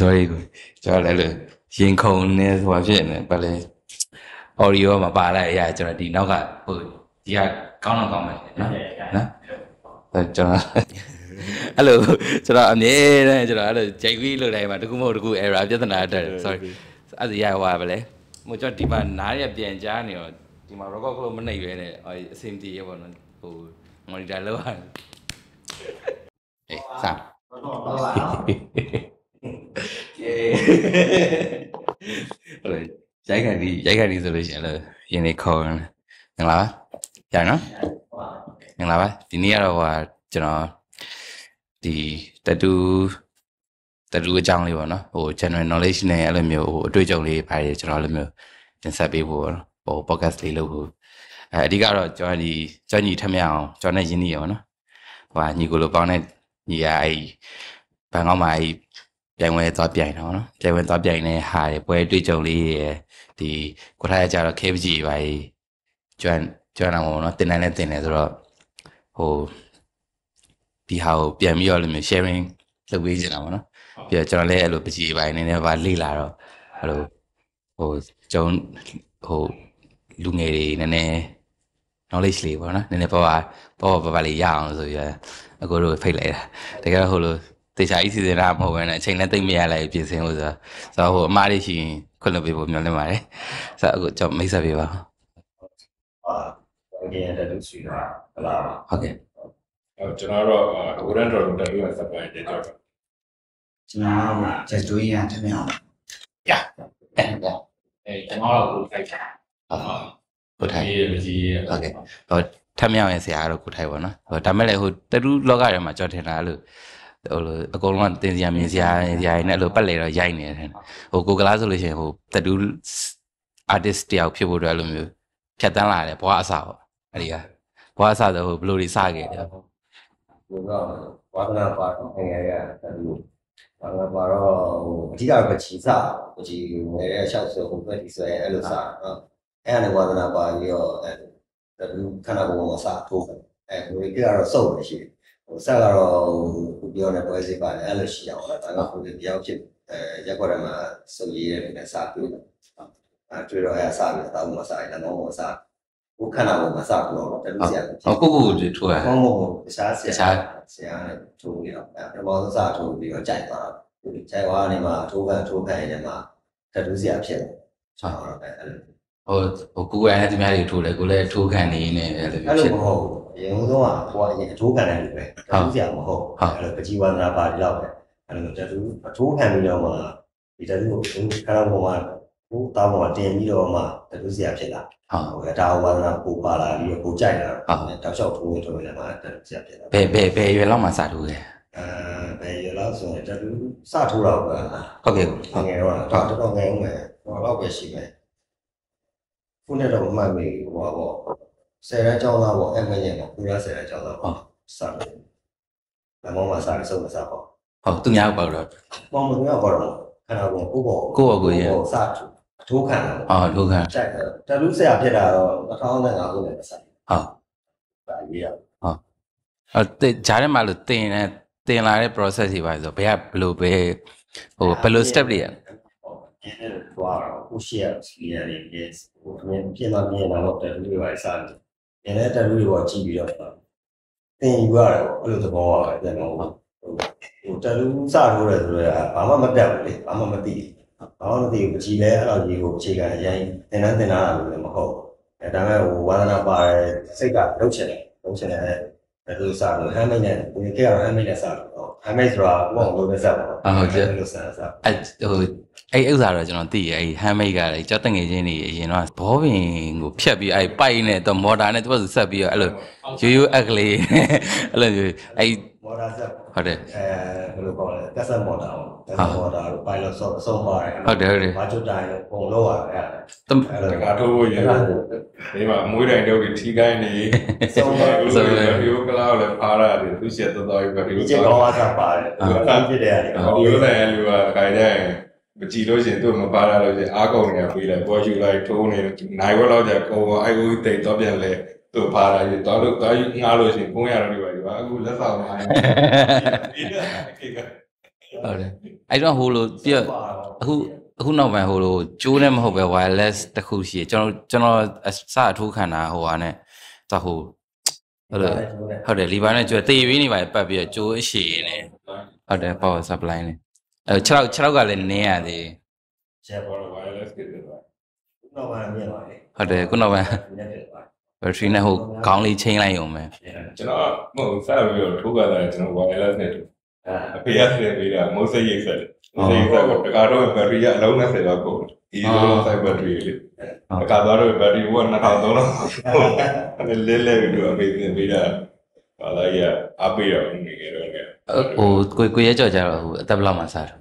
sorry ကိုကျွန်တော်လည်းလို့ရင်ခုန်နေဟိုဖြစ်နေဗာလေ audio မှာပါလိုက်အရာကျွန်တော်ဒီနောက်ကဟိုဒီကကောင်းတော့ကောင်းမယ်နော်နော်အဲကျွန်တော်အဲ့လိုကျွန်တော်အမြဲတမ်းကျွန်တော်အဲ့လိုကြိုက်ပြီးလို့တိုင်းမှာတခုမဟုတ်တခု error ပြဿနာတက်တယ် sorry အဲ့ဒါရဟွာဗလဲမို့ကျွန်တော်ဒီမှာနားရပြန်ကြားနေတော့ဒီမှာ record ကလို့မနှိပ်ရဲနဲ့အဆင်ပြေရပါတော့ဟို monitor လောက်ရတယ်အေးစမ်း ဟုတ်လေရိုက်ခံဒီရိုက်ခံဒီဆိုလို့ရှိရင်လည်းရင်းနေခေါ်ရင်ငါလားရနော်ငါလားပါဒီနေ့ကတော့ဟိုကျွန်တော်ဒီတတူတတူအကြောင်းလေးပေါ့နော်ဟို general knowledge နဲ့အဲ့လိုမျိုးဟိုအတွေ့အကြုံလေးပါတယ်ကျွန်တော်အဲ့လိုမျိုးတင်ဆက်ပေးဖို့ဟို podcast လေးလုပ်ဖို့အဲအဓိကတော့ကျွန်တော်ဒီကျွန်ညီထက်မြအောင်ကျွန်တော်နဲ့ရင်းနေရပါတော့ဟိုညီကိုလိုပေါင်းတဲ့ညီရအဲ့ဘန်ကောက်မှာအဲ့ ပြိုင်ပွဲသွားပြိုင်တော့နော်ပြိုင်ပွဲသွားပြိုင်နေဟာရပွဲတွေ့ကြုံလေးရဒီကိုထားရကြတော့ KPG ပါကျွမ်းကျွမ်းတာပေါ့နော်တင်တယ်နဲ့တင်တယ်ဆိုတော့ဟိုဒီဟာကိုပြန်ပြီးတော့လည်း sharing လုပ်ပေးကြတာပေါ့နော်ပြီးတော့ကျွန်တော်လည်းအဲ့လိုပကြီးပိုင်းနေနေပါလေ့လာတော့အဲ့လိုဟိုကျွန်ဟိုလူငယ်တွေနည်းနည်း knowledge လေးပေါ့နော်နည်းနည်းပေါ့ပါပေါ့ပါပါလေးရအောင်ဆိုပြီးအကိုတို့ဖိတ်လိုက်တာတကယ်ဟိုလို တေချာကြီးစီစဉ်တာမဟုတ်ဘဲနဲ့အချိန်လည်းသိမ့်မရလိုက်ပြင်ဆင်လို့ဆိုတော့ဆိုတော့ဟိုအမားလေးရှိရင်ခွင့်လွှတ်ပေးဖို့မျှော်လင့်ပါတယ်ဆိုတော့အခုကျွန်တော်မိတ်ဆက်ပေးပါအာငယ်တဲ့လူရှိတာဟလာဟုတ်ကဲ့ဟုတ်ကျွန်တော်တော့ဝရန်တော်တက်ပြီးဆက်ပိုင်းတက်တော့ကျွန်တော်ချက်ကျွေးရထမြောင်အဲ့ဒါအဲကျွန်တော်တို့ခိုက်တာဟုတ်ကိုထိုင်ဒီမကြီးဟုတ်ကဲ့ဟိုထပ်မြောင်ရဲ့ဆရာကတော့ကိုထိုင်ပါနော်ဟိုဒါမဲ့လည်းဟိုတတူလောကထဲမှာကြောက်ထင်တာအဲ့လို ဟိုလိုအကုန်လုံးကတင်စရာမြင်စရာဆရာတွေနဲ့အဲ့လိုပတ်လေတော့ရိုက်နေတယ်ဟိုကိုကလားဆိုလို့ရှိရင်ဟိုတတူ artist တယောက်ဖြစ်ဖို့အတွက်အဲ့လိုမျိုးဖြတ်တန်းလာတယ်ဘွားအစပေါ့အဲ့ဒီကဘွားအစဆိုဟိုဘယ်လိုတွေစခဲ့တယ်ဘုရားဝါဒနာပါငယ်ငယ်ရတဲ့လူဝါဒနာပါတော့အဓိကတော့ပချီစားပချီငယ်ရရှောက်ဆိုဟိုဘက်ဒီဆိုအဲ့လိုစားနော်အဲ့ဒါနဲ့ဝါဒနာပါပြီးတော့အဲ့လူခန္ဓာကိုယ်မှာစားထိုးအဲ့ကိုကြီးကတော့စုပ်နေရှိဟိုဆ က်ကတော့ဟိုပြောနေပွဲစီပါတယ်အဲ့လိုရှိအောင်လားဒါကဟိုဒီပြောင်းဖြစ်အဲရက်ကွက်ထဲမှာစုပ်ရည်ရတဲ့စားပြီးအဲတွေ့တော့အဲ့စားပြီးတောင်းမစားရင်တော့မစားဘူးခန္ဓာကိုယ်မှာစားပြီးတော့တလူစီရဟောကိုကိုတွေထိုးရကောင်းမို့တခြားဆရာဆရာနဲ့ထိုးပြီးတော့အဲပထမဆုံးစထိုးပြီးတော့ကြိုက်သွားတာကြိုက်သွားနေမှာထိုးခံထိုးခံနေမှာတတူဆရာဖြစ်တယ်ဆောင်းတော့အဲအဲ့လိုဟိုဟိုကိုယ်ကလည်းသူများတွေထိုးတယ်ကိုလည်းထိုးခံနေနေအဲ့လိုအဲ့ဖြစ်လိုမဟုတ်ဘူး အရင်ဆုံးကဟိုအရင်အထိုးခံတယ်လို့ပဲတတူဆရာမဟုတ်အဲ့လိုပကြီးဝါဒနာပါတီတော့ပဲအဲ့လိုတတူအထိုးခံပြီးတော့မှဒီတတူကိုခန္ဓာပေါ်မှာဟိုတောင်းပေါ်တင်ပြီးတော့မှတတူဆရာဖြစ်လာဟုတ်ဟိုဒါဝါဒနာပူပါလာပြီးတော့ပူကြိုက်လာတော့တောက်လျှောက်ထိုးထိုးနေမှာတတူဆရာဖြစ်လာဘယ်ဘယ်ဘယ်ရွယ်လောက်မှစထိုးခဲ့အဲဘယ်ရလောက်ဆိုရင်တတူစထိုးတော့ပဲဟုတ်ကဲ့ငယ်တော့တော့တော်တော်ငယ်ဦးမယ်ဟိုတော့ပဲရှိမယ်ခုနဲ့တော့မှတ်မိဟိုပေါ့ ဆယ်ရန်ကျောင်းသားပေါ့အဲ့မင်းရဲ့ပေါ့ခုရဆယ်ရန်ကျောင်းသားပေါ့စတယ်လမောမှာစားဆုံးမစားပေါ့ဟုတ်သူများပေါ့တော့ပေါမပြောတော့ခဏကကိုပေါ့ကိုယ့်အကိုရဲ့စအထိုးခံတာအော်ထိုးခံကြိုက်တယ်တလူဆရာဖြစ်တာတော့2005ခုနဲ့ပတ်သက်ဟုတ်ဒါရေးရအဲ့တဲ့ဂျားထဲမှာလို့တင်နေတင်လာတဲ့ process တွေပါဆိုဘယ်ကဘယ်လိုပဲဟိုဘယ်လို step တွေရကျင်းတဲ့သွားတော့ကိုရှိရစီရနေတယ်ဟိုအမြင်ပြင်လာပြင်လာတော့တလူတွေပါစားတယ်။ ဒီနေ့တလူတွေပေါ်ကြည့်ပြီးတော့သင်ယူရတယ်ပေါ့အဲ့လိုသဘောပါပဲပြန်တော့ဟိုဟိုတလူစထိုးတယ်ဆိုတော့ဘာမှမတက်ဘူးလေဘာမှမသိဘာမှမသိဘူးကြည်လဲအဲ့လိုကြီးကိုအခြေခံအရင်သင်တန်းသင်တာလို့လည်းမဟုတ်အဲဒါပေမဲ့ဟိုဝါသနာပါတဲ့စိတ်ကလှုပ်ချင်တယ်လှုပ်ချင်တယ်အဲ့လိုစလို့ဟမ်းမိတ်နဲ့ဒီကေကတော့ဟမ်းမိတ်နဲ့စလို့ဟမ်းမိတ်ဆိုတာဘုံလုံးနဲ့စပါတော့အဲ့လိုစစအဲ့ဟို အဲ့ဥစ္စာတော့ကျွန်တော်သိရအဲ့ handmade ကလည်းကြောက်တငယ်ချင်းတွေအရင်တော့ဘောပင်ကိုဖြတ်ပြီးအဲ့ပိုက်နဲ့တော့မော်တာနဲ့သူ့ဆက်ပြီးတော့အဲ့လိုရိုးရိုးအက်ကလေးအဲ့လိုမျိုးအဲ့မော်တာဆက်ဟုတ်တယ်အဲဘယ်လိုခေါ်လဲတက်ဆက်မော်တာပေါ့တက်ဆက်မော်တာတို့ pilot ဆော့အဆုံးပါတယ်ဟုတ်တယ်ဟုတ်တယ်ဘာကျွတ်တိုင်းလို့ပုံလို့ရတယ်တမအဲ့လိုတကားထိုးဖို့ရဒီမှာအမွေးတိုင်တုပ်တွေထီကိုင်းနေဆုံးပါဆိုတော့ဒီလိုကလောက်လည်းဖားရတယ်သူရှက်တော်တော်ပဲဒီဒီလိုချက်ကောင်းအားစားပါတယ်ဒီလိုဖြစ်တယ်ရတယ်ဒီလိုလည်းလူကခိုင်တဲ့ မကြည့်လို့ရှင်သူ့မပါရလို့ရှင်အားကုန်နေပြီးလိုက်ပေါ်ယူလိုက်ထိုးနေနိုင်ဝက်လောက်ကြာကုန်အိုက်ဦးတိတ်တော့ပြန်လဲသူ့ဖားရတယ်တော်လို့တော်ငားလို့ရှင်ပုံရတော့ဒီပါဒီပါအခုလက်ဆောင်မှာဒီကဟုတ်တယ်အဲ့တော့ဟိုလိုပြတ်အခုအခုနောက်ပိုင်းဟိုလိုကျိုးနဲ့မဟုတ်ပဲ wireless တစ်ခုရှိတယ်ကျွန်တော်ကျွန်တော်အစအထိုးခံတာဟိုဟာနဲ့သူဟိုဟုတ်တယ်ဟုတ်တယ်လီဘာနဲ့ကျွဲတေးပြီးနေပါပတ်ပြီးတော့ကျိုးအရှိရနေဟုတ်တယ် power supply နဲ့ အဲ6 6ကလည်းနင်းရသေးချက်ပေါ်ပေါ်တော့ wireless ကိစ္စပါတော့မှမြင်ပါလေဟုတ်တယ်ခုနောက်ပိုင်း battery နဲ့ဟိုခေါင်းလေးချိန်လိုက်ရုံပဲကျွန်တော်မဟုတ်စပြီးတော့ထိုးကြတာကျွန်တော် wireless နဲ့တူအဲအဖေရတဲ့ပေးတာမုတ်စိတ်ရိတ်ဆက်မုတ်စိတ်ရိတ်ဆက်ကိုတကာတော့ဘက်ထရီကအလုံးနဲ့ဆက်တော့ကုန်ဒီလိုလုံးဆိုင်ဘက်ထရီလေတကာတော့ဘက်ထရီက2300လဲလဲပြီးတော့အဖေပြင်ပေးတာ ဟာလိုက်ရအပေးတော့နေကြတော့လေဟိုကိုကိုရဲကြော်ကြတော့ဟိုအသက်ဘယ်လောက်မှစားတယ်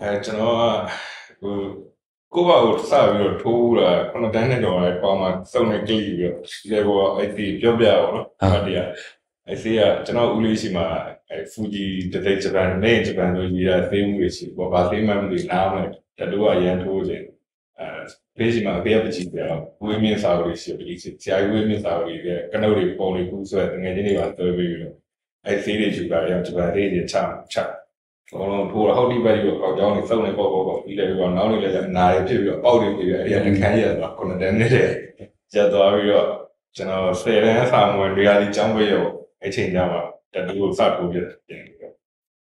အဲကျွန်တော်ကဟိုကိုပါကိုစပြီးတော့ထိုးတာခုနတန်းနဲ့တော့လည်းပေါမှာစုံနေကြည့်ပြီးတော့ဒီကောအဲ့ဒီပြောပြအောင်နော်ဟုတ်တယ်အဲ့ဒီကကျွန်တော်ဦးလေးရှိမှာအဲဖူဂျီတသိဂျပန်နေဂျပန်တို့ကြီးရသိမှုတွေရှိပေါ့ဗာသိမှမသိနားမယ်တတူကရန်ထိုးခြင်းအဲ ဖေးစီမှာအဖေကပကြီးပြောဝေးမြင့်စာအုပ်တွေရှိပကြီးဆရာကြီးဝေးမြင့်စာအုပ်တွေကကနုတ်တွေပုံတွေကူးဆွဲငွေချင်းတွေပါသွဲပြီးတော့အဲ့ဒီတွေယူတာရဂျပန်တွေချချချဘောလုံးထိုးတာဟောက်ဒီဘက်ကြီးကိုအောက်ကြောင်းနေစုံနေပေါ့ပေါ့ပေါ့ပြီးတယ်ပြီးတော့နောက်နေလည်းအနာတွေဖြစ်ပြီးတော့ပေါက်တွေဖြစ်ပြီးအဲ့ဒီအခန်းကြီးကတော့ခုနတည်းနေတဲ့ကျက်သွားပြီးတော့ကျွန်တော်ဆယ်တန်းစာမွေတွေရာဒီကျောင်းဝဲရောအဲ့ချိန်ကျမှတတူကိုစထိုးပြတယ်ပြန်ပြီးတော့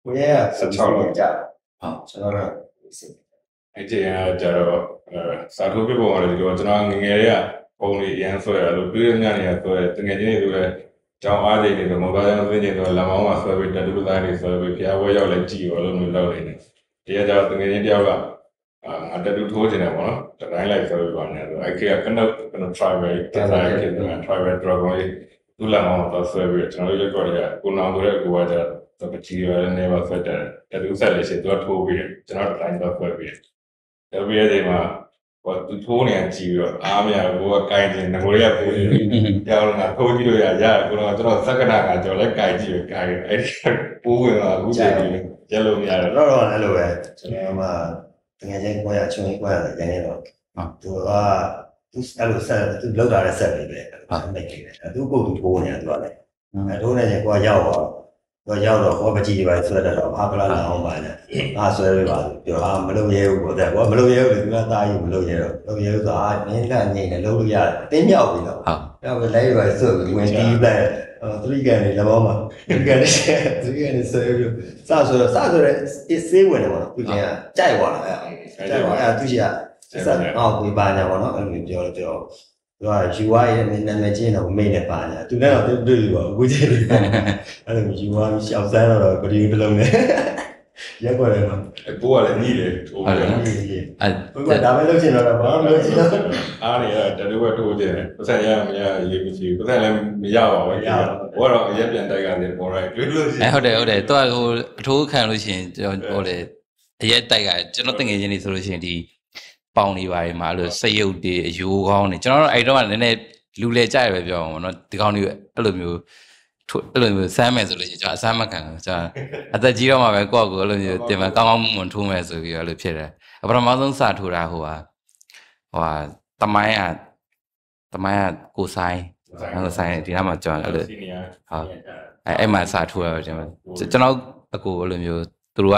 ကိုရဲက16လောက်ကြာဟုတ်ကျွန်တော်တော့အဲ့ချိန်ကကျတော့အဲ စာထိုးပြပုံရတယ်ဒီတော့ကျွန်တော်ငငယ်တွေကပုံတွေအရန်ဆွဲရလို့ပြီးရညနေရဆွဲတငယ်ချင်းတွေဆိုလည်းကျောင်းအားတွေနေတော့မော်ဘာလမ်းသိနေတော့လမ်းမောင်းမှာဆွဲပြီးတတူသားတွေဆွဲပြီးဖျားဝဲရောက်လည်းကြည်ရောလို့မျိုးလောက်နေတယ်တရားကြတော့တငယ်ချင်းတယောက်ကအာတတူထိုးနေတယ်ပေါ့နော်တတိုင်းလိုက်ဆိုပြီးပါနေတယ်အဲ့ကကနုတ်ကနုတ် tribal ကစားရခဲ့တယ် tribal dragon လေးသူ့လမ်းမှာတော့ဆွဲပြီးကျွန်တော်တို့ရက်တော့ရကိုနောင်ဆိုတဲ့ကိုကကြတော့ပကြီးရနေပါဆွဲတယ်တတူဆက်လေးရှိသူကထိုးပြီးကျွန်တော်တိုင်းတော့ဆွဲပြီးတယ် ပြီးရတဲ့မှာဟောသူထိုးနေကြည့်ပြီးတော့အားမရဘူးကကိုင်နေငိုရပူနေကြောင်းလာထိုးကြည့်လို့ရရကိုတော့ကျွန်တော်စက္ကနာကကြော်လဲကိုင်ကြည့်ပြီးကိုင်အဲ့ဒီပူဝင်လာအခုချိန်ကြီးရလို့မရတော့တော့တော့လည်းလိုပဲကျွန်တော်မှတကယ်ချင်းကိုရချုံကိုရတယ်ရနေတော့သူကသူအဲ့လိုဆက်သူလောက်တာလည်းဆက်ပြီးပဲမိတ်ခဲ့တယ်သူကိုသူထိုးနေတာသူကလည်းအဲထိုးနေရင်ကိုရောက်တော့ တော့ရောက်တော့ကိုပကြီးတွေပဲဆွဲတတ်တော့ဘာကလာအောင်ပါနဲ့အားဆွဲရပါပြောဟာမလုပ်ရဲဘူးကိုတဲ့ကိုမလုပ်ရဲဘူးသူကသားယူမလုပ်ရဲတော့လုပ်ရဲဆိုတော့နင်းကငိမ့်တယ်လုပ်လို့ရတယ်တင်းမြောက်ပြီတော့ဟုတ်နောက်ပဲလိုက်ပါဆိုဝင်တီးပန်အော်သတိကန်နေလဘောမှာသတိကန်နေသတိကန်နေဆွဲပြီးစဆိုတော့စဆိုတော့စေးဝင်တယ်ပေါ့နော်သူကကြိုက်သွားတာအဲကြိုက်သွားအဲသူကြီးကစအောက်ပြီးပါညာပေါ့နော်အဲ့လိုပြောလို့ပြော သူက UI ရဲ့နာမည်ချင်းတော့မေ့နေပါညာသူလည်းတော့တွေ့ပြီပေါ့အခုချိန်လေးအဲ့လို UI ရှောက်စမ်းတော့ဗီဒီယိုတစ်လုံးနဲ့ရက်ွက်တယ်နော်အပိုးကလည်းညိတယ်ထိုးတယ်ဒီဒီအဲဘုကဒါပဲလုပ်ချင်တော့ဘာမှမလုပ်ချင်တော့အားနေရတတူကထိုးတယ်ပတ်သက်ရမရရေးမရှိဘူးပတ်သက်လည်းမရပါဘူးဘောတော့အရက်ပြန်တိုက်ကနေပေါ်လိုက်တွေ့လို့ရှိအဲဟုတ်တယ်ဟုတ်တယ်သူကဟိုအထိုးခံလို့ရှိရင်ကျွန်တော်ဟိုလေအရက်တိုက်ကကျွန်တော်တငယ်ချင်းတွေဆိုလို့ရှိရင်ဒီ ပေါင်နေပါတွေမှာအဲ့လိုစရုပ်တွေအယိုးကောင်းတွေကျွန်တော်တို့အဲ့တော့ကနည်းနည်းလူလေကြရပဲပြောအောင်ပေါ့နော်ဒီကောင်းတွေအဲ့လိုမျိုးထိုးအဲ့လိုမျိုးစမ်းမယ်ဆိုလို့ရှိရင်ကျွန်တော်အစမ်းမခံဘူးကျွန်တော်အသက်ကြီးတော့မှပဲကိုယ့်ကိုယ်အဲ့လိုမျိုးတင်မကောင်းကောင်းမွန်မွန်ထိုးမယ်ဆိုပြီးအဲ့လိုဖြစ်တယ်အပထမဆုံးစထိုးတာဟိုဟာဟိုဟာတမိုင်းอ่ะတမိုင်းอ่ะကိုဆိုင်အဲ့လိုဆိုင်ဒီနားမှာကျွန်တော်အဲ့လို စီနီယာ ဟုတ်အဲအဲ့မှာစာထိုးရတော့ကျွန်တော်ကျွန်တော်အကိုအဲ့လိုမျိုးသူတို့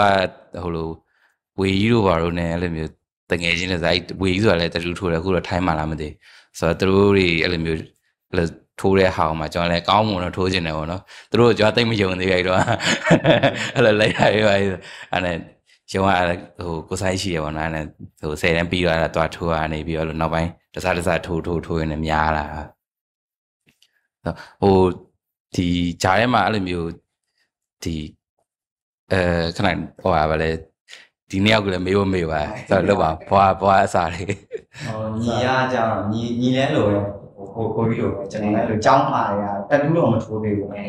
ကဟိုလိုဝေကြီးတို့ဘာလို့ ਨੇ အဲ့လိုမျိုး တငယ်ချင်းတွေဇာတ်ဝေကြီးဆိုတာလည်းတူထိုးတယ်အခုတော့ထိုင်းမှလာမသိဆိုတော့သူတို့တွေအဲ့လိုမျိုးအဲ့လိုထိုးတဲ့ဟာအောင်မှာကျွန်တော်လည်းကောင်းမွန်တော့ထိုးချင်တယ်ပေါ့နော်သူတို့ကကျွန်တော်တိတ်မယုံသေးဘူးအဲ့တော့အဲ့လိုလိုက်ရရအဲ့နဲ့ရုံကဟိုကိုဆိုင်ရှိရပေါ့နော်အဲ့နဲ့ဟို10တန်းပြီးတော့အဲ့ဒါသွားထိုးရနေပြီးတော့နောက်ပိုင်းတစားတစားထိုးထိုးထိုးရနေများလာဟိုဒီဂျားထဲမှာအဲ့လိုမျိုးဒီအဲခဏဟိုပါဗလဲ ဒီနှစ်ယောက်ကလည်းမေးဖို့မေးပါဆိုတော့လောက်ပါဘွားဘွားအစားလေးဟိုညီရကြတော့ညီညီလဲလို့ပဲဟိုကိုကြီးလိုပဲကျွန်တော်လည်းလို့ကြောင်းပါရတက်တူးတော့မထိုးသေးဘူးအဲ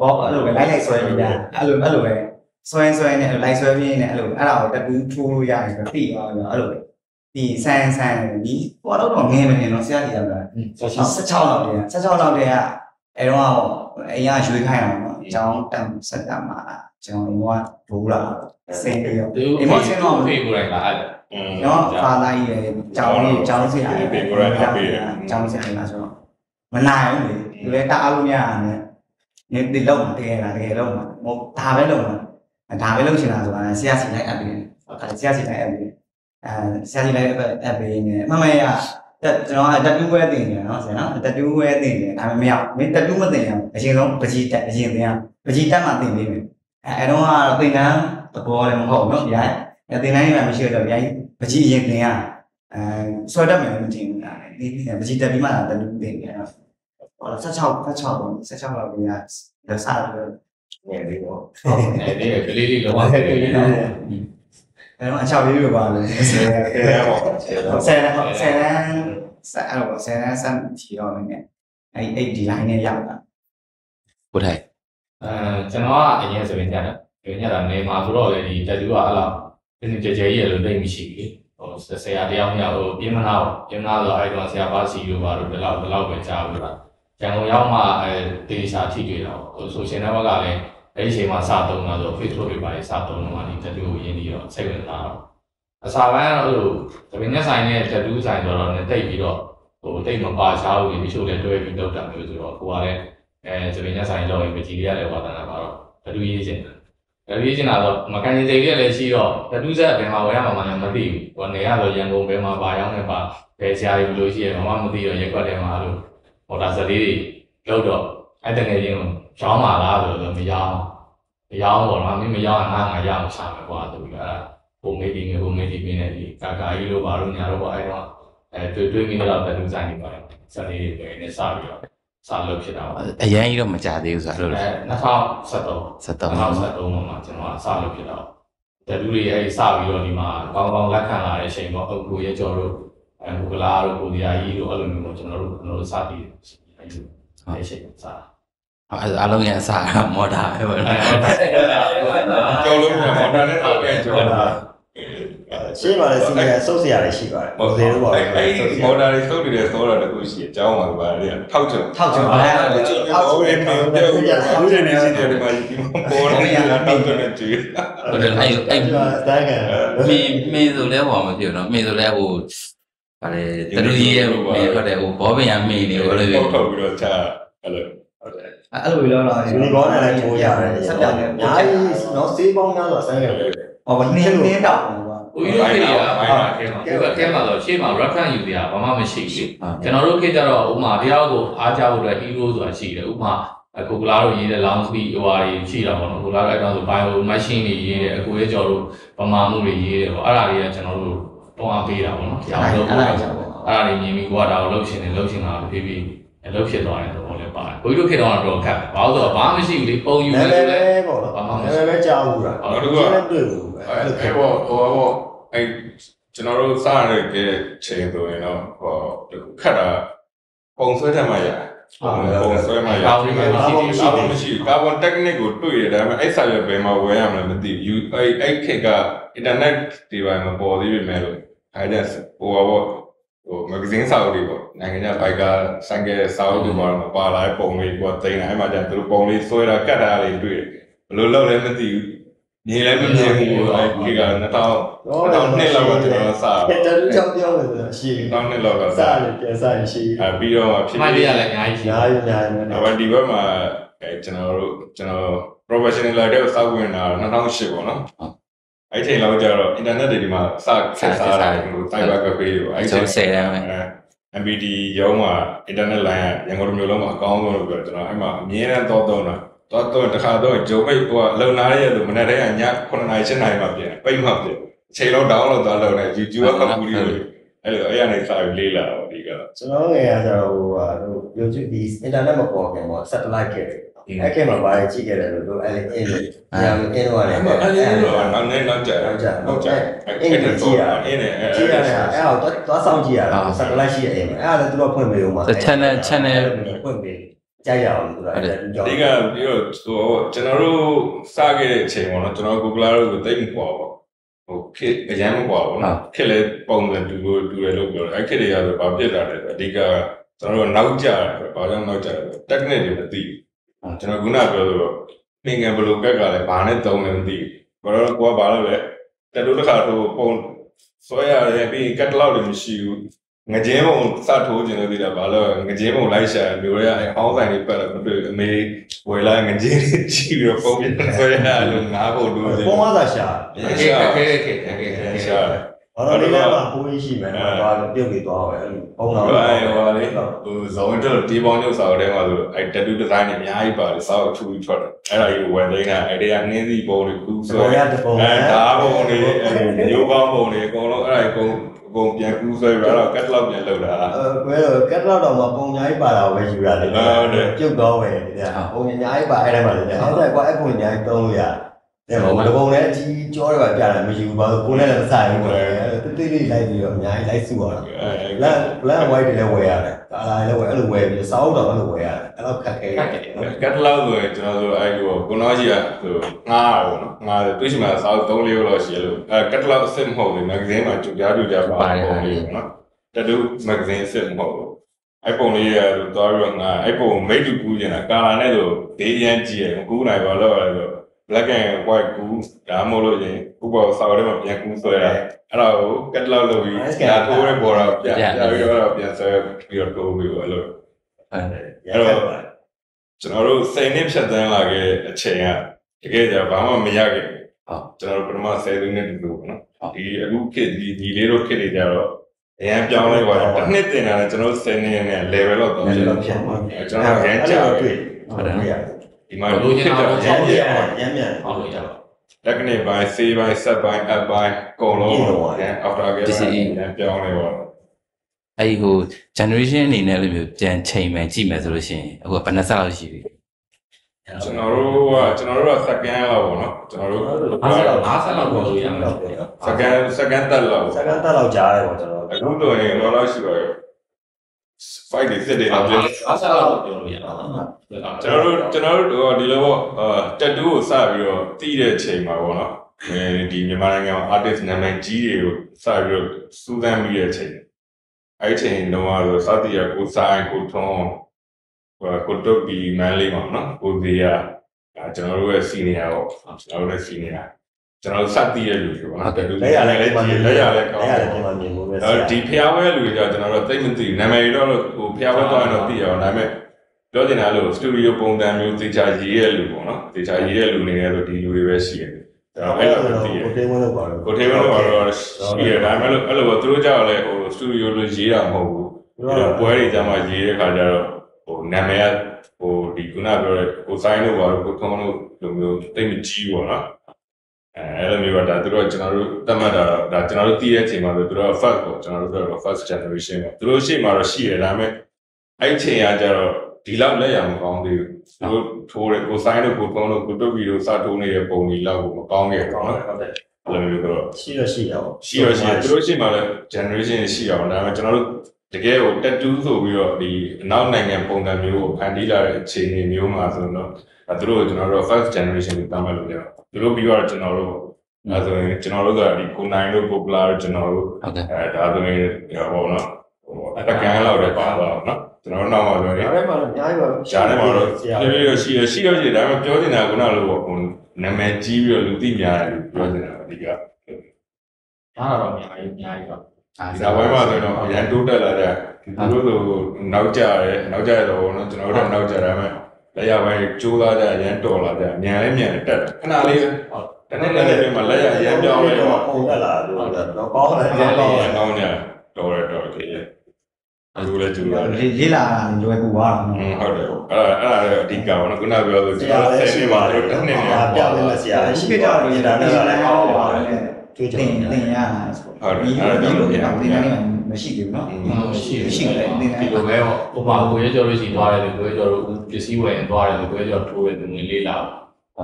ဘောအဲ့လိုပဲလိုက်လိုက်ဆွဲပြီးတာအဲ့လိုအဲ့လိုပဲဆွဲဆွဲနေလိုက်ဆွဲပြီးနေအဲ့လိုအဲ့ဒါကိုတက်တူးထိုးလို့ရတယ်ဆိုပြီးသွားတယ်အဲ့လိုပဲဒီဆန်ဆန်ဒီဟိုတော့တော့ငဲမနေတော့ဆရာကြီးကလည်း16လောက်တည်း16လောက်တည်းကအဲတော့အရင်ရွှေခိုင်းအောင်နော်အကြောင်းတန်ဆက်တာမှာကျွန်တော်ကဒိုးလာ စင်ပြီးတော့သူဖေးဖေးကိုလိုက်လာအဲ့နော်ဖာသားကြီးလည်းကြောင်းလေးကြောင်းစရာကြောင်းစရာလာဆိုတော့မနိုင်ဘူးလေသူလည်းတအားလို့မရနဲ့နေဒီလုံးတကယ်လားတကယ်လုံးမှာဟိုဒါပဲလုံးမှာဒါပဲလုပ်ချင်တာဆိုတာဆရာစီလိုက်အပ်ပြီးအခါဆရာစီလိုက်အပ်ပြီးအဲဆရာစီလိုက်အပ်ပြီးနေမမရတက်ကျွန်တော်တက်တူးဝဲတင်တယ်နော်ဆရာနော်တက်တူးဝဲတင်တယ်ဒါပေမဲ့မရမင်းတက်တူးမတင်ရအရင်ဆုံးပကြီးတက်အရင်တင်ရပကြီးတက်မှတင်ပေးမယ်အဲအဲတော့ကတော့သင်တန်းသဘောလည်းမဟုတ်နော် ဗျာအဲသင်တန်းကြီးမှမရှိတော့ဗျာပကြီးအရင်တင်ရအဲဆွဲတတ်မယ်မတင်ဘူးလားဒီပကြီးတက်ပြီးမှတက်တူးတင်တယ်နော်ဟော16 16ပေါ့16လောက်ပြီးရလက်စားတယ်နေလေးပေါ့အဲဒီကလေးလေးလောကလေးလေးအဲတော့အချောက်လေးတွေပါလို့ဆယ်အဲပေါ့ဆယ်ဆယ်ဆယ်ဆက်အဲ့တော့ဆယ်ဆယ်ချီတော့နေအဲ့အဲ့ ဒီ line နဲ့ရောက်တာကိုထိုင်အဲကျွန်တော်ကအရင်ဆိုရင်ညတယ်ဒီညတာနေမှာဆိုတော့လေဒီတက်တူကအဲ့လောက်ဒီကြဲကြဲကြီးလို့တိတ်မရှိဘူးဟိုဆရာတရားမြောက်ဟိုပြင်းမနာပြင်းမနာဆိုအဲ့တော့ဆရာပါစီလို့ပါတော့ဒီလောက်ဒီလောက်ပဲကြားလို့ပါကျန်ကုန်ရောက်မှအဲတေချာထိတွေ့တော့ဟိုဆိုရှင်နယ်ဘက်ကလည်းအဲ့ဒီချိန်မှာစတုံးတာဆို Facebook တွေပါလေစတုံးတော့ဒီတက်တူကိုရင်းပြီးတော့စိတ်ဝင်စားတော့အစာပိုင်းကတော့ဟိုတပင်းနဲ့ဆိုင်နဲ့တက်တူဆိုင်ဆိုတော့လည်းတိတ်ပြီးတော့ဟိုတိတ်မပါချားဘူးဒီချို့လည်းတွဲပြီးလောက်တာမျိုးဆိုတော့ကိုကလည်းအဲသပင်းညဆိုင်လောက်ရင်ပကြီးလေးရတယ်ဝါသနာပါတော့တတူရေးချင် တယ်တတူရေးချင်တာတော့မကန်ရင်စိတ်လေးလည်းရှိတော့တတူဆက်ဘယ်မှာဝယ်ရမှာမှလည်းမသိဘူးဟိုနေရတော့ရန်ကုန်ဘယ်မှာပါရောက်နေပါဘယ်ဆရာတွေဘယ်လိုရှိရမမမသိတော့ရက်ွက်တယ်မှာလို့မော်တာစလေးတွေလောက်တော့အဲ့တကယ်ချင်းကိုရောင်းပါလားဆိုတော့မရောင်းမရောင်းတော့ငါမင်းမရောင်းငါငါရအောင်ရှာမယ်ကွာဆိုပြီးအဲ့ဒါဟိုမေးဒီငယ်ဟိုမေးဒီပြင်းနေဒီကာကာကြီးလို့ပါလို့ညာတော့အဲ့တော့အဲတွေ့တွေ့မိတော့တတူဆိုင်နေပါတယ်စလေးတွေပဲနေစပြီးတော့ စလုပ်ဖြစ်တာပါအရန်ကြီးတော့မကြသေးဘူးဆိုတော့အဲလို့2013ဆက်တော့2013မှာကျွန်တော်အစလုပ်ဖြစ်တော့တလူတွေအဲဒီစပြီးတော့ဒီမှာကောင်းကောင်းလက်ခံလာတဲ့အချိန်ပေါ့အကူရဲ့ကျော်တို့အဲဘူကလာတို့ကိုဒီယာကြီးတို့အဲ့လိုမျိုးပေါ့ကျွန်တော်တို့ကျွန်တော်တို့စပြီးအဲဒီအဲ့ချိန်စတာအလုံးရအစားမော်တာပဲပေါ့အဲနော်ဟုတ်တယ်ကျော်လို့ပြမော်တာနဲ့တော့ပြန်ကျော်ဟုတ်တာလား ရှင်းပါလေစီနီယာဆုပ်စရာတွေရှိပါတယ်ဟိုသေးတော့ပါအဲ့အဲ့မော်တာတွေသုတ်နေတဲ့သောတာတခုရှိအကြောင်းပါပါလေထောက်ချင်ထောက်ချင်ပါအဲ့ဒါကျုပ်ပြောအဲ့မေပြောပြောအခုတည်းနေရှိတယ်ဒီမှာဒီမှာပေါ်နေတာထောက်ချင်တဲ့ကြည့်ဟုတ်တယ်အဲ့အဲ့တိုင်းကန်မင်းမင်းဆိုလဲဟောမဖြစ်တော့မင်းဆိုလဲဟိုဗာလေတလူကြီးရဲ့မင်းဟုတ်တယ်ဟိုဘောပင်ရမင်းနေဟိုလိုပေါက်ထုတ်ပြီးတော့ချအဲ့လိုဟုတ်တယ်အဲ့လိုပြောတော့ယူနီကောင်းနဲ့လည်းထိုးရတယ်ဆက်ပြတယ်အများကြီးနော်စေးပေါင်းများစွာဆန်းခဲ့တယ်ဟောနင်းနင်းတောက်ပါ ဦးကြီးတို့ခေတ်ကမိုင်းပါခဲမှာဒီကခဲမှာတော့ရှေ့မှာ reference ယူတရားဘာမှမရှိဘူးကျွန်တော်တို့ခေတ်ကျတော့ဥမာတရားကိုအားကြဖို့အတွက် hero ဆိုတာရှိတယ်ဥမာအခုကလာတို့ရေးတဲ့ long speed ဟိုဟာတွေရှိတာပေါ့နော်ကိုလာတို့အဲ့တော့ဆို bio machine တွေရေးတယ်အခုရဲ့ကျော်တို့ဗမာမှုတွေရေးတယ်ပေါ့အဲ့ဒါတွေကကျွန်တော်တို့တွန်းအားပေးတာပေါ့နော်ကြောင်လို့အဲ့ဒါကြောင့်အဲ့ဒါတွေမြင်ပြီးကိုကဒါကိုလှုပ်ရှင်နေလှုပ်ရှင်တာဖြည်းဖြည်းလှုပ်ဖြစ်သွားတယ်တော့လည်းပါတယ်ကိုကြီးတို့ခေတ်တော့တော့ခက်ဘာလို့ဆိုတော့ဘာမှမရှိဘူးလေပုံယူနာ Ờ, မည်နေဆိုလဲပဲပေါ့နော်နာမည်ပဲကြားဘူးလားတွေ့ဘူး အဲ့လိုအဲ့ဘောဟိုဘောအဲ့ကျွန်တော်တို့စရတဲ့ချိန်ဆိုရင်တော့ဟောခက်တာပုံဆွဲထမှရပုံဆွဲမှရကောင်းပြီပဲမရှိသေးဘူးကာဗွန်မရှိကာဗွန် technique ကိုတွေ့ရတယ်ဒါပေမဲ့အဲ့စာရွက်ဘယ်မှာဝယ်ရမလဲမသိဘူးအဲ့အဲ့ခေတ်က internet ဒီပိုင်းမပေါ်သေးပေမဲ့လို့အဲ့ဒါဟိုဘောဟို magazine စာအုပ်တွေပေါ့နိုင်ငံခြားဘိုက်ကဆိုင်ကယ်စာအုပ်တွေပေါ်မှာပါလာတဲ့ပုံလေးကိုသိနေတာအဲ့မှာကျန်သူတို့ပုံလေးဆွဲတာကတ်တာလေးတွေ့တယ်ဘယ်လိုလုပ်လဲမသိဘူး မြင်လည်းမမြင်ဘူးအဲ့ခေတ်က2000 2000နှစ်လောက်ကကျွန်တော်စတတူးချောင်းပြောလို့ဆိုရှိ2000နှစ်လောက်ကစစားတယ်ပြန်စားရှိအဲပြီးတော့ဖြစ်မှတ်ရဖြစ်ရလည်းအများကြီးရှိညာရညာရအဝဒီဘက်မှာအဲကျွန်တော်တို့ကျွန်တော် professional လာတဲ့စောက်ဝင်တာ2008ပေါ့နော်အဲ့ချိန်လောက်ကျတော့ internet တွေဒီမှာစဆက်စားတာဟို cyber cafe တွေပေါ့အဲ့ကျွန်ချိန်တော်ဆယ်တန်းပဲအဲ MBD ရုံးမှာ internet line ကရန်ကုန်မြို့လုံးမှာအကောင်းဆုံးလို့ပြောကျွန်တော်အဲ့မှာအမြဲတမ်းတော့တော့တာ တော့တော့တစ်ခါတော့ဂျုံမိတ်ဟိုကလုံလာရတဲ့လူမနေ့တည်းကည9:00နာရီ7:00နာရီမှပြန်ပိတ်မှပြန်အချိန်လောက် download သွားလုပ်နေ YouTube ကကူရီလို့အဲ့လိုအဲ့ရနေစာပြီးလေးလာတော့ဒီကကျွန်တော်ငယ်ရကြတော့ဟိုဟာတို့ YouTube ဒီ internet မပေါ်ခင်ပေါ့ satellite ခဲ့တယ်အဲ့ခင်မှာဘာကြည့်ခဲ့တယ်လို့တို့အဲ့လေအင်းလို့ညာမင်းတော့လည်းအဲ့အဲ့လေးတော့နောက်နေ့နောက်ကြနောက်ကြနောက်ကြအဲ့ဒီတော့အင်းနဲ့အဲ့ကြည့်ရတယ်အဲ့ဟောသွားဆောင်ကြည့်ရတာ satellite ရှိရဲ့အိမ်မှာအဲ့ဒါလည်းသူတို့ဖွင့်ပေးဦးမှာဖွင့်ပေး ကြရအောင်သူကအဲ့ဒါကြောင့်ဒီကပြီးတော့ဟိုကျွန်တော်တို့စခဲ့တဲ့အချိန်ပေါ့နော်ကျွန်တော် Google တို့ကိုတိတ်မကွာပေါ့ဟိုခက်အရင်မကွာပေါ့နော်ခက်လဲပုံစံတူလို့တူတယ်လို့ပြောတယ်အဲ့ခက်တွေရဆိုဘာဖြစ်လာလဲဆိုအဓိကကျွန်တော်တို့နောက်ကြတယ်ဘာကြောင့်နောက်ကြလဲ technique တွေမသိဘူးကျွန်တော်ခုနပြောသလိုပင်ငံဘလိုကက်ကလည်းဘာနဲ့သုံးလဲမသိဘူးဘာလို့ကိုကဘာလို့လဲတက်လို့တစ်ခါတော့ပုံဆွဲရတယ်ပြီး catalog တွေမရှိဘူး ငကြင်းပုံစထိုးခြင်းလို့သိတာဘာလို့ငကြင်းပုံလိုက်ရှာမျိုးရအဲအောင်းဆိုင်လေးပတ်တော့မတွေ့အမေဝယ်လာငကြင်းလေးကြည့်ပြီးတော့ပုံပြဆွဲရလို့ငါးပုံတူးစင်ပုံအားသာရှာပြန်ကဲရှာကဲကဲကဲကဲကဲရှာ ဘာလို့လဲမှာပိုးကြီးရှိမယ်တော့ပြုတ်ပြီးသွားပဲပုံတော်ဟိုအဲဟိုလေဟိုဇုံတော့ဒီပေါင်းညုပ်စာအုပ်ထဲမှာဆိုအဲ tattoo design တွေအများကြီးပါတယ်စာအုပ်ထူထူထွက်တယ်အဲ့ဒါကြီးဝယ်သိမ်းတာအဲ့ဒီကနင်းစီပုံတွေကူးဆွဲဆိုရတဲ့ပုံအဲဓာတ်ပုံတွေမျိုးပေါင်းပုံတွေအကုန်လုံးအဲ့ဒါအကုန်အကုန်ပြန်ကူးဆွဲပြီးတော့ catalog ပြန်လုပ်တာအဲဘယ်လိုကက်တော့တော့မပုံညာကြီးပါတာပဲယူရတယ်ပြုတ်တော့ပဲဒီကပုံညာကြီးပါအဲ့ဒါမှလည်းဟုတ်တယ်ကွာအဲ့ပုံညာကြီးတုံးလို့ရတယ် ဒါပေမဲ့ဘုံလည်းအကြီးကြောတယ်ပါပြတာမယူပါဘူးကိုယ်လည်းမဆိုင်ဘူးပဲတိတိလေးလိုက်ပြီးတော့အများကြီးလိုက်စုရတာလမ်းလမ်းဝိုင်းတွေလည်းဝယ်ရတယ်။ကာလာလည်းဝယ်အဲ့လိုဝယ်ပြီးစောင်းတော့အဲ့လိုဝယ်ရတယ်။အဲ့လိုခက်ခဲတယ်။ catalog ဆိုရင်ကျွန်တော်တို့အဲ့ဒီကိုကိုနော်ကြီးကဆိုငားရပေါ့နော်ငားတယ်တွေ့ရှိမှာစာအုပ်3လေးလောက်ရှိရလို့အဲ catalog အစ်စ်မဟုတ်ဘူး magazine မှာကြုံကြားကြုံကြားပါပုံလေးပေါ့နော် tattoo magazine အစ်စ်မဟုတ်ဘူးအဲ့ပုံလေးရတော့သွားပြီးတော့ငါအဲ့ပုံမိတ်တူကူးနေတာကာလာနဲ့ဆိုဒေးရန်ကြည့်ရကူးနိုင်ပါတော့အဲ့တော့ black and white ကူးဒါမှမဟုတ်လို့ရင်ဥပ္ပါစာအုပ်ထဲမှာပြန်ကူးဆွဲတာအဲ့ဒါကို catalog လုပ်ပြီးဒါထိုးရဲပေါ်တော့ပြန်ပြန်ပြီးတော့ပြန်ဆွဲပြီးတော့တိုးပြီးတော့အဲ့လိုအဲ့တော့ကျွန်တော်တို့စိတ်နဲ့ဖြတ်သန်းလာခဲ့အချိန်ကတကယ်ကြဘာမှမရခဲ့ဘူးဟုတ်ကျွန်တော်တို့ပထမ10သိန်းနဲ့တူတူပေါ့နော်ဒီအခုခေတ်ဒီဒီလေးတို့ခေတ်တွေကြတော့အရင်ပြောင်းလဲသွားတယ်တစ်နှစ်တင်တာလည်းကျွန်တော်တို့10နှစ်နဲ့ level တော့တော့အဲ့ဖြစ်လိုတော့ဖြတ်သွားကျွန်တော်ရမ်းကြာတွေ့ဟုတ်တယ်ရ ဒီမှာခေတ်တော့ရမ်းမြန်ရမ်းမြန်ဟောလို့ရပါတက်ကနေပိုင်း save ပိုင်း set ပိုင်း app ပိုင်းအကုန်လုံးရမ်း after ခဲ့ရမ်းပြောင်းလဲသွားတော့အဲ့ဒီဟို generation အနေနဲ့လည်းမျိုးပြန်ချိန်မယ်ကြည့်မယ်ဆိုလို့ရှိရင်အခုကဘယ်နှစ်ဆလောက်ရှိပြီကျွန်တော်တို့ကကျွန်တော်တို့က second လောက်ပေါ့နော်ကျွန်တော်တို့50လောက်50လောက်ပေါ်လို့ရမယ် second second တက်လောက်စကန်တက်လောက်ကြားတယ်ပေါ့ကျွန်တော်အခုတော့ရင်တော့လောက်ရှိပါရဲ့ fight တွေစစ်တွေတော့ပြော50လောက်ပြောလို့ရပါကျွန်တော်တို့ကျွန်တော်တို့ဒီလိုပေါ့အာတက်တူးကိုစပြီးတော့တည်တဲ့အချိန်မှာပေါ့နော်အဲဒီမြန်မာနိုင်ငံမှာ artist နာမည်ကြီးတွေကိုစပြီးတော့စူးစမ်းပြီးတဲ့အချိန်အဲ့ဒီအချိန်တော့ဆိုစသည်ရကိုဆိုင်ကိုထုံးဟိုကိုတုတ်ပြီးမန်လေးမှာနော်ကိုစီယာအဲကျွန်တော်တို့ရဲ့ senior ပေါ့ကျွန်တော်တို့ရဲ့ senior ကျွန်တော်တို့စသည်ရလူတွေပေါ့နော်တက်တူးလက်ရလည်းလည်းလက်ရလည်းကောင်းလက်ရတယ်လည်းပြန်မြင်လို့ပဲအဲဒီဖျားဝဲလူတွေကကျွန်တော်တို့သိမသိနာမည်တော့ဟိုဖျားဝဲတော့တော့သိရအောင်ဒါပေမဲ့ပြောချင်တာလို့စတူဒီယိုပုံစံမျိုးသေချာရေးရလူပေါ့နော်သေချာရေးရလူနေရဆိုဒီလူတွေပဲရှိတယ်ဒါအဲ့လိုပဲသိရကိုတေးမလို့ပါတော့ကိုထေမလို့ကတော့ရှိရဒါပေမဲ့အဲ့လိုပဲသူတို့ကြောက်လဲဟိုစတူဒီယိုလိုရေးတာမဟုတ်ဘူးပွဲတွေကြမှာရေးတဲ့ခါကျတော့ဟိုနာမည်ကဟိုဒီခုနပြောတဲ့ကိုဆိုင်တို့ဘာလို့ကိုထုံးတို့လိုမျိုးတိတ်မကြီးပေါ့နော် အဲအဲ့လိုမျိုးကဒါသူတို့ကျွန်တော်တို့တတ်မှတ်တာတော့ဒါကျွန်တော်တို့တည်တဲ့အချိန်မှာဆိုသူတို့က first ပေါ့ကျွန်တော်တို့ကတော့ first generation ပေါ့သူတို့ရှေ့မှာတော့ရှိတယ်ဒါပေမဲ့အဲ့ချိန်ကကျတော့ဒီလောက်လက်ရမကောင်းသေးဘူးသူတို့ထိုးတယ်ကိုဆိုင်တို့ကိုထုံးတို့ကိုတွတ်ပြီးတော့စထိုးနေတဲ့ပုံကြီးလောက်ကိုမကောင်းခဲ့ဘူးနော်ဟုတ်တယ်အဲ့လိုမျိုးတော့ရှိရရှိရအောင်ရှိရရှိရသူတို့ရှိမှလည်း generation ရှိအောင်ဒါပေမဲ့ကျွန်တော်တို့တကယ်ကို tattoo ဆိုပြီးတော့ဒီအနောက်နိုင်ငံပုံစံမျိုးကိုဖန်တီးလာတဲ့အခြေအနေမျိုးမှာဆိုတော့အဲသူတို့ကိုကျွန်တော်တို့ first generation ကိုတမ်းမှတ်လို့ရတယ် သူတို့ပြီးတော့ကျွန်တော်တို့အဲဆိုရင်ကျွန်တော်တို့ကဒီကိုနိုင်တို့ popular တို့ကျွန်တော်တို့ဟုတ်ကဲ့အဲဒါဆိုရင်ဟောနော်ဟိုအတကန်လောက်လည်းပါသွားတော့နော်ကျွန်တော်တို့နောက်မှာဆိုရင်ဒါပေမဲ့အများကြီးပါဂျားထဲမှာတော့ဖြည်းဖြည်းရှိရရှိရရှိဒါပေမဲ့ပြောနေတာကခုနလိုပေါ့ဟိုနာမည်ကြီးပြီးတော့လူသိများတယ်လို့ပြောနေတာအဓိကဒါတော့အများကြီးအများကြီးပါအာဒီနောက်ပိုင်းမှာဆိုတော့အရန်တိုးတက်လာတဲ့သူတို့ဆိုနောက်ကျရဲနောက်ကျရတော့နော်ကျွန်တော်တို့နောက်ကျရမယ် လက်ရပိုင်းကျိုးသားကြအရန်တော်လာကြမြန်လဲမြန်တက်တယ်ခဏလေးဟုတ်တနေ့နေ့လေးမှာလက်ရအရန်ပြောင်းလဲတော့ပုံတက်လာတော့တော့ကောင်းတယ်အရန်ကောင်းကောတယ်င်းနေတော်ရတော်ကြီးအခုလည်းကျူလာတယ်လေးလာလွယ်ကူသွားတာဟုတ်တယ်အဲ့ဒါအဲ့ဒါလည်းအဓိကပါနော်ခုနပြောလို့ဆကျွန်ရာတော်လည်းဆက်ရှိနေပါပါတလို့ယ်တစ်နှစ်နဲ့ပြပြမယ်ဆရာရှိရှိကြကြတယ်တယ်ဒါဒါနဲ့နဲ့လည်းလည်းကောကောင်းင်းပါပါတယ် တွေ့ကြ တင် တယ် တင်ရတာဒီလိုဒီလိုတင်နေမရှိသေးဘူးเนาะ ရှိ ရှိတယ်တင် ဒီလိုပဲဟိုမှာကိုရဲကျော်လို့ရှိသွားတယ်ကိုရဲကျော်တို့ပစ္စည်းဝယ်ရင်သွားတယ်ကိုရဲကျော်ထိုးတယ်သူငွေလေးလာ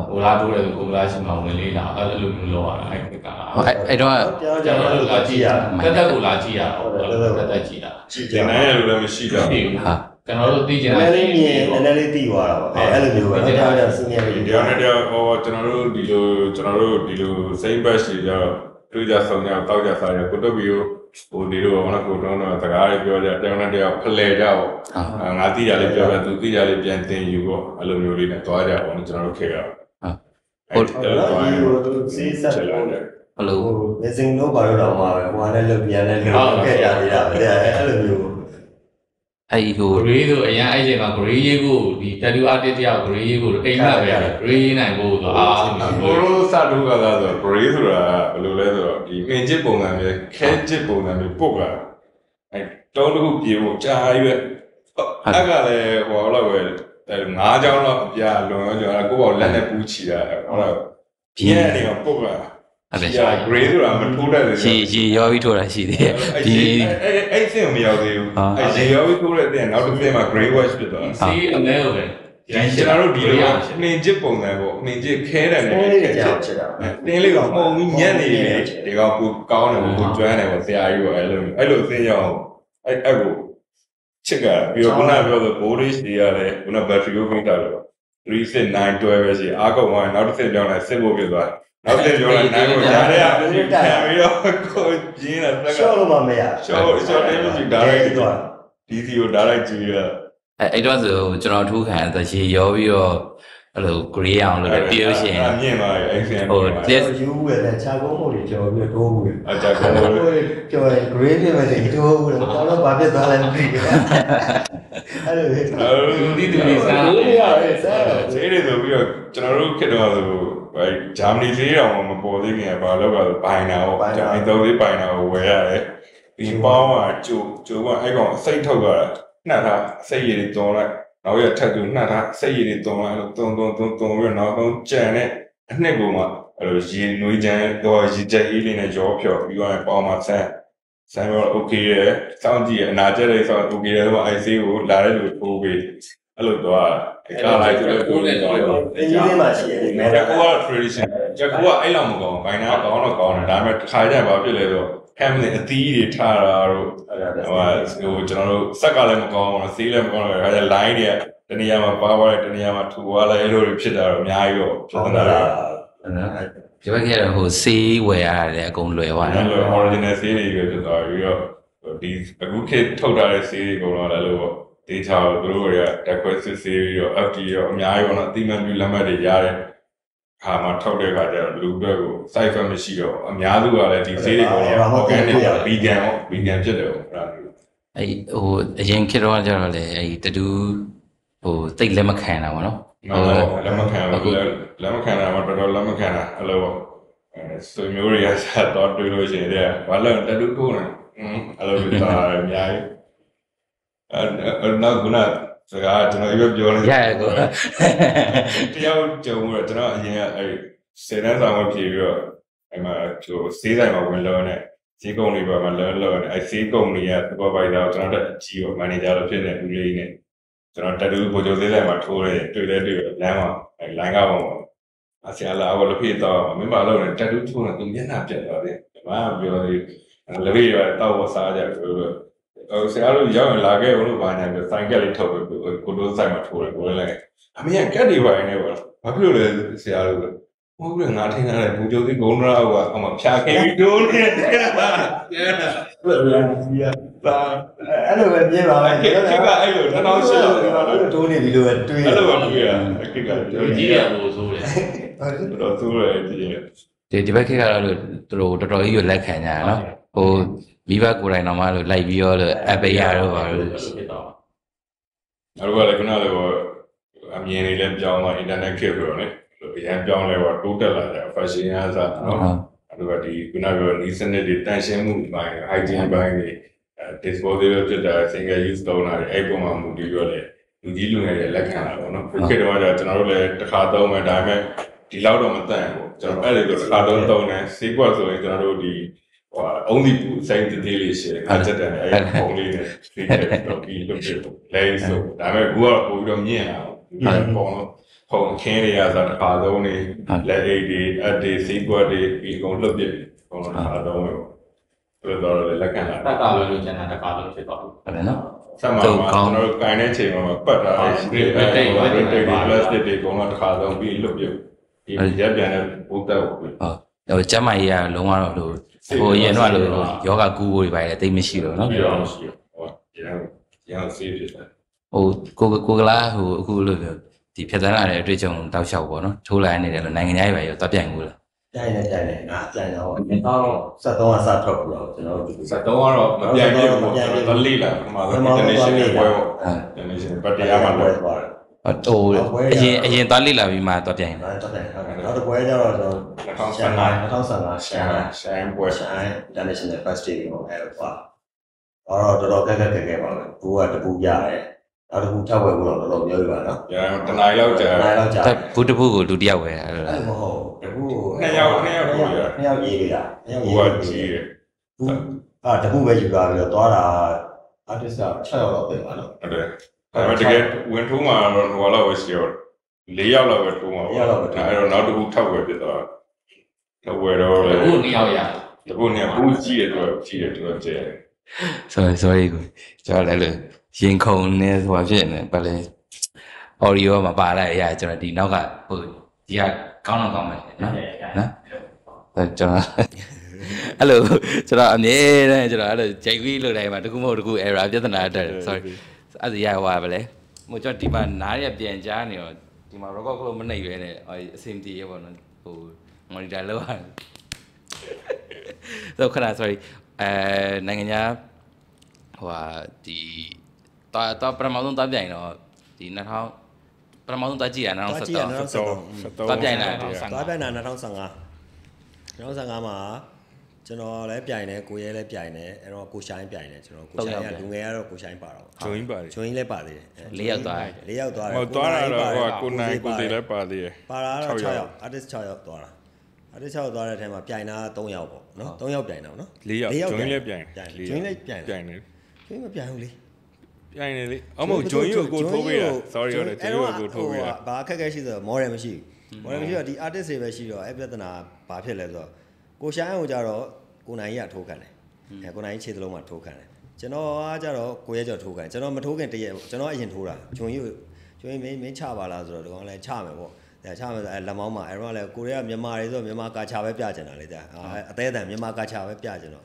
ဟိုလားထိုးတယ်ကိုလားရှိမှဝင်လေးလာအဲ့လိုမျိုးလောက်ရတာအဲ့ဒီကလာ ဟိုအဲ့အဲ့တော့ ကြားကြ ကျွန် တော့ တော်တို့လာကြည့်ရတက်တက်ကိုလာကြည့်ရတက်တက်ကြည့်တာ ရှိကြ ကျန် တယ် တဲ့လူလည်းမရှိတော့ ဒီ ဟာ ကျွန်တော်တို့သိချင်နတာည်းနည်းလေးမြင်နည်းနည်းလေးတီးသွားတာပေါ့အဲ့လိုမျိုးပဲကြားကြစင်းရဒီလေးတရားနဲ့တရားဟောကျွန်တော်တို့ဒီလိုကျွန်တော်တို့ဒီလို same batch တွေကြတော့တွေ့ကြဆောင်ကြတောက်ကြစားကြကိုတုတ်ပြီးဟိုဒီလိုဘာမှကိုတော့တော့စကားတွေပြောကြတရားနဲ့တရားဖလှယ်ကြပေါ့ဟာအာငါသိရလေးပြောပြသူသိရလေးပြန်တင်ယူပေါ့အဲ့လိုမျိုးလေးနဲ့တွားကြပေါ့ကျွန်တော်တို့ခေရဟုတ်ဟုတ်တယ်ဟုတ်တွားလားရဒီလိုစီးဆက်ချက်လာတယ်ဘလို့ဟိုမစင်တော့ဘာလို့တော့မှာပဲဟိုကလည်းလုတ်ပြန်လည်းလုတ်ခဲ့ကြသေးတာပဲအဲ့လိုမျိုး အဲ့ဟိုဂရေးဆိုအရင်အဲ့ချိန်မှာဂရေးရေးကိုဒီတက်တူအာတစ်တယောက်ဂရေးရေးကိုအိမ်မှာပဲဂရေးရေးနိုင်ဖို့ဆိုအားလုံးအကိုတို့စတုကသာဆို gray ဆိုတာဘယ်လိုလဲဆိုတော့ဒီငင်ချစ်ပုံစံမျိုးခဲချစ်ပုံစံမျိုးပုတ်လာအဲတောင်းတစ်ခုပြေဖို့ကြာရွက်အဲ့ကလည်းဟိုတော့ပဲအဲငါးကြောင်းတော့အပြာလွန်ရောကျော်ကိုပေါ့လက်နဲ့ပူးချီတာဟုတ်လားပြင်းနေတော့ပုတ်လာ အဲ့ဒါကြာ gray ဆိုတာမထိုးတတ်ဘူးရှည်ရှည်ရောပြီးထိုးတာရှိသေးတယ်ဒီအဲ့အဲ့အဆင်မရောက်သေးဘူးဟာအဲ့ရေရောပြီးထိုးတဲ့တဲ့နောက်တစ်ပြင်မှာ gray wash ဖြစ်သွားတာစီအမဲကိုပဲဒီကျွန်တော်တို့ဒီလိုနှင်ချစ်ပုံစံပေါ့နှင်ချစ်ခဲတယ်နနဲ့ည်းလေးကြောင်ဖြစ်တာတင်းလေးကမှုံပြီးညံ့နေတယ်ဒီကောင်ကိုကောင်းတယ်ကိုကျွမ်းတယ်ပေါ့ဆရာကြီးပေါ့အဲ့လိုအဲ့လိုသိရအောင်အဲ့အဲ့ကိုချစ်ကပြီးတော့ခုနပြောဆို bodies တွေရတယ်ခုန battery ကိုပြင်တာလို့369 12ပဲရှိအားကုန်သွားနောက်တစ်ဆင့်ပြောင်းလိုက်စစ်ဖို့ပြသွား နောက်တစ်ဆင့်ပြောင်းလိုက်နိုင်ကိုညားရရပြီးပြီးတော့ကိုကျင်းတာတက်ကရှော့လို့မမရရှော့ရှော့တယ်မရှိ direct သွား DC ကို direct ကြည့်ရအဲ့အဲ့တော့ဆိုကျွန်တော်ထိုးခံတဲ့ရှည်ရောပြီးတော့ အဲ့လို gray အောင်လို့လည်းပြောရှင်အမြင်ပါအဲ့ဆင်ဟိုလက်ယူဝယ်တဲ့ခြာကုန်းမှုတွေကြော်ပြီးတော့ဘူးအကြကောင်းလို့ဟိုပြောရင် gray ဖြစ်မယ်ဆိုတိုးဘူးတော့တော့ဘာဖြစ်သွားလဲမသိဘူးအဲ့လိုပဲသူဒီသူလေးစားဘူးရတယ်ဆရာဈေးတွေဆိုပြီးတော့ကျွန်တော်တို့ခေတ်တော့ဆိုအဲဂျာမနီဈေးတော်မပေါ်သေးခင်ကဘာလို့ကဆိုဘိုင်နာကိုဂျာမနီသုံးသေးဘိုင်နာကိုဝယ်ရတယ်ဒီပေါင်းကကျိုးကျိုးကအဲ့ကောင်အစိတ်ထုတ်သွားတာနှက်ထားအစိတ်ရည်တွန်လိုက် နောက်ရထပ်သူနှက်ထားအစိတ်ရည်တွန်လိုက်အဲ့လိုတွန်တွန်တွန်တွန်ပြီးတော့နောက်ဆုံးကြံတဲ့အနှစ်ကိုမှအဲ့လိုရေနွေးကြမ်းတော့ရေကြက်အေးလေးနဲ့ရောဖြော်ပြီးတော့ပေါင်းမှဆန်းဆန်းတော့ okay ရယ်စောင့်ကြည့်ရအနာကျက်လေးဆိုတော့ okay ရယ်ဆိုတော့ IC ကိုလာတဲ့လူပို့ပြီးအဲ့လိုတော့ကာလိုက်ဆိုတော့ကိုယ်နဲ့တော့အင်းကြီးလေးမှရှိတယ်ဂျက်ကူက tradition ဂျက်ကူကအဲ့လောက်မကောင်းဘိုင်နာကောင်းတော့ကောင်းတယ်ဒါပေမဲ့တစ်ခါကျရင်ဘာဖြစ်လဲဆိုတော့ family အသီးတွေထားတာတို့ဟိုဟိုကျွန်တော်တို့စက်ကလည်းမကောင်းဘူးဆေးလည်းမကောင်းဘူးခါကျ line တွေကတနေရာမှာပါသွားတယ်တနေရာမှာထူသွားလိုက်အဲ့လိုတွေဖြစ်တာတော့အများကြီးတော့ဖြစ်နေတာဒီဘက်ကကတော့ဟိုဆေးဝယ်ရတယ်အကုန်လွယ်သွားတယ်အဲ့လို original ဆေးတွေပဲဖြစ်သွားပြီးတော့ဒီအခုခေတ်ထုတ်ထားတဲ့ဆေးတွေကတော့လည်းလို့ပေါ့ data ကိုသူတို့တွေက request ဆေးပြီးတော့ FD ရောအများကြီးပေါ့နော်အတိမတ်ပြီးလက်မှတ်တွေရတယ် ခါမှာထုတ်တဲ့ခါကျတော့လူတွေကို side effect မရှိတော့အများစုကလည်းဒီဆေးတွေကတော့ organic ပေါ့ vegan ပေါ့ vegan ဖြစ်တယ်ပေါ့အဲ့ဒါမျိုးအဲ့ဟိုအရင်ခေတ်တော့ကျတော့လေအဲ့တတူးဟိုတိတ်လက်မခံတာဗောနော်နော်လက်မခံဘူးလက်မခံတာမှတော်တော်လက်မခံတာအဲ့လိုပေါ့အဲဆွေမျိုးတွေကဆက်တော့တွေ့လို့ရှိရင်တဲ့ဘာလို့တတူကိုနေအဲ့လိုပြတာအများကြီးအဲနောက်ခုန စကားကျွန်တော်ပြောပြောနေရရကိုတယောက်ကြုံတော့ကျွန်တော်အရင်ကအဲစေတန်းဆောင်ဝင်ဖြေပြီးတော့အဲ့မှာကျိုးစေးဆိုင်မှာဝင်လို့နဲ့ဈေးကုန်းလေးပါမှာလောလောနဲ့အဲဈေးကုန်းလေးကသဘောပိုက်တော့ကျွန်တော်တက်အကြီးပေါ့မန်နေဂျာလို့ဖြစ်နေဦးလေးနဲ့ကျွန်တော်တက်တူဘိုဂျိုဈေးဆိုင်မှာထိုးတယ်တွေ့တယ်တွေ့လမ်းမှာအဲလိုင်းကပေါ့အဆရာလာဘလို့ဖြစ်တော့မင်းပါလို့နဲ့တက်တူထိုးနေသူမျက်နှာပြတ်သွားတယ်ဘာမှပြောသေးလဘေးရတော့စားကြတယ်ဆိုတော့ ဟိုဆရာတို့ရောက်ရင်လာခဲ့ဘလို့ဘာညာပြောဆိုင်ကက်လေးထုတ်ပြီးကိုတို့ဆိုင်မှာထိုးတယ်ကိုလည်းအမေကကက်တွေပါနေပေါ့ဘာဖြစ်လို့လဲဆရာတို့မဟုတ်ဘူးငါထင်တာလေဘူဂျိုစီဂုံဒရာကအမဖြာခဲပြီးဒိုးနေတာပါကျန်တာအဲ့လိုပဲပြေးပါမယ်ခေခေကအဲ့လိုတောင်းရှင်းလို့ပြောတော့တိုးနေဒီလိုပဲတွေးအဲ့လိုပဲပြေးရခေကသူကြီးရလို့ဆိုတယ်တော့သူ့ရဲ့ဒီဒီဒီဘက်ခေတ်ကတော့လို့သူတို့တော်တော်ကြီးကိုလက်ခံကြရနော်ဟို မိဘကိုယ်တိုင်တော့မှလို့လိုက်ပြီးတော့လို့အပရတော့ပါလို့ဖြစ်တော့အဲ့လိုကလည်းခုနကလည်းအမြင်တွေလည်းပြောင်းသွားအင်တာနက်ခေတ်ဆိုတော့လေအရင်ပြောင်းလဲတော့တိုးတက်လာတယ် fashion အားစားနော်အဲ့လိုကဒီခုနပြောနီးစနစ်တွေတန်ရှင်းမှုပိုင်း hygiene ပိုင်းတွေအဲ disposable ဖြစ်တာ single use သုံးတာတွေအဲ့ပုံမှာမူတည်ပြီးတော့လေလူကြီးလူငယ်တွေလက်ခံတာပေါ့နော်ခုခေတ်တော့ကျွန်တော်တို့လည်းတစ်ခါသုံးမယ်ဒါပေမဲ့ဒီလောက်တော့မတန်ဘူးကျွန်တော်အဲ့လိုတစ်ခါသုံးသုံးတယ်စေးကွက်ဆိုရင်ကျွန်တော်တို့ဒီ ဟိုအုံးဒီပူစိတ်တည်းလေးရှိတယ်အားချက်တယ်အဲ့ပုံလေးနဲ့ဒီတော့ဒီလိုဖြစ်လဲဆိုဒါပေမဲ့ခုကတော့ပို့ပြီးတော့မြင့်လာအောင်ပုံတော့ပုံခင်းတွေရစားတစ်ခါသုံးနေလက်အိတ်တွေအတ်တွေစီးကွက်တွေဒီအကုန်လွတ်ပြစ်အကုန်လုံးအားလုံးပဲဆိုတော့လည်းလက်ခံလာတက်ကလည်းလို့ကျန်တာတက်ကလည်းဖြစ်တော့ဟုတ်တယ်နော်ဆက်မှာကျွန်တော်တို့ကင်တဲ့ချိန်မှာပတ်တာအဲ့ဒီအဲ့ဒီ plastic တွေကုန်တော့တစ်ခါလုံးပြီးလွတ်ပြစ်ဒီရက်ပြန်တဲ့ဘုတ်တော့ဟိုကျမကြီးကလုံးဝတော့လို့ ဟိုရင်တော့လို့ယောဂကူဖို့တွေပါတယ်တိတ်မရှိတော့နော်ပြီးတော့ရှိဟောရန်ရန်စီးဖြစ်တယ်ဟိုကိုကိုကလာဟိုအခုလို့ပြောဒီဖြတ်သန်းလာတဲ့အတွေ့အကြုံတောက်လျှောက်ပေါ့နော်ထိုးလိုက်နေတယ်လို့နိုင်ငံခြားရေးပဲရောတွားပြိုင်ဘူးလားပြပြိုင်နေပြိုင်နေငါပြိုင်တော့အရင်တော့73ကစထုတ်ပြီးတော့ကျွန်တော်တို့စက်တော့ကတော့မပြိုင်ပြဘူးပေါ့ကျွန်တော်တို့လိလာပထမဆုံး international ပွဲပေါ့အာ international ပတ်တရားမှာပွဲလို့သွားတယ် ဟိုအရင်အရင်သွားလိလာပြီးမှသွားပြန်ဒါတော့တယ်ဟုတ်တယ်နောက်တစ်ပွဲကျတော့ကျွန်တော်ရှန်ဟိုင်း2015ရှရှာန်ဟိုင်းရှိုင်းပွဲရှန်ဟိုင်း international festival ကိုအဲ့တော့တော့တော်တော်ကဲကဲကဲကဲပါပဲဘူးကတပူရတယ်နောက်တစ်ခုထပ်ဝယ်ဖို့တော့တော်တော်ပြောပြပါနော်ရတနားလောက်ကြာနိုင်တော့ကြာတက်ဘူးတပူကိုလူတယောက်ပဲအဲ့လိုအဲ့မဟုတ်တပူကိုနှစ်ယောက်နှစ်ယောက်ကိုရနှစ်ယောက်ရေးရတာနှစ်ယောက်ရေးဟိုရကကြီးတယ်ဘူးအာတပူပဲယူလာပြီးတော့သွားတာ artist က6ယောက်လောက်ပြင်ပါနော်ဟုတ်တယ် ဒါပေမဲ့တကယ်ဝင်ထိုးမှာတော့ဟိုလောက်ပဲရှိရော၄ယောက်လောက်ပဲထိုးမှာပေါ့အဲ့တော့နောက်တစ်ခုထောက်ဝယ်ဖြစ်သွားတော့ဝယ်တော့လေအခုနှစ်ယောက်ရတခုနဲ့ဘူးကြီးတယ်တော့ကြီးတယ်တော့ကျဲ sorry sorry ကိုကျွန်တော်လည်းလို့ရင်ခုန်နေဟိုဖြစ်နေပါလေ audio မှာပါလိုက်အရာကျွန်တော်ဒီနောက်ကဟိုဒီကကောင်းတော့ကောင်းမယ်နော်နော်ကျွန်တော်အဲ့လိုကျွန်တော်အမြဲတမ်းကျွန်တော်အဲ့လိုဂျိတ်ပြီးလို့တိုင်းမှာတခုမဟုတ်တခု error ပြဿနာတက်တယ် sorry အဲ့ဒါရဟွာပဲလေဟိုကျွန်တော်ဒီမှာနားရပြန်ကြားနေတော့ဒီမှာ record လို့မနှိပ်ရဲနဲ့ဟိုအဆင်ပြေရပါတော့ဟို monitor လောက်ရတယ်တော့ခဏ sorry အဲနိုင်ငံခြားဟိုဟာဒီတော့တော့ပထမဆုံးသွားပြိုင်တော့ဒီ2000ပထမဆုံးသွားကြည့်ရအောင်သွားဆက်ကြည့်ရတော့အောင်တော့သွားပြိုင်လာသွားပြိုင်တာ2015 2015မှာ ကျွန်တော်လည်းပြိုင်တယ်ကိုရဲလည်းပြိုင်တယ်အဲ့တော့ကိုရှိုင်းပြိုင်တယ်ကျွန်တော်ကိုရှိုင်းကလူငယ်ကတော့ကိုရှိုင်းပါတော့ဂျွင်းပါတယ်ဂျွင်းလည်းပါသေးတယ်လေးယောက်သွားတယ်လေးယောက်သွားတယ်ဟိုသွားတာတော့ဟိုကိုနိုင်ကိုသေးလည်းပါသေးတယ်ပါတာတော့6ယောက် artist 6ယောက်သွားတာ artist 6ယောက်သွားတဲ့အထက်မှာပြိုင်တာ3ယောက်ပေါ့နော်3ယောက်ပြိုင်တော့နော်၄ယောက်ဂျွင်းလည်းပြိုင်ဂျွင်းလည်းပြိုင်ပြိုင်တယ်ဂျွင်းမပြိုင်ဘူးလေပြိုင်တယ်လေအမဟုတ်ဂျွင်းကိုကိုထိုးပေးတာ sorry ရတယ်ဂျွင်းကိုကိုထိုးပေးတာဘာအခက်အခဲရှိဆိုတော့ model မရှိဘူး model မရှိတော့ဒီ artist တွေပဲရှိတော့အဲ့ပြဿနာဘာဖြစ်လဲဆိုတော့ ကိုရှိုင်းကိုကြတော့ကိုနိုင်ကြီးကထိုးခံတယ်အဲကိုနိုင်ကြီးခြေသလုံးမှာထိုးခံတယ်ကျွန်တော်ကကြတော့ကိုရဲကျော်ထိုးခံကျွန်တော်မထိုးခင်တရက်ကျွန်တော်အရင်ထိုးတာဂျွန်ကြီးကိုဂျွန်ကြီးမင်းမင်းချပါလားဆိုတော့ဒီကောင်လည်းချမယ်ပေါ့အဲချမယ်ဆိုအဲလက်မောင်းမှာအဲ့တော့လည်းကိုရီးယားမြန်မာတွေဆိုမြန်မာကာချာပဲပြကျင်တာလေတဲ့အဲအသေးအတန်မြန်မာကာချာပဲပြကျင်တော့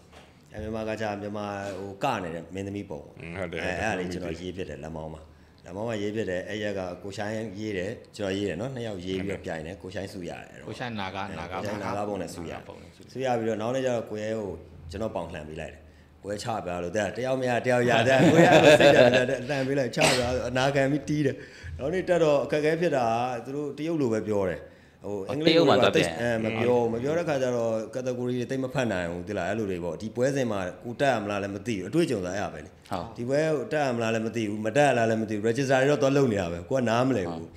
အဲမြန်မာကာချာမြန်မာဟိုကနေတဲ့မင်းသမီးပုံပေါ့ဟုတ်တယ်အဲအဲ့ဒါလေးကျွန်တော်ရေးပြတယ်လက်မောင်းမှာ လက်မောင်းမှာရေးပြတယ်အဲ့ရက်ကကိုရှိုင်းရေးတယ်ကျွန်တော်ရေးတယ်နော်နှစ်ယောက်ရေးပြီးတော့ပြိုင်တယ်ကိုရှိုင်းစုရတယ်အဲ့ကိုတော့ရှိုင်းနာကနာကကိုရှိုင်းနာကပုံနဲ့စုရပုံနဲ့စုစုရပြီးတော့နောက်နေ့ကျတော့ကိုရဲကိုကျွန်တော်ပေါင်လှန်ပေးလိုက်တယ်ကိုရဲချပြလို့တဲ့တယောက်မရတယောက်ရတဲ့ကိုရဲအဲ့လိုစိတ်တယ်လှန်ပေးလိုက်ချပြအနာခံပြီးတီးတယ်နောက်နေ့တက်တော့အခက်အခဲဖြစ်တာကသူတို့တရုတ်လိုပဲပြောတယ် ဟိုအင်္ဂလိပ်လိုအဲမပြောမပြောတဲ့ခါကျတော့ category တွေတိတ်မဖတ်နိုင်ဘူးတိလားအဲ့လိုတွေပေါ့ဒီပွဲစဉ်မှာကိုတက်ရမလားလည်းမသိဘူးအတွေ့အကြုံသားရပဲလေဟုတ်ဒီဘဲတက်ရမလားလည်းမသိဘူးမတက်ရလားလည်းမသိဘူး register တွေတော့သွားလုပ်နေတာပဲကိုကနားမလဲဘူး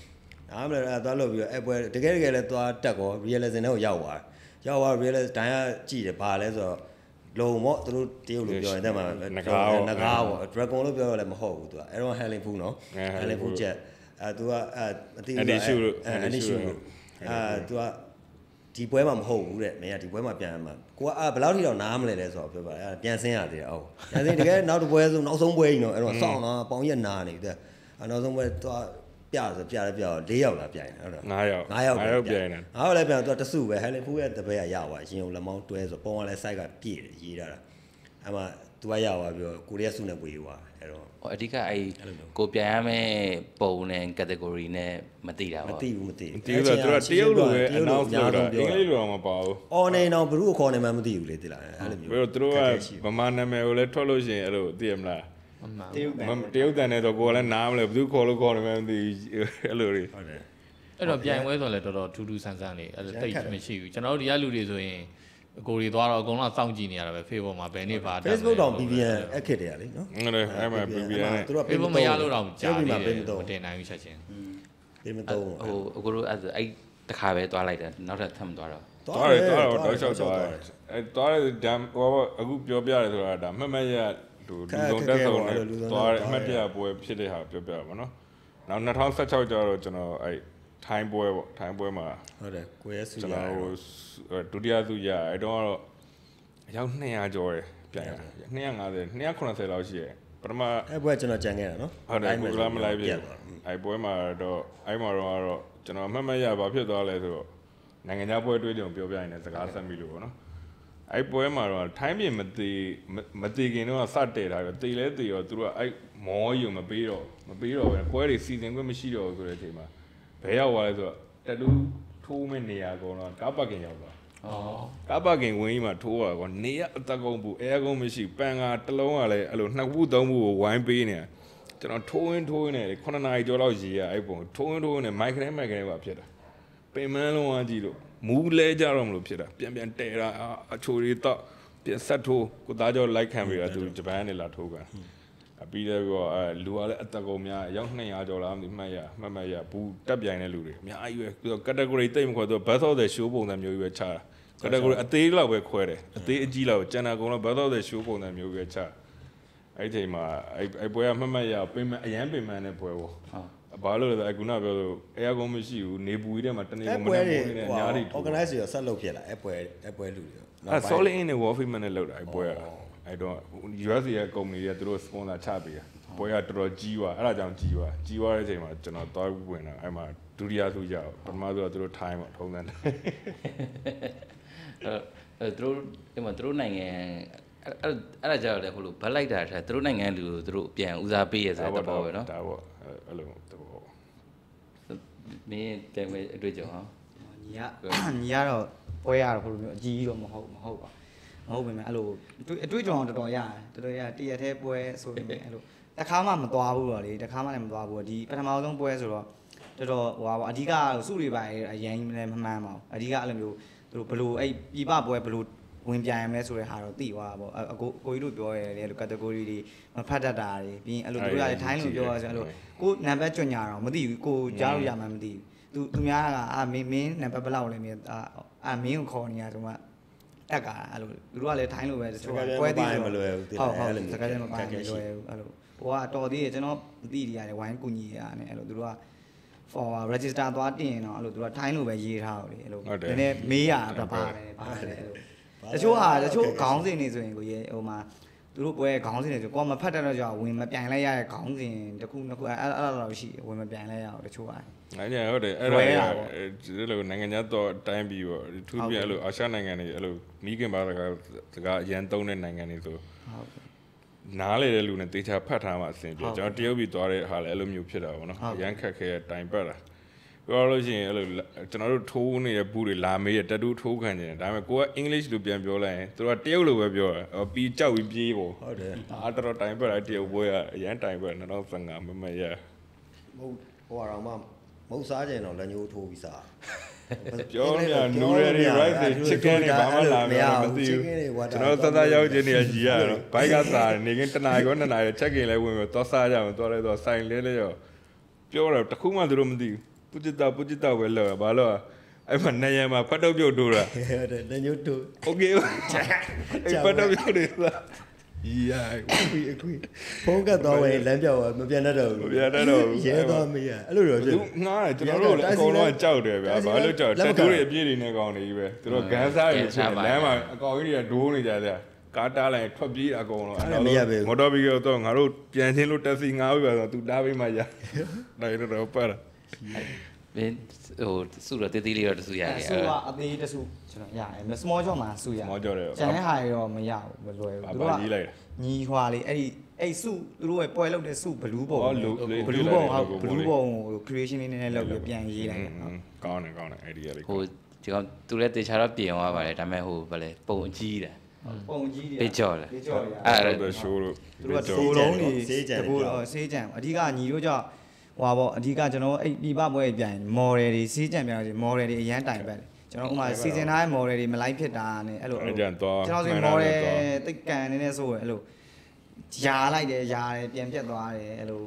နားမလဲအဲ့သွားလုပ်ပြီးတော့အဲ့ပွဲတကယ်တကယ်လည်းသွားတက်ကော realism တွေကိုရောက်သွားရောက်သွား realism တိုင်းကကြည့်တယ်ဘာလဲဆိုတော့လုံမော့သူတို့တရုတ်လိုပြောရင်တက်မှာနဂါးပေါ့ dragon လို့ပြောရလည်းမဟုတ်ဘူးသူကအဲ့တော့ helen fu နော် helen fu ချက်အဲသူကအဲမသိဘူးအဲအဲ issue အဲသူကဒီပွဲမှာမဟုတ်ဘူးတဲ့မင်းကဒီပွဲမှာပြန်မှာကိုကအာဘယ်လောက်ထိတော့နားမလဲလဲဆိုတော့ပြောပါအဲပြန်ဆင်းရသေးတယ်ဟုတ်ပြန်ဆင်းတကယ်နောက်တစ်ပွဲဆိုနောက်ဆုံးပွဲကြီးတော့အဲ့တော့စောင့်တော့ပေါင်ရက်နာနေတယ်အဲနောက်ဆုံးပွဲသွားပြဆိုပြတယ်ပြတော့၄ယောက်လာပြိုင်တယ်ဟုတ်တယ်9ယောက်9ယောက်9ယောက်ပြိုင်တယ်ငါတို့လည်းပြန်တော့တစုပဲဟဲလင်ဖူးရဲ့တပည့်ကရသွားရင်ုံလက်မောင်းတွဲဆိုပုံကလည်း site ကပြည့်တယ်ရေးထားတာအဲ့မှာသူကရသွားပြီးတော့ကိုရီးယားစုနဲ့ပွေသွားအဲ့တော့ဟို အဓိကအဲ့အဲ့လိုမျိုးကိုပြန်ရမယ့်ပုံနဲ့ category နဲ့မသိတာမပေါ့သိဘူးမသိဘူးဒီလိုဆိုသူကတရုတ်လိုပဲ announce လုပ်တာအင်္ဂလိပ်လိုတော့မပါဘူးအော်နေတော့ဘယ်သူ့ကိုခေါ်နေမှမသိဘူးလေတိလားအဲ့လိုမျိုးပြီးတော့သူတို့ကဗမာနာမည်ကိုလည်းထွက်လို့ရှိရင်အဲ့လိုသိရမလားအမှန်တရုတ်မတရုတ်တန်နဲ့တော့ကိုယ်လည်းနားမလဲဘယ်သူခေါ်လို့ခေါ်နေမှမသိဘူးအဲ့လိုတွေဟုတ်တယ်အဲ့တော့ပြိုင်ပွဲဆိုလည်းတော်တော်ထူးထူးဆန်းဆန်းနေအဲ့ဒါတိတ်မရှိဘူးကျွန်တော်တို့ဒီကလူတွေဆိုရင် ကိုရီသွားတော့အကုန်လုံးစောင့်ကြည့်နေရတာပဲ Facebook မှာဘယ်နေ့ပါ Facebook တောင် VPN အခက်တည်းရလေနော်ဟုတ်တယ်အဲ့မှာ BBN နဲ့သူတို့က Facebook မရလို့တော့ကြာပြီနေမှာတပေးယ်မတော့မတင်နိုင်ဘူးချက်ချင်းပေးမတော့ဟိုအကိုတို့အဲ့ဒါအဲ့တခါပဲသွားလိုက်တယ်နောက်ထပ်ထပ်မသွားတော့သွားတယ်သွားတော့တောက်လျှောက်သွားတယ်အဲသွားတယ်ဒမ်ဟိုအခုပြောပြရတယ်ဆိုတာဒါမှတ်မှတ်ရလူလူဆုံးတက်ဆုံးနဲ့သွားတယ်အမှတ်တရပွဲဖြစ်တဲ့ဟာပြောပြပါနော်နောက်2016ကျတော့ကျွန်တော်အဲ ထိုင်းပွဲပေါ့ထိုင်းပွဲမှာဟုတ်တယ်ကိုရဲစုကျွန်ရတော်ဒုတိယသူရအဲတော့ကတော့အယောက်200ကျော်တယ်ပြန်250 290လောက်ရှိရပထမအဲ့ပွဲကျွန်တော်ကြံခဲ့တာနော်ဟုတ်တယ်ကိုကလာမလိုက်ပြအဲပွဲမှာတော့အဲမှာတော့ကတော့ကျွန်တော်မှတ်မှတ်ရဘာဖြစ်သွားလဲဆိုတော့နိုင်ငံခြားပွဲတွေးကြုံပြောပြရင်လည်းစကားဆက်မိလို့ပေါ့နော်အဲပွဲမှာတော့ထိုင်းပြင်မသေးမသေးခင်တော့စတဲ့ထားပြီးတေလဲတေရောသူတို့ကအဲမောယူမပေးတော့မပေးတော့ပဲပွဲတွေစီစဉ်ခွင့်မရှိတော့ဘူးဆိုတဲ့အချိန်မှာ ဘယ်ရောက်သွားလဲဆိုတော့တတူးထိုးမဲ့နေရာကောင်တော့ကားပတ်ကင်ရောက်သွားဟဩကားပါကင်ဝင်းကြီးမှာထိုးရကောနေရအသက်ကုန်ဘူးအဲကုန်းမရှိပန်ကတစ်လုံးကလည်းအဲ့လိုနှစ်ခုသုံးခုကိုဝိုင်းပေးနေတာကျွန်တော်ထိုးရင်းထိုးရင်းနဲ့9နာရီကျော်လောက်ရေးရအဲ့ပုံထိုးရင်းထိုးရင်းနဲ့မိုက်ခရဲမိုက်ခရဲပါဖြစ်တာပင်မန်းလုံးဝကြည့်လို့မူးလဲကြတော့မလို့ဖြစ်တာပြန်ပြန်တဲတာအချိုတွေတော့ပြန်ဆက်ထိုးကိုသားကျော်လိုက်ခံပြီးတာသူဂျပန်ကနေလာထိုးကန်အ ပြီးတော့အဲလူကလည်းအသက်ကုန်များရောက်200ကျော်လားမသိမှတ်ရမှတ်မှတ်ရဘူးတက်ပြိုင်တဲ့လူတွေအများကြီးပဲပြီးတော့ category တိတ်မခွဲသူ best of the show ပုံစံမျိုးကြီးပဲချတာ category အသေးလောက်ပဲခွဲတယ်အသေးအကြီးလောက်ကျန်တာကုန်တော့ best of the show ပုံစံမျိုးကြီးပဲချအဲ့ဒီချိန်မှာအဲ့အဲ့ပွဲကမှတ်မှတ်ရပင်မအရန်ပင်မနဲ့ပွဲပေါ့ဘာလို့လဲဆိုအခုနပြောလို့အဲအကုန်းမရှိဘူးနေပူကြီးထဲမှာတနေ့အဲ့ကမပွဲနေ့တွေမိုးနေဟိုညားတွေထူ organize ရဆက်လုပ်ဖြစ်လာအဲ့ပွဲအဲ့ပွဲလူတွေအဲ solid in နဲ့ warfare နဲ့လောက်တာအဲ့ပွဲက အဲ့တော့ US ရဲ့ company တွေကသူတို့ sponsor ချပေးတာပွဲကတော်တော်ကြီးသွားအဲ့ဒါကြောင့်ကြီးသွားကြီးသွားတဲ့အချိန်မှာကျွန်တော်သွားဝင်တာအဲ့မှာဒုတိယဆုရအောင်ပထမဆုံးကသူတို့ time ပေါ့ထုံးစံတယ်အဲ့အဲ့သူတို့ဒီမှာသူတို့နိုင်ငံအဲ့အဲ့အဲ့ဒါကြောင့်လေဟိုလိုဘက်လိုက်တာထားသူတို့နိုင်ငံလူကိုသူတို့ပြန်ဦးစားပေးရဆိုတဲ့ပေါ့ပဲနော်ဒါပေါ့အဲ့လိုတော့မင်းပြန်ပဲအတွေ့အကြုံဟောညီကညီကတော့ပွဲရတော့ဘယ်လိုမျိုးအကြီးကြီးတော့မဟုတ်မဟုတ်ပါ မဟုတ်ပါဘူးအဲ့လိုအတွေ့အကြုံတော်တော်ရတယ်တော်တော်ရတရက်သေးပွဲဆိုရင်အဲ့လိုတစ်ခါမှမသွားဘူးတော့လေတစ်ခါမှလည်းမသွားဘူးဒီပထမဆုံးပွဲဆိုတော့တော်တော်ဟိုပါအဓိကစုတွေပါအရင်လည်းမမှန်ပါဘူးအဓိကအဲ့လိုမျိုးသူတို့ဘလို့အဲ့ပြပပွဲဘလို့ဝင်ပြန်ရမလဲဆိုတဲ့ဟာတော့သိသွားတာပေါ့အကိုကိုကြီးတို့ပြောရတယ်လေအဲ့လို category တွေမဖတ်တတ်တာတွေပြီးရင်အဲ့လိုတို့ရတယ်ထိုင်းလို့ပြောရဆိုအဲ့လိုကိုနံပါတ်ကြွညာတော့မသိဘူးကိုကြားလို့ရမှမသိဘူးသူသူများကအာမင်းမင်းနံပါတ်ဘယ်လောက်လဲမင်းအာအာမင်းကိုခေါ်နေရဆိုမှ တက်ကအဲ့လိုသူတို့ကလည်းထိုင်းလိုပဲတချို့ကပွဲသေးမလွယ်ဘူးဟုတ်ဟုတ်စကားလည်းမပိုင်မလွယ်ဘူးအဲ့လိုဟိုကတော်သေးတယ်ကျွန်တော်မသိတယ်ရတယ်ဝိုင်းကူညီရတယ်အဲ့လိုသူတို့က for register သွားတင်ရင်တော့အဲ့လိုသူတို့ကထိုင်းလိုပဲရေးထားတယ်အဲ့လိုနည်းနည်းမေးရတာပါတယ်ပါတယ်အဲ့လိုတချို့ဟာတချို့ခေါင်းစဉ်နေဆိုရင်ကိုရေဟိုမှာ သူတို့ပွဲခေါင်းစဉ်တွေဆိုကိုကမဖတ်တတ်တော့ကြောင့်ဝင်မပြိုင်လိုက်ရတဲ့ခေါင်းစဉ်တစ်ခုနှစ်ခုအဲ့အဲ့လိုရှိဝင်မပြိုင်လိုက်ရအောင်တချို့ဟာအဲ့ညဟုတ်တယ်အဲ့ဒါဒီလိုနိုင်ငံခြားတော့တိုင်းပြီးပေါ့သူပြအဲ့လိုအာရှနိုင်ငံတွေအဲ့လိုမိခင်ဘာသာစကားအရန်သုံးတဲ့နိုင်ငံတွေဆိုဟုတ်နားလေတဲ့လူနဲ့တေချာဖတ်ထားမှအဆင်ပြေကျွန်တော်တရုတ်ပြည်သွားတဲ့ဟာလည်းအဲ့လိုမျိုးဖြစ်တာပေါ့နော်ဟုတ်အရန်ခက်ခဲတဲ့တိုင်ပတ်တာ ပြောလို့ရှိရင်အဲ့လိုကျွန်တော်တို့ထိုးနေတဲ့ဘူးတွေလာမေးရတတူးထိုးခံနေတယ်ဒါပေမဲ့ကိုကအင်္ဂလိပ်လိုပြန်ပြောလိုက်ရင်သူကတရုတ်လိုပဲပြောတယ်အော်ပြီးကြောက်ပြီးပြေးပေါ့ဟုတ်တယ်အားတော်တော်တိုင်ပတ်တာတရုတ်ဘွဲကအရန်တိုင်ပတ်2015မမရမဟုတ်ဟိုအောင်မှမဟုတ်စားကြရင်တော့လက်ညှိုးထိုးပြီးစားပြောလို့ရနူရယ်တွေ rice တွေ chicken တွေဘာမှလာမမသိဘူးကျွန်တော်သသားရောက်ခြင်းနေကြီးရတော့ဘိုက်ကစားနေကင်းတနားကောတနားရချက်ကိလဲဝင်ပြီးတော့စားကြအောင်တော့လဲတော့ဆိုင်လဲလဲရောပြောတော့တခုမှသူတို့မသိဘူး ပုจิตပုจิตပဲလောဘာလို့အဲ့မှာနေရမှာဖတ်တော့ပြုတ်တိုးတာ ဟုတ်တယ်လက်ညှိုးထိုး โอเคအဲ့ဖတ်တော့ပြုတ်တယ်လားယာ အခုအခုဖုန်းကတ်သွားဝင်လမ်းပြောက်မပြန်တတ်တော့ဘူးရဲသွားမရအဲ့လိုတော့ဖြစ် သူငားတယ်ကျွန်တော်တို့လည်းအကုန်လုံးကကြောက်တယ်ဗျာဘာလို့ကြောက်တက်တူးတွေအပြည့်တွေနဲ့ကောင်းနေကြီးပဲသူတို့ဂန်းစားတွေဖြစ်လမ်းမှာအကောင်ကြီးတွေဒိုးနေကြတယ်ကားတားလိုက်ထွက်ပြေးအကုန်လုံးမော်တော်ဘီကတော့ငါတို့ပြန်ချင်းလို့တက်စီငားပြီးပါဆိုသူတားပေးမှရနိုင်တော့ပတ် မင်းဟိုစုတော့တေးသေးလေးတော့တစုရခဲ့ဆူကအသေးတဆူကျွန်တော်ရတယ် small job မှာဆူရမောကြောတယ်ကျန်တဲ့ဟာတွေတော့မရဘူးမလွယ်ဘူးဘာသူဘာတို့ကကြီးလိုက်ညီဟွာလေးအဲ့ဒီအဲ့စုသူတို့ရဲ့ပွဲလုပ်တဲ့စုဘလူးပုံဟောလူဘလူးပုံဟုတ်ဘလူးပုံဟို creation လေးနည်းနည်းလုပ်ပြီးပြန်ရေးလိုက်တယ်ဟုတ်ကောင်းတယ်ကောင်းတယ် idea လေးဟိုဒီကောင်သူလည်းတေချာတော့ပြင်သွားပါတယ်ဒါပေမဲ့ဟိုဗလဲပုံအကြီးတယ်ပုံကြီးတွေပေးကြော်တယ်ပေးကြော်ရအဲ့အဲ့ဒါဒါ show လို့သူတို့ကတိုးလုံးတွေတကူဆေးကြံအဓိကညီတို့ကြောင့် ဟွာပေါ့အဓိကကျွန်တော်အဲ့ပြပပွဲပြန် model တွေဆေးကြံပြန်လို့ model တွေအရန်တိုင်ပတ်တယ်ကျွန်တော်ဥမာစီစဉ်ထားတဲ့ model တွေမလိုက်ဖြစ်တာနဲ့အဲ့လိုအဲ့ကြတော့ကျွန်တော်ဆို model တိတ်ကန်နေနေဆိုအဲ့လိုယာလိုက်တယ်ယာတယ်ပြန်ပြတ်သွားတယ်အဲ့လို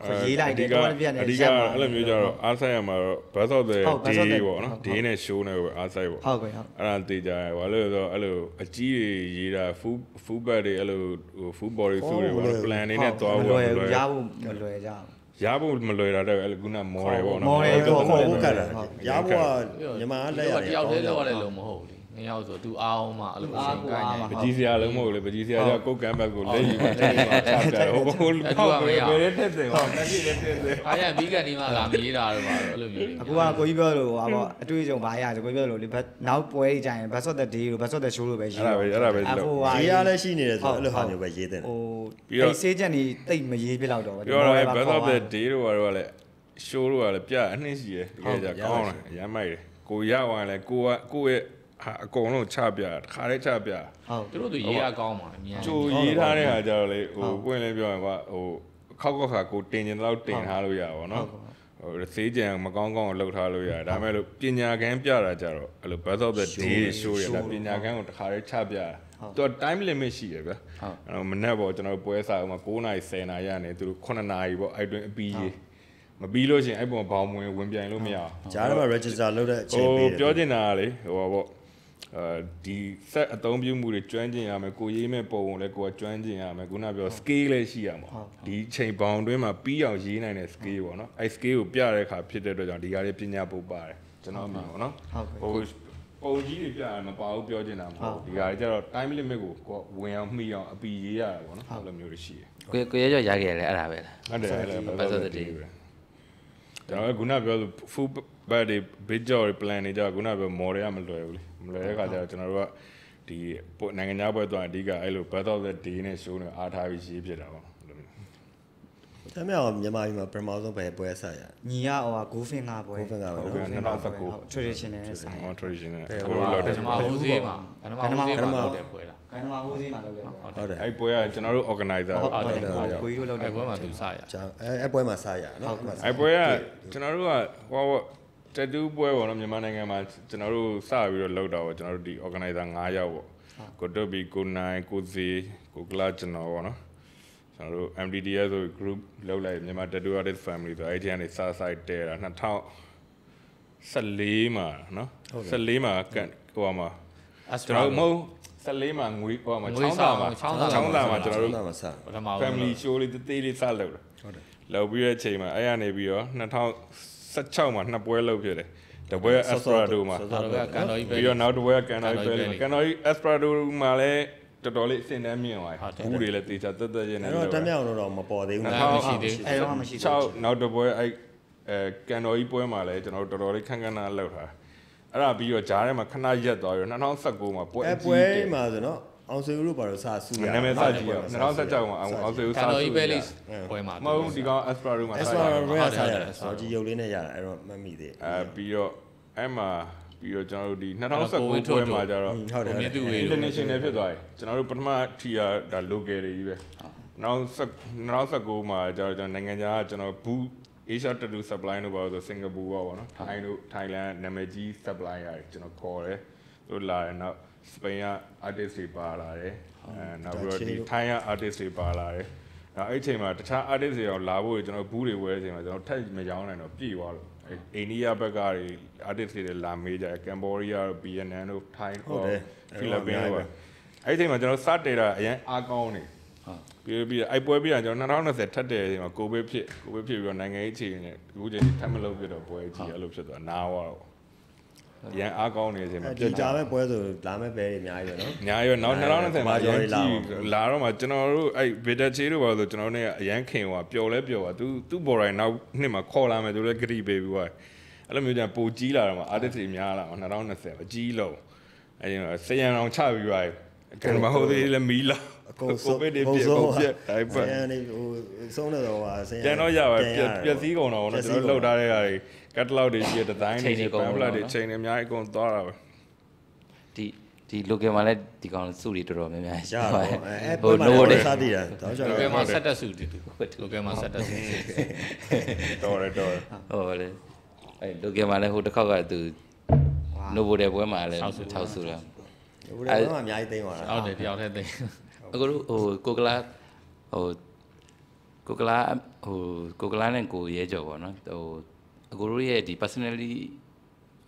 ခွရေးလိုက်တယ်တော့ပြတ်နေအဓိကအဲ့လိုမျိုးကြတော့အားဆိုင်ရမှာတော့ best of the day ပေါ့နော် day နဲ့ show နဲ့ပဲအားဆိုင်ပေါ့ဟုတ်ကဲ့ဟုတ်အဲ့ဒါတေးကြရဘာလို့လဲဆိုတော့အဲ့လိုအကြီးတွေရေးတာ full full back တွေအဲ့လိုဟို full body suit တွေပေါ့ plan နေနဲ့သွားမဖို့လွယ်မလွယ်ရဖို့မလွယ်ကြဘူး ရဖို့မလွယ်တာတော့အဲ့လိုခုန model ပေါ့နော်မော်ရယ်ကိုခေါ်ဖို့ကတ်တာရဖို့ကညီမလက်ရတယောက်တည်းလောက်ရတယ်လို့မဟုတ်ဘူး လေနှစ်ယောက်ဆိုသူအားအောင်မှအဲ့လိုအချိန်ကိုင်းနေပကြီးစရာလုံးမဟုတ်လေပကြီးစရာကကိုယ်ကမ်းဘက်ကိုလက်ယူမှချက်နေမှချပြတယ်ဟိုကိုဟောဘယ်ဘယ်တက်တယ်ဟောတက်ကြည့်တယ်တက်တယ်အားရဘီကန်ဒီမှာလာမရေးတာတော့ပါအဲ့လိုမျိုးအခုကကိုကြီးပြောလို့ဟာပေါ့အတွေ့အကြုံဘာရဆိုကိုကြီးပြောလို့လေဘတ်နောက်ပွဲကြီးကြရင် best of the day လို့ best of the show လို့ပဲရေးအဲ့ဒါပဲအဲ့ဒါပဲလို့ဟိုဟာရေးရလဲရှိနေတယ်ဆိုအဲ့လိုဟာမျိုးပဲရေးတဲ့ဟိုပြီးတော့အဲ့ဆေးချက်နေတိတ်မရေးပြလောက်တော့ပဲပြောရရင် best of the day တော့ကတော့လည်း show တော့လည်းပြအနှင်းရှိရတကယ်ကြကောင်းတယ်ရမ်းမိုက်တယ်ကိုရဝိုင်းလဲကိုကကိုရဲ့ ဟာအကုန်လုံးချပြတခါတည်းချပြဟုတ်သူတို့သူရေးရကောင်းပါအမြန်ကြိုရေးထားတဲ့ဟာကြတော့လေဟိုပွင့်လင်းပြောရင်ကဟိုခောက်ခောက်ခါကိုတင်ကျင်တော့တင်ထားလို့ရပါဘောနော်ဟိုစေးကြံမကောင်းကောင်းကိုလှုပ်ထားလို့ရတယ်ဒါပေမဲ့လို့ပညာကန်းပြတာကြတော့အဲ့လို birth of the day show ရတာပညာကန်းကိုတခါတည်းချပြတာသူက time limit ရှိရဗျအဲ့တော့မနေ့ပေါ့ကျွန်တော်တို့ပွဲစားဥမှာ9နာရီ10နာရီရနေသူတို့9နာရီပေါ့အဲ့တွင်အပီးကြီးမပြီးလို့ရှိရင်အဲ့ပုံဘောင်ဝင်ဝင်ပြိုင်လို့မရအောင်ဂျားထဲမှာ register လုပ်တဲ့အချိန်ဟိုပေးတယ်ပြောချင်တာကလေဟိုပါပေါ့ အဲဒီ set အသုံးပြုမှုတွေကျွမ်းကျင်ရမယ်ကိုရေးမဲ့ပုံကိုလည်းကိုကကျွမ်းကျင်ရမယ်ခုနပြော scale လည်းရှိရမှာဒီချိန်ပေါင်တွင်းမှာပြီးအောင်ရေးနိုင်တဲ့ scale ပေါ့နော်အဲ scale ကိုပြတဲ့အခါဖြစ်တဲ့အတွက်ကြောင့်ဒီဟာလေးပညာပုတ်ပါတယ်ကျွန်တော်မြင်ပေါ့နော်ဟုတ်ကဲ့ဟိုပုံကြီးတွေပြရင်မပါဘူးပြောချင်တာမဟုတ်ဘူးဒီဟာတွေကျတော့ time limit ကိုကိုကဝင်အောင်မှီအောင်အပီရေးရတာပေါ့နော်အဲ့လိုမျိုးတွေရှိတယ်ကိုကိုရဲကြောရခဲ့ရတယ်အဲ့ဒါပဲလားဟုတ်တယ်အဲ့ဒါ Best best of of the the day day ပဲကျွန်တော်ကခုနပြောလို့ full birthday big job plan နေကြခုနပြော model ရမလွယ်ဘူးလေမလွယ်တဲ့ခါကျတော့ကျွန်တော်တို့ကဒီနိုင်ငံခြားပွဲသွားအဓိကအဲ့လို best of the day နဲ့ show နဲ့အားထားပြီးရေးဖြစ်တာပေါ့အဲ့လိုမျိုး။ဒါမြောက်မြန်မာပြည်မှာပထမဆုံးပဲပွဲဆက်ရညီကဟိုက go finger ပွဲ Go finger ပွဲဟုတ်ကဲ့2019 traditional နဲ့ဆိုင်ဟော traditional ဘယ်ကိုလိုလောက်တယ်ဓမ္မဟိုးသေးမှာဓမ္မဟိုးသေးမှာလုပ်တဲ့ပွဲလားခိုင်မာဟိုးစီးမှာလုပ်ခဲ့ပွဲ။ဟုတ်တယ်အဲ့ပွဲကကျွန်တော်တို့ organizer ဟုတ်ဟုတ်တယ်တယ်ဟုတ်တယ်ကိုကြီးတို့လုပ်တဲ့အဲ့ပွဲမှာသူစရ။ဂျားအဲအဲပွဲမှာစားရနော်။အဲ့ပွဲကကျွန်တော်တို့ကဟော တတူးပွဲပေါ့နော်မြန်မာနိုင်ငံမှာကျွန်တော်တို့စပြီးတော့လောက်တာပေါ့ကျွန်တော်တို့ဒီ organizer 9ယောက်ပေါ့ကိုတုတ်ဘီကိုနိုင်ကိုစီကိုကလာကျွန်တော်ပေါ့နော်ကျွန်တော်တို့ MDDS ဆို group လောက်လိုက်မြန်မာ tattoo artist family ဆိုအဲ့ဒီကနေစဆိုင်တဲတာ2014မှာနော်14မှာကန်ဟိုမှာကျွန်တော်တို့မဟုတ်14မှာငွေဟိုမှာချောင်းသားမှာချောင်းသားမှာကျွန်တော်တို့တော့မစားပထမ family show လေးတေးလေးစလုပ်တာဟုတ်တယ်လုပ်ပြီးတဲ့အချိန်မှာအဲ့ရနေပြီးတော့ 2016မှာနှစ်ပွဲလုပ်ဖြစ်တယ်တပွဲ Esperado မှာတော်တော်ကကန်တော်ကြီးပဲပြီးတော့နောက်တပွဲကန်တော်ကြီးပဲကန်တော်ကြီး Esperado မှာလည်းတော်တော်လေးအဆင့်တန်းမြင့်သွားပြီဘူးတွေလည်းတေချာတက်တက်ရနေအဲ့တော့တမ်းမြောက်တော့မပေါ်သေးဘူးအဲ့နော်မရှိသေးအဲ့တော့မရှိဘူး6နောက်တပွဲအဲ့အဲကန်တော်ကြီးပွဲမှာလည်းကျွန်တော်တို့တော်တော်လေးခန်းခန်းနားလောက်တာအဲ့ဒါပြီးတော့ဂျားထဲမှာခဏရက်သွားပြီးတော့2019မှာပွဲအဲအပွဲကြီးတယ်မှာဆိုတော့ အောင်ဆွေဦးတို့ဘာလို့စားဆူရနာမည်စကြည့်ရအောင်2016မှာအောင်အောင်စေဦးကန်စားတော်စုကြီးပဲလေးပွဲမှာမဟုတ်ဒီကောင် Esperado မှာအဲ့စားဆိုရတော့အောင်ရစားရတယ်ဆော်ကြီးရုပ်လေးနဲ့ရတာအဲ့တော့မမိသေးအဲပြီးတော့အဲ့မှာပြီးတော့ကျွန်တော်တို့ဒီ2019ပွဲမှာကျတော့ဘူးဟုတ်တယ်မြင့်သူဝေ international ဖြစ်သွားပြီကျွန်တော်တို့ပထမထီယာဒါ local တွေကြီးပဲနောက်2019မှာကျတော့ကျွန်တော်နိုင်ငံခြားကကျွန်တော်ဘူး Asia Tattoo Supply လို့ပြောဆိုစင်ကာပူပေါ့ဗောနော်ထိုင်းတို့ Thailand နာမည်ကြီး supply ရတယ်ကျွန်တော်ခေါ်တယ်သူလာတယ်နောက် စပိန်က artist တွေပါလာတယ်အဲနောက်ပြီးတော့ဒီ Thai က artist တွေပါလာတယ်နောက်အဲ့ချိန်မှာတခြား artist တွေအောင်လာဖို့ကျွန်တော်ဘူးတွေဝဲချိန်မှာကျွန်တော်ထက်မရောင်းနိုင်တော့ပြည့်သွားလို့အိန္ဒိယဘက်ကတွေ artist တွေလာမေးကြတယ်ကမ်ဘောဒီးယားတို့ Vietnam တို့ Thai တို့ဖိလစ်ပင်းတို့အဲ့ချိန်မှာကျွန်တော်စတေတာအရင်အားကောင်းနေပြီးပြီးအဲ့ပွဲပြီးတာကျွန်တော်2020ထပ်တယ်ချိန်မှာကိုဗစ်ဖြစ်ကိုဗစ်ဖြစ်ပြီးတော့နိုင်ငံရေးအခြေအနေအခုချိန်ထပ်မလုပ်ဖြစ်တော့ပွဲကြီးအဲ့လိုဖြစ်သွားနားသွားတော့အ ရင်အားကောင်းနေချိန်မှာဒီကြားမဲ့ပွဲဆိုလာမဲ့ပဲတွေအများကြီးပဲနော်ညာရောနောက်2020မှာမာဂျော်ရရီန်လာကြအောင်ည့်လာတော့မှကျွန်တော်တို့အဲ့ဗီတာချေတို့ပါဆိုကျွန်တော်တို့ ਨੇ အရန်ခင်ဟွာပျော်လဲပျော်ပါသူသူ့ဘော်ရိုင်းနောက်နှစ်မှာခေါ်လာမယ်သူလည်းဂရီပေးပြီးသွားအဲ့လိုမျိုးကြပိုကြီးလာတော့မှ artist တွေများလာမှာ2020အကြီးလုံးအဲ့ဒီဆရန်အောင်ချပြီးသွားကံမဟုတ်သေးလည်းမီလာအကုန်ကိုဗစ်တွေပြက်ကိုပြက်တိုင်းပတ်ဆရာနေဟိုဆုံးနေတော့ဟာဆရာပြန်တော့ရပါပြက်ပြက်စည်းကုန်တော့ကျွန်တော်တို့လှုပ်ထားတဲ့ဟာတွေ ကတ်လောက်တွေရှိတဲ့ဒီဇိုင်းတွေပန်ဖလက်တွေချိန်တွေအများကြီးအကုန်သွားတာပဲဒီဒီ local မှာလည်းဒီကောင်စုတွေတော်တော်များများရတော့အဲဟိုပွဲမှာနိုးလတယ်ည်းစားတည်တာတော့ကျွန်လိုတော်ကယ်မှာဆက်တက်စုတူတူလိုကယ်မှာဆက်တက်စုတော်တယ်တော်တယ်ဟုတ်လေအဲ local မှာလည်းဟိုတစ်ခေါက်ကသူ novo တဲ့ပွဲမှာလည်း6စုတယ်ဘယ်လိုမှအများကြီးသိမ်းသွားတာဟုတ်တယ်တယောက်တည်းသိအခုတို့ဟိုကိုကလာဟိုကိုကလာဟိုကိုကလာနဲ့ကိုရဲကြော်ပေါ့နော်ဟို အခုတို့ရဲ့ဒီ personally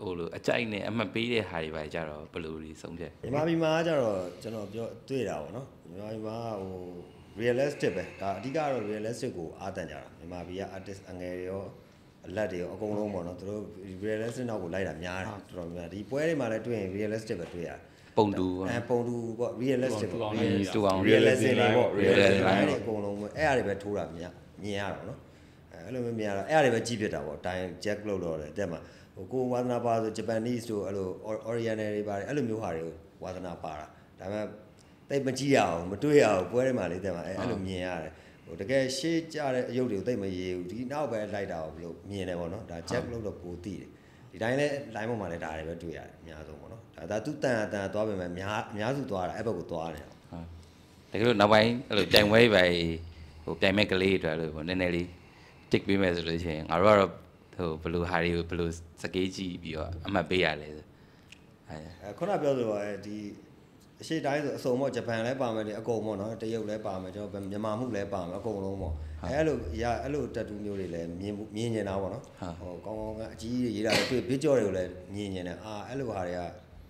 ဟိုလိုအကြိုက်နဲ့အမှတ်ပေးတဲ့ဟာတွေပါကြတော့ဘယ်လိုတွေဆုံးဖြတ်မြန်မာပြည်မှာကျတော့ကျွန်တော်ပြောတွေ့တာပေါ့နော်မြန်မာပြည်မှာဟို realistic ပဲဒါအဓိကတော့ realistic ကိုအားတန်ကြတာမြန်မာပြည်က artist အငယ်တွေရောအလက်တွေရောအကုန်လုံးပေါ့နော်သူတို့ realistic နောက်ကိုလိုက်တာများတယ်တော်တော်များဒီပွဲတွေမှာလည်းတွေ့ရင် realistic ပဲတွေ့ရတယ်ပုံတူပေါ့အဲပုံတူပေါ့ realistic ပေါ့တူအောင် realistic တွေပေါ့ realistic တွေ realistic အကုန်လုံးပဲအဲ့အရာတွေပဲထိုးတာမြင်မြင်ရတော့နော် အဲအဲ့လိုမျိုးမြင်ရတော့အဲ့အရာတွေပဲကြည့်ဖြစ်တာပေါ့တိုင်း jack လို့တော့တယ်တဲ့မှာဟိုကိုဝါသနာပါဆို Japanese တို့အဲ့လို oriental တွေပါတယ်အဲ့လိုမျိုးဟာတွေကိုဝါသနာပါတာဒါပေမဲ့တိတ်မကြည့်ရအောင်မတွေ့ရအောင်ပွဲထဲမှာလေးတဲ့မှာအဲ့အဲ့လိုမြင်ရတယ်ဟိုတကယ်ရှေးကြတဲ့အယုတ်တွေကိုတိတ်မရေးဘူးဒီနောက်ပဲလိုက်တာကိုဘလို့မြင်တယ်ပေါ့နော်ဒါ jack လို့တော့ပိုသိတယ်ဒီတိုင်းလဲ line ပေါ်မှာလည်းဒါတွေပဲတွေ့ရတယ်အများဆုံးပေါ့နော်ဒါဒါသူတန်အတန်သွားပြင်မဲ့အများအများစုသွားတာအဲ့ဘက်ကိုသွားနေတာတကယ်လို့နောက်ပိုင်းအဲ့လိုပြိုင်ပွဲပဲဟိုပြိုင်မဲ့ကလေးတွေအတွက်လို့ပေါ့နည်းနည်းလေး တစ်ပေးမယ်ဆိုလို့ရှိရင်ငါတို့ကတော့ဟိုဘလူဟာတွေကိုဘလူစကေးကြည့်ပြီးတော့အမှတ်ပေးရတယ်ဆိုအဲအဲခုနပြောသလိုပါဒီအရှိတိုင်းဆိုအစုံပေါ့ဂျပန်လည်းပါမယ်ဒီအကုန်ပေါ့နော်တရုတ်လည်းပါမယ်ကျွန်တော်မြန်မာမှုလည်းပါမယ်အကုန်လုံးပေါ့အဲအဲ့လိုရအဲ့လိုတက်တူးမျိုးတွေလည်းမြင်မြင်နေတာပေါ့နော်ဟိုကောင်းကောင်းကအကြီးကြီးရေးတာတွေ့ဘစ်ကြော်တွေကိုလည်းမြင်နေတယ်အာအဲ့လိုဟာတွေက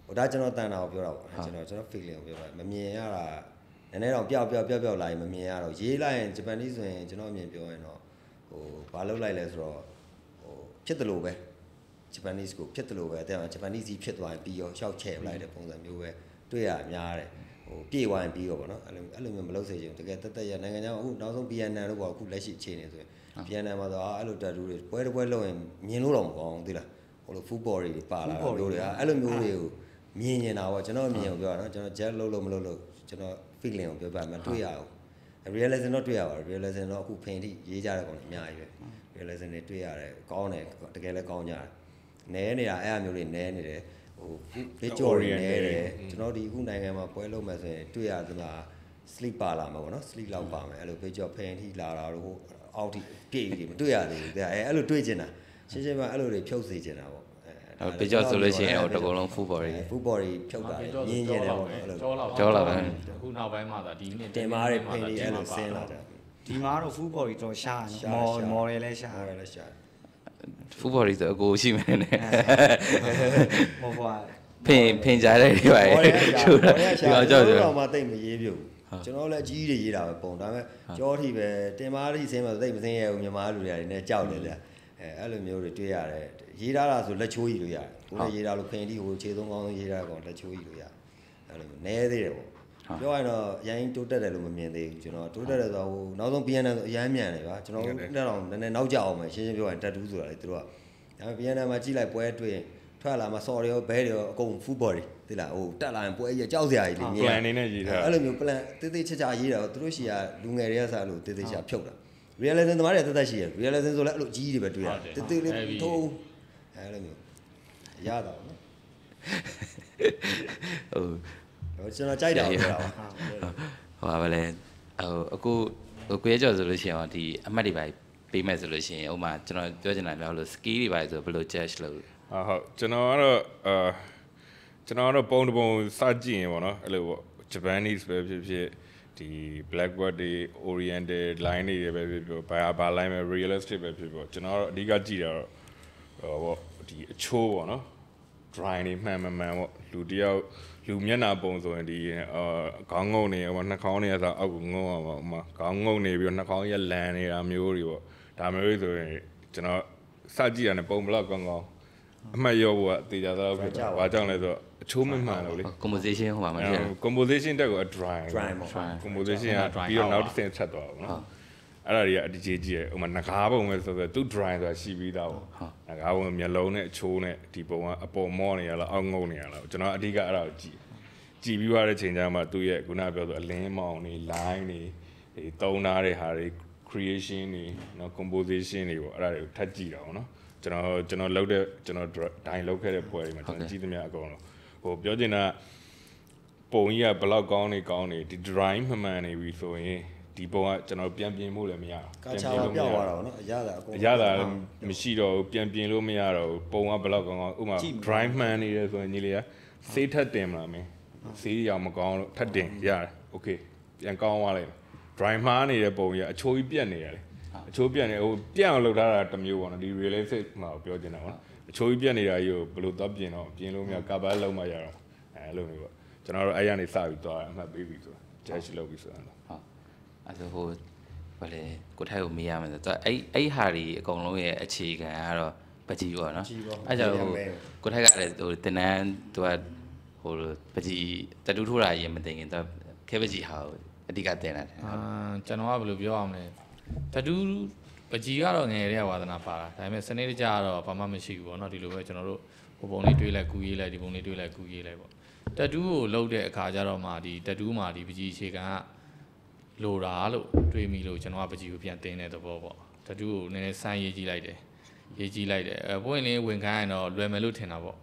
ဟိုဒါကျွန်တော်တန်တာကိုပြောတာပေါ့ကျွန်တော်ကျွန်တော် feeling ကိုပြောတာမမြင်ရတာနည်းနည်းတော့ပျောက်ပျောက်ပျောက်ပျောက်လာရင်မမြင်ရတော့ရေးလိုက်ရင်ဂျပန်ကြီးဆိုရင်ကျွန်တော်အမြင်ပြောရင်တော့ ဟိုဘာလုပ်လိုက်လဲဆိုတော့ဟိုဖြစ်တယ်လို့ပဲ Japanese ကိုဖြစ်တယ်လို့ပဲတဲ့မှာ Japanese ကြီးဖြစ်သွားရင်ပြီးရောရှောက်ချဲ့လိုက်တဲ့ပုံစံမျိုးပဲတွေ့ရအများတယ်ဟိုပြေဝိုင်းပြီးတော့ဗောနော်အဲ့လိုအဲ့လိုမျိုးမလုပ်စေချင်ဘူးတကယ်တက်တက်ရနိုင်ငံခြားမှာအခုနောက်ဆုံး BNN လို့ပေါ့အခုလက်ရှိအခြေအနေဆိုရင် BNN မှာဆိုအာအဲ့လိုတက်တူးတွေပွဲတစ်ပွဲလုပ်ရင်မြင်လို့တော့မကောင်းဘူးသိလားဟိုလို football တွေပါလာတာမျိုးတွေအဲ့လိုမျိုးတွေကိုမြင်နေတာပေါ့ကျွန်တော်မြင်အောင်ပြောတာနော်ကျွန်တော် jet လုပ်လို့မလုပ်လို့ကျွန်တော် feeling ကိုပြောပြမယ်တွေ့ရအောင် realism တော့တွေ့ရပါတယ် realism တော့အခုဖင်ထိရေးကြတဲ့ကောင်တွေအများကြီးပဲ realism တွေတွေ့ရတယ်ကောင်းတယ်တကယ်လည်းကောင်းကြတယ်နဲနေတာအဲ့အမျိုးလေးနဲနေတယ်ဟိုဘေးကြော်တွေနဲတယ်ကျွန်တော်ဒီအခုနိုင်ငံမှာပွဲလုပ်မယ်ဆိုရင်တွေ့ရသလား sleep ပါလာမှာပေါ့နော် sleep လောက်ပါမယ်အဲ့လိုဘေးကြော်ဖင်ထိလာတာတော့ဟိုအောက်ထိပြည့်ပြီးမတွေ့ရသေးဘူးတဲ့အဲ့အဲ့လိုတွေ့ကျင်တာရှင်းရှင်းမှအဲ့လိုတွေဖြုတ်စေချင်တာပေါ့ဟို ပြကြောဆိုလို့ရှိရင်ဟိုတကုံလုံး football တွေ football တွေဖြုတ်တာညင်းညင်းတယ်ပေါ့အဲ့လိုကြောလာကြောလာပဲအခုနောက်ပိုင်းမှာသာဒီနေ့တင်မားတွေဖိန်တွေအဲ့လိုဆင်းလာတာဒီမှာတော့ full body တော့ရှားရှားမော်ရှားမော်ရယ်လည်းရှားအားရလဲရှား football တွေဆိုအကိုရှိမယ်နဲ့မော်ဘွားဖင်ဖင်ကြတဲ့တွေပါဘော်ရဲရှားချိုးတာဘော်ရဲဒီရှားအောင်ကျွန်ကြောက်တော်ကြောတို့တော့မှတိတ်မရေးပြုတ်ကျွန်တော်လည်းအကြီးကြီးတွေရေးတာပဲပုံဒါပေမဲ့ကြောထိပဲတင်မားထိဆင်းမှာတိတ်မစင်းရဘူးမြန်မာလူတွေကနေကြောက်တယ်လေ အဲအဲ့လိုမျိုးတွေတွေ့ရတယ်ရေးထားတာဆိုလက်ချိုးကြီးလို့ရတယ်ကိုယ်လည်းရေးတာလို့ဖင်ထိဟိုခြေသုံးကောင်းဆုံးရေးထားကောင်လက်ချိုးကြီးလို့ရတယ်အဲ့လိုမျိုးနဲသေးတယ်ပေါ့ပြောရရင်တော့အရင်တိုးတက်တယ်လို့မမြင်သေးဘူးကျွန်တော်တိုးတက်တယ်ဆိုတော့ဟိုနောက်ဆုံး BNN ဆိုအရန်မြန်တယ်ဗျာကျွန်တော်တို့တက်တော့နည်းနည်းနောက်ကျအောင်မယ်ရှင်းရှင်းပြောရင်တက်တူးဆိုတာလေသူတို့ကဒါပေမဲ့ BNN မှာကြည့်လိုက်ပွဲတွေ့ရင်ထွက်လာမှာ sorry ရောဘဲတွေရောအကုန် football တွေသိလားဟိုတက်လာရင်ပွဲကြီးကြောက်စရာကြီးလေမြင် plan နေနဲ့ရေးထားအဲ့လိုမျိုး plan တေးသေးချာချာရေးတာတော့သူတို့ရှိရလူငယ်တွေကစားလို့တေးသေးချာဖြုတ်တာ realism သမားတွေတက်တက်ရှိရ realism ဆိုလည်းအဲ့လိုအကြီးကြီးတွေပဲတွေ့ရတယ်တေးသေးလေးထိုးအဲ့လိုမျိုးရတာပေါ့နော်ဟိုဟိုကျွန်တော်ကြိုက်တာပြောတာပါဟိုပါပဲလေဟိုအခုဟိုကိုရကျော်ဆိုလို့ရှိရင်ဒီအမှတ်တွေပါပေးမယ်ဆိုလို့ရှိရင်ဥပမာကျွန်တော်ပြောချင်တာပြောလို့ skill တွေပါဆိုဘယ်လို judge လုပ်အာဟုတ်ကျွန်တော်ကတော့အာကျွန်တော်ကတော့ပုံတစ်ပုံစကြည့်ရင်ပေါ့နော်အဲ့လိုပေါ့ Japanese ပဲဖြစ်ဖြစ်ဒီ Blackboard တွေ Oriented line တွေပဲဖြစ်ဖြစ်ဘာဘာ line ပဲ realistic ပဲဖြစ်ဖြစ်ပေါ့ကျွန်တော်ကတော့အဓိကကြည့်တာတော့ဟိုပေါ့ဒီအချိုးပေါ့နော် drawing တွေမှန်မှန်မှန်ပေါ့လူတယောက်လူမျက်နှာပုံဆိုရင်ဒီအာခေါင်းငုံနေဟိုနှာခေါင်းတွေကစအောက်ကိုငုံအောင်ပေါ့ဟိုမှာခေါင်းငုံနေပြီးတော့နှာခေါင်းရလန်နေတာမျိုးတွေပေါ့ဒါမျိုးတွေဆိုရင်ကျွန်တော်စကြည့်ရတယ်ပုံဘလောက်ကောင်းကောင်း အမှတ်ရောဖို့ကအသေးချာတော့ဖြစ်တာ။ဘာကြောင့်လဲဆိုတော့အချိုးမမှန်လို့လေ composition ဟိုပါမဖြစ်ဘူး။ composition တက်ကို dry dry ပေါ့ composition ကပြီးတော့နောက်တစ်ဆင့်ဆက်သွားပါဘူးနော်။အဲ့ဒါတွေကအတကြီးကြီးရဲ့ဥမာငကားပုံပဲဆိုတော့သူ dry ဆိုတာရှိပြီးသားပေါ့။ငကားပုံမျက်လုံးနဲ့အချိုးနဲ့ဒီပုံကအပေါ်မောနေရလားအောက်ငုံနေရလားကျွန်တော်အဓိကအဲ့ဒါကိုကြည့်။ကြည့်ပြီးသွားတဲ့ချိန်ကျမှသူ့ရဲ့ခုနပြောဆိုအလင်းမောင်နေ line နေဒီတုံးထားတဲ့ဟာတွေ creation တွေနော် composition တွေပေါ့အဲ့ဒါတွေကိုထပ်ကြည့်တာပေါ့နော်။ ကျွန်တော်ကျွန်တော်လုပ်တဲ့ကျွန်တော်ဒိုင်လုပ်ခဲ့တဲ့ပွဲတွေမှာကျွန်တော်ကြည့်သမျှအကုန်လုံးဟိုပြောချင်တာပုံကြီးကဘယ်လောက်ကောင်းနေကောင်းနေဒီ drawing မှန်မှန်နေပြီဆိုရင်ဒီပုံကကျွန်တော်ပြန်ပြင်ဖို့လည်းမရဘူးကာချာတော့ပြောက်သွားတာပေါ့နော်အရသာအကုန်အရသာလည်းမရှိတော့ဘူးပြန်ပြင်လို့မရတော့ဘူးပုံကဘယ်လောက်ကောင်းကောင်းဥပမာ drawing မှန်နေတယ်ဆိုရင်ညီလေးကစေးထက်တင်မလားမင်းစေးရောင်မကောင်းလို့ထက်တင်ရတယ် okay ပြန်ကောင်းသွားလိုက် drawing မှားနေတဲ့ပုံကြီးကအချိုးကြီးပြက်နေရတယ် အချိုးပြက်နေဟိုပြက်အောင်လုပ်ထားတာတစ်မျိုးပေါ့နော်ဒီ realistic မှာပြောချင်တာပေါ့နော်အချိုးကြီးပြက်နေတာကြီးကိုဘယ်လိုသွားပြင်တော့ပြင်လို့မရကာဘာလုံးမရတော့အဲလိုမျိုးပေါ့ကျွန်တော်တို့အဲ့ရနေစပြီးသွားအမှတ်ပေးပြီဆိုတာ judge လုပ်ပြီးဆိုတာဟုတ်အဲ့ဒါဟိုဘာလဲကိုထိုက်ကိုမေးရမယ်ဆိုတော့အဲ့အဲ့ဟာတွေအကုန်လုံးရဲ့အခြေခံကတော့ပကြီးပေါ့နော်အဲ့ကြောင့်ဟိုကိုထိုက်ကလည်းဟိုတင်နန်းသူကဟိုပကြီးတတူးထိုးတာရင်မသိခင်သူခဲပကြီးဟာကိုအဓိကတင်တာတယ်အာကျွန်တော်ကဘယ်လိုပြောအောင်လဲ တတူးပကြီးကတော့ငယ်တဲ့ဝါသနာပါတာဒါပေမဲ့စနေတကြကတော့ဘာမှမရှိဘူးပေါ့နော်ဒီလိုပဲကျွန်တော်တို့ဟိုပုံလေးတွေးလိုက်ကူရေးလိုက်ဒီပုံလေးတွေးလိုက်ကူရေးလိုက်ပေါ့တတူးကိုလှုပ်တဲ့အခါကျတော့မှဒီတတူးမှာဒီပကြီးအခြေခံကလိုတာလို့တွေးမိလို့ကျွန်တော်ကပကြီးကိုပြန်တင်တဲ့သဘောပေါ့တတူးကိုနည်းနည်းစမ်းရေးကြည့်လိုက်တယ်ရေးကြည့်လိုက်တယ်အဲပွင့်လင်းဝင်ခိုင်းရင်တော့လွယ်မယ်လို့ထင်တာပေါ့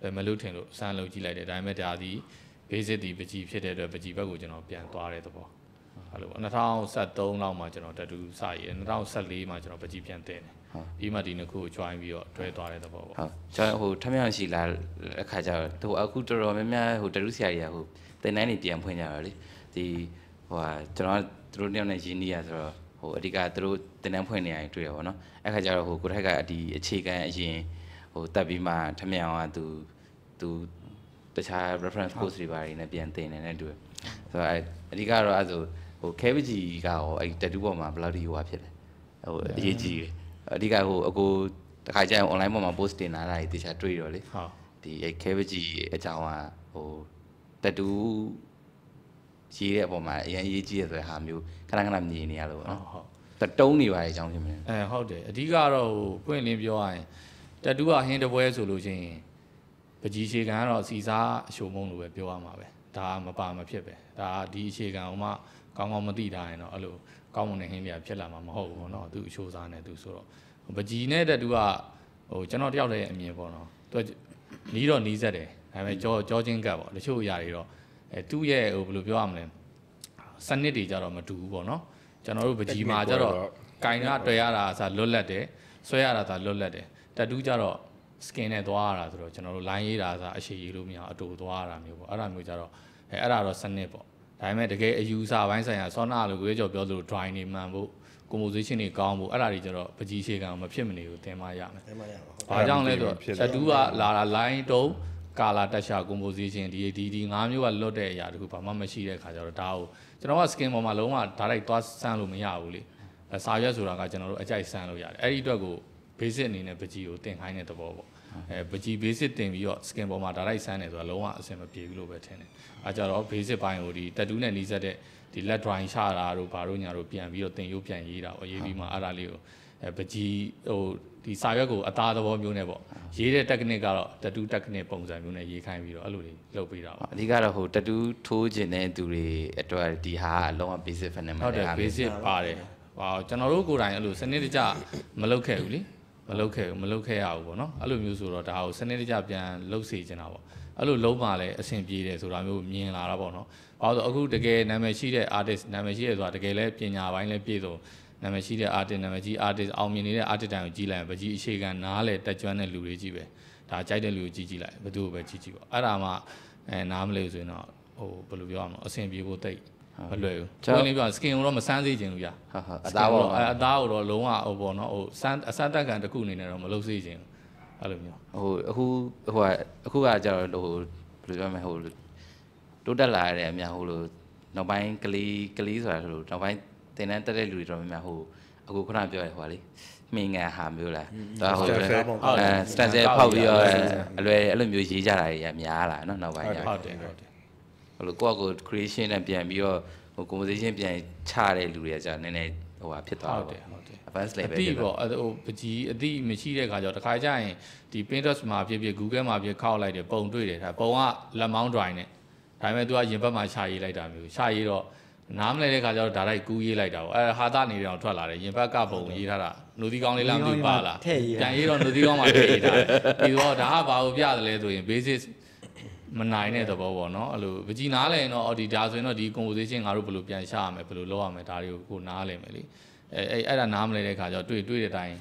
လွယ်မယ်လို့ထင်လို့စမ်းလုပ်ကြည့်လိုက်တယ်ဒါပေမဲ့ဒါဒီ basic ဒီပကြီးဖြစ်တဲ့အတွက်ပကြီးဘက်ကိုကျွန်တော်ပြန်သွားတဲ့သဘော အဲ့လို2013လောက်မှာကျွန်တော်တတူစရည်2014မှာကျွန်တော်ပကြီးပြန်တင်တယ်ပြီးမှဒီနှစ်ခုကို join ပြီးတော့တွဲသွားတဲ့သဘောပေါ့ဟုတ်ကျွန်တော်ဟိုထမြောင်ရှိလာအခါကျတော့သူအခုတော်တော်များများဟိုတရုဆရာကြီးကဟိုတင်တန်းနေပြန်ဖွင့်ကြတော့လေဒီဟိုဟာကျွန်တော်သူတို့တယောက်နဲ့ရင်းနှီးရဆိုတော့ဟိုအဓိကသူတို့တင်တန်းဖွင့်နေရင်တွေ့ရပါတော့အဲ့ခါကျတော့ဟိုကိုထိုက်ကဒီအခြေခံအရင်ဟိုတက်ပြီးမှထမြောင်ကသူသူတခြား reference course တွေပါနေပြန်တင်နေတယ်တွေ့ဆိုတော့အဓိကတော့အဲ့ဆို ဟိုခဲပကြီးကရောအဲ့တတူပေါ်မှာဘယ်လောက်ထိဟိုဟာဖြစ်လဲဟိုအရေးကြီးတယ်အဓိကဟိုအကိုတခါကျရင် online ပေါ်မှာ post တင်လာတာတွေတခြားတွေ့တော့လေဟုတ်ဒီအဲခဲပကြီးအကြောင်းကဟိုတတူရေးတဲ့အပေါ်မှာအရင်ရေးကြည့်ရဆိုတဲ့ဟာမျိုးခဏခဏမြင်နေရလို့ပေါ့ဟုတ်နော်ဟုတ်တတုံးနေပါတဲ့အကြောင်းဖြစ်မလဲအဲဟုတ်တယ်အဓိကတော့ဟိုပွင့်လင်းပြောရရင်တတူကဟင်းတပွဲဆိုလို့ရှိရင်ပကြီးရှေခံကတော့စီစားအရှုံမုံလို့ပဲပြောရမှာပဲဒါကမပါမဖြစ်ပဲဒါကဒီအခြေခံဟိုမှ ကောင်းကောင်းမသိတာရင်တော့အဲ့လိုကောင်းမွန်တဲ့ဟင်းတွေကဖြစ်လာမှာမဟုတ်ဘူးပေါ့နော်သူအရှိုးစားနေသူဆိုတော့ပကြီးနဲ့တတူကဟိုကျွန်တော်တယောက်တည်းရဲ့အမြင်ပေါ့နော်သူကနီးတော့နီးဆက်တယ်ဒါပေမဲ့ကြောကြောချင်းကပ်ပေါ့တချို့အရာတွေတော့အဲသူ့ရဲ့ဟိုဘယ်လိုပြောရမလဲစနစ်တွေကြတော့မတူဘူးပေါ့နော်ကျွန်တော်တို့ပကြီးမှာကြတော့ကင်ကတွေ့ရတာအစားလွတ်လပ်တယ်ဆွဲရတာသာလွတ်လပ်တယ်တက်တူးကြတော့ skin နဲ့သွားရတာဆိုတော့ကျွန်တော်တို့ line ရေးတာအစားအရှိရေးလို့မရအောင်အတူသွားရတာမျိုးပေါ့အဲ့ဒါမျိုးကြတော့အဲအဲ့ဒါတော့စနစ်ပေါ့ ဒါပေမဲ့တကယ်အယူဆပိုင်းဆိုင်ရာဆောနာလို့ကိုရကျော်ပြောသလို drawing တွေမှန်ဖို့ composition တွေကောင်းဖို့အဲ့ဒါတွေကြတော့ပကြီးရှေကံမဖြစ်မနေဘူးသင်မရမယ်အဲ့မှရပါဟုတ်။ဘာကြောင့်လဲဆိုတော့ချက်တူးကလာတာ line တုံးကာလာတက်ရှာ composition ဒီဒီဒီငါးမျိုးကလွတ်တဲ့အရာတခုဘာမှမရှိတဲ့ခါကျတော့ဒါကိုကျွန်တော်က skin ပေါ်မှာလုံးဝ direct သွားဆန်းလို့မရဘူးလေ။အဲစာရွက်ဆိုတာကကျွန်တော်တို့အကြိုက်ဆန်းလို့ရတယ်။အဲ့ဒီအတွက်ကို basic အနေနဲ့ပကြီးကိုတင်ခိုင်းတဲ့သဘောပေါ့။ အဲပကြီး basic တင်ပြီးတော့ skin ပေါ်မှာ direct ဆန်းတယ်ဆိုတာလုံးဝအဆင်မပြေဘူးလို့ပဲထင်တယ်။အဲကြတော့ basic ဘိုင်းကိုဒီ tattoo နဲ့နှီးစပ်တဲ့ဒီ let drawing ရှာတာတို့ဘာတို့ညာတို့ပြန်ပြီးတော့တင်ရုပ်ပြန်ရေးတာပေါ့ရေးပြီးမှအဲ့ဒါလေးကိုအဲပကြီးဟိုဒီစာရွက်ကိုအသားသဘောမျိုးနဲ့ပေါ့ရေးတဲ့ technique ကတော့ tattoo technique ပုံစံမျိုးနဲ့ရေးခိုင်းပြီးတော့အဲ့လိုတွေလုပ်ပေးတာပေါ့အဓိကတော့ဟိုတတူထိုးခြင်းတဲ့သူတွေအတွက်ဒီဟာအလုံးဝ basic fundamental ဟုတ်တယ် basic ပါတယ်ဟောကျွန်တော်တို့ကိုယ်တိုင်အဲ့လိုစနစ်တကျမလုပ်ခဲ့ဘူးလी မလုပ်ခဲ့ဘူးမလုပ်ခဲ့ရဘူးပေါ့နော်အဲ့လိုမျိုးဆိုတော့ဒါကိုစနစ်တကျပြန်လုပ်စေချင်တာပေါ့အဲ့လိုလုံးပါလဲအဆင်ပြေတယ်ဆိုတာမျိုးမြင်လာတာပေါ့နော်ဘာလို့လဲဆိုတော့အခုတကယ်နာမည်ရှိတဲ့ artist နာမည်ရှိရဆိုတာတကယ်လဲပညာပိုင်းလဲပြည့်စုံနာမည်ရှိတဲ့ artist နာမည်ကြီး artist အောင်မြင်နေတဲ့ artist တိုင်းကိုကြီးလိုက်ရင်ပကြီးအခြေခံနားလဲတက်ကြွတဲ့လူတွေကြီးပဲဒါကြိုက်တဲ့လူကိုကြီးကြီးလိုက်ဘယ်သူ့ကိုပဲကြီးကြီးပေါ့အဲ့ဒါမှအဲနားမလဲဆိုရင်တော့ဟိုဘယ်လိုပြောရမလဲအဆင်ပြေဖို့တိတ် မလွယ်ဘူးကျွန်တော်ဘယ်လိုပြော skin ကိုတော့မစမ်းစေချင်ဘူးဗျာဟုတ်ဟုတ်အသားပေါ်မှာအဲအသားကိုတော့လုံးဝဟိုပေါ့နော်ဟိုစမ်းအစတက်ကန်တစ်ခုအနေနဲ့တော့မလုပ်စေချင်ဘူးအဲ့လိုမျိုးဟိုအခုဟိုကအခုကကြတော့ဟိုဘယ်လိုပြောမလဲဟိုတိုးတက်လာရတဲ့အများဟိုလိုနောက်ပိုင်းကလေးကလေးဆိုတာဟိုနောက်ပိုင်းတင်တန်းတက်တဲ့လူတွေတော့များများဟိုအခုခုနပြောရဟိုလေမင်းငန်ဟာမျိုးလားဒါဟို Stem cell ပေါ့အဲ stem cell ဖောက်ပြီးတော့အလွယ်အဲ့လိုမျိုးရေးကြတာတွေများလာနော်နောက်ပိုင်းကျဟုတ်တယ်ဟုတ်တယ် ဟိုလိုကိုယ့်အကို creation နဲ့ပြန်ပြီးတော့ဟို composition ပြန်ချတဲ့လူတွေကကြာနည်းနည်းဟိုဟာဖြစ်သွားဟုတ်တော့တယ်ဟုတ်တယ် advanced အ level တိဖြစ်သွားပေါ့အဲ့ဟိုပကြီးအတိမရှိတဲ့ခါကျတော့တစ်ခါကျရင်ဒီ Pinterest မှာဖြစ်ဖြစ် Google မှာဖြစ်ခောက်လိုက်တယ်ပုံတွေ့တယ်ဒါပုံကလက်မောင်း drawing နဲ့ဒါပေမဲ့ तू ကရင်ဘတ်မှာရှာရေးလိုက်တာမျိုးရှာရေးတော့နားမလဲတဲ့ခါကျတော့ဒါလိုက်ကူးရေးလိုက်တာပေါ့အဲဟာတာနေတော့ထွက်လာတယ်ရင်ဘတ်ကပုံရေးထားတာနူသီကောင်းလေးလားမသိဘူးပါလားထည့်ရေးတာပြန်ရေးတော့နူသီကောင်းမှာထည့်ရေးထားတယ်ပြီးတော့ဒါကဘာကိုပြတယ်လဲဆိုရင် basic မနိုင်တဲ့သဘောပေါ့နော်အဲ့လိုပကြီးနားလဲရင်တော့အော်ဒီဒါဆိုရင်တော့ဒီ composition ငါတို့ဘယ်လိုပြန်ရှာရမလဲဘယ်လိုလုပ်ရမလဲဒါတွေကိုကိုနားလဲမယ်လေအဲအဲအဲ့ဒါနားမလဲတဲ့ခါကျတော့တွေ့တွေ့တဲ့အတိုင်း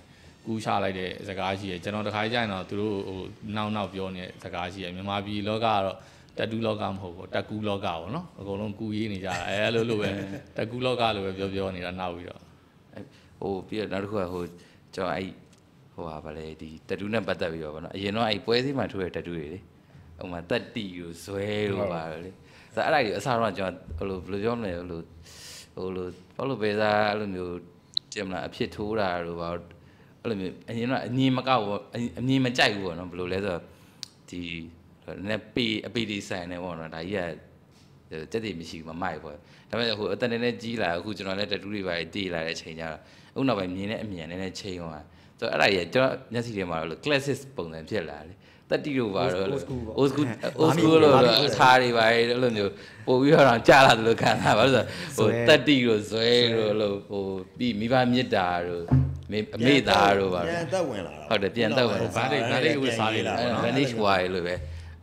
ကူးရှာလိုက်တဲ့စကားရှိရယ်ကျွန်တော်တခါကြရင်တော့သူတို့ဟိုနောက်နောက်ပြောနေတဲ့စကားရှိရယ်မြန်မာပြည်လောကကတော့တက်တူးလောကမဟုတ်ဘူးတက်ကူးလောကပေါ့နော်အကုန်လုံးကူရေးနေကြတာအဲအဲ့လိုလိုပဲတက်ကူးလောကလိုပဲပြောပြောနေတာနောက်ပြီးတော့ဟိုပြီးတော့နောက်တစ်ခုကဟိုကျွန်တော်အဲ့ဟိုဟာဗာလေဒီတတူးနဲ့ပတ်သက်ပြီးတော့ဗောနော်အရင်တော့အဲ့ပွဲစည်းမှာထိုးတဲ့တတူးတွေလေ ဟိုမှာတက်တီကိုဇွဲလို့ပါလေဆိုတော့အဲ့ဒါကြီးအစားတော့ကျွန်တော်ဟိုလိုဘယ်လိုပြောမလဲဟိုလိုဟိုလိုဘာလို့ပဲစားအဲ့လိုမျိုးကြင်မလားအဖြစ်ထိုးတာတို့ဗောအဲ့လိုမျိုးအရင်တော့အငြင်းမကောက်ဘောအငြင်းမကြိုက်ဘူးဗောနော်ဘယ်လိုလဲဆိုတော့ဒီနည်းပေအပေဒီဆိုင်နေဗောနော်ဒါကြီးကစက်တည်မရှိဘူးမမိုက်ပေါ့ဒါပေမဲ့ဟိုအတန်နဲ့ကြီးလာအခုကျွန်တော်လည်းတတူးတွေပါတည်လာတဲ့ချိန်ကျတော့အခုနောက်ပိုင်းမြင်တဲ့အမြင်နဲ့လည်းချိန်သွားဆိုတော့အဲ့ဒါကြီးကျွန်တော်မျက်စိထဲမှာတော့ classic ပုံစံဖြစ်လာတယ် တက်တီတို့ပါတော့ Old school ပေါ့ old school old school လို့အထားတွေပါအဲ့လိုမျိုးပို့ပြီးတော့ကြာလာတယ်လို့ခံစားပါလို့ဆိုဟိုတက်တီတို့ဇွဲတို့လို့ဟိုပြီးမိဘမြစ်တာတို့မေအမေသားတို့ပါပြန်သက်ဝင်လာတာဟုတ်တယ်ပြန်သက်ဝင်လာဗားတွေဗားတွေဝစားနေလာအဲ vanish wire လို့ပဲ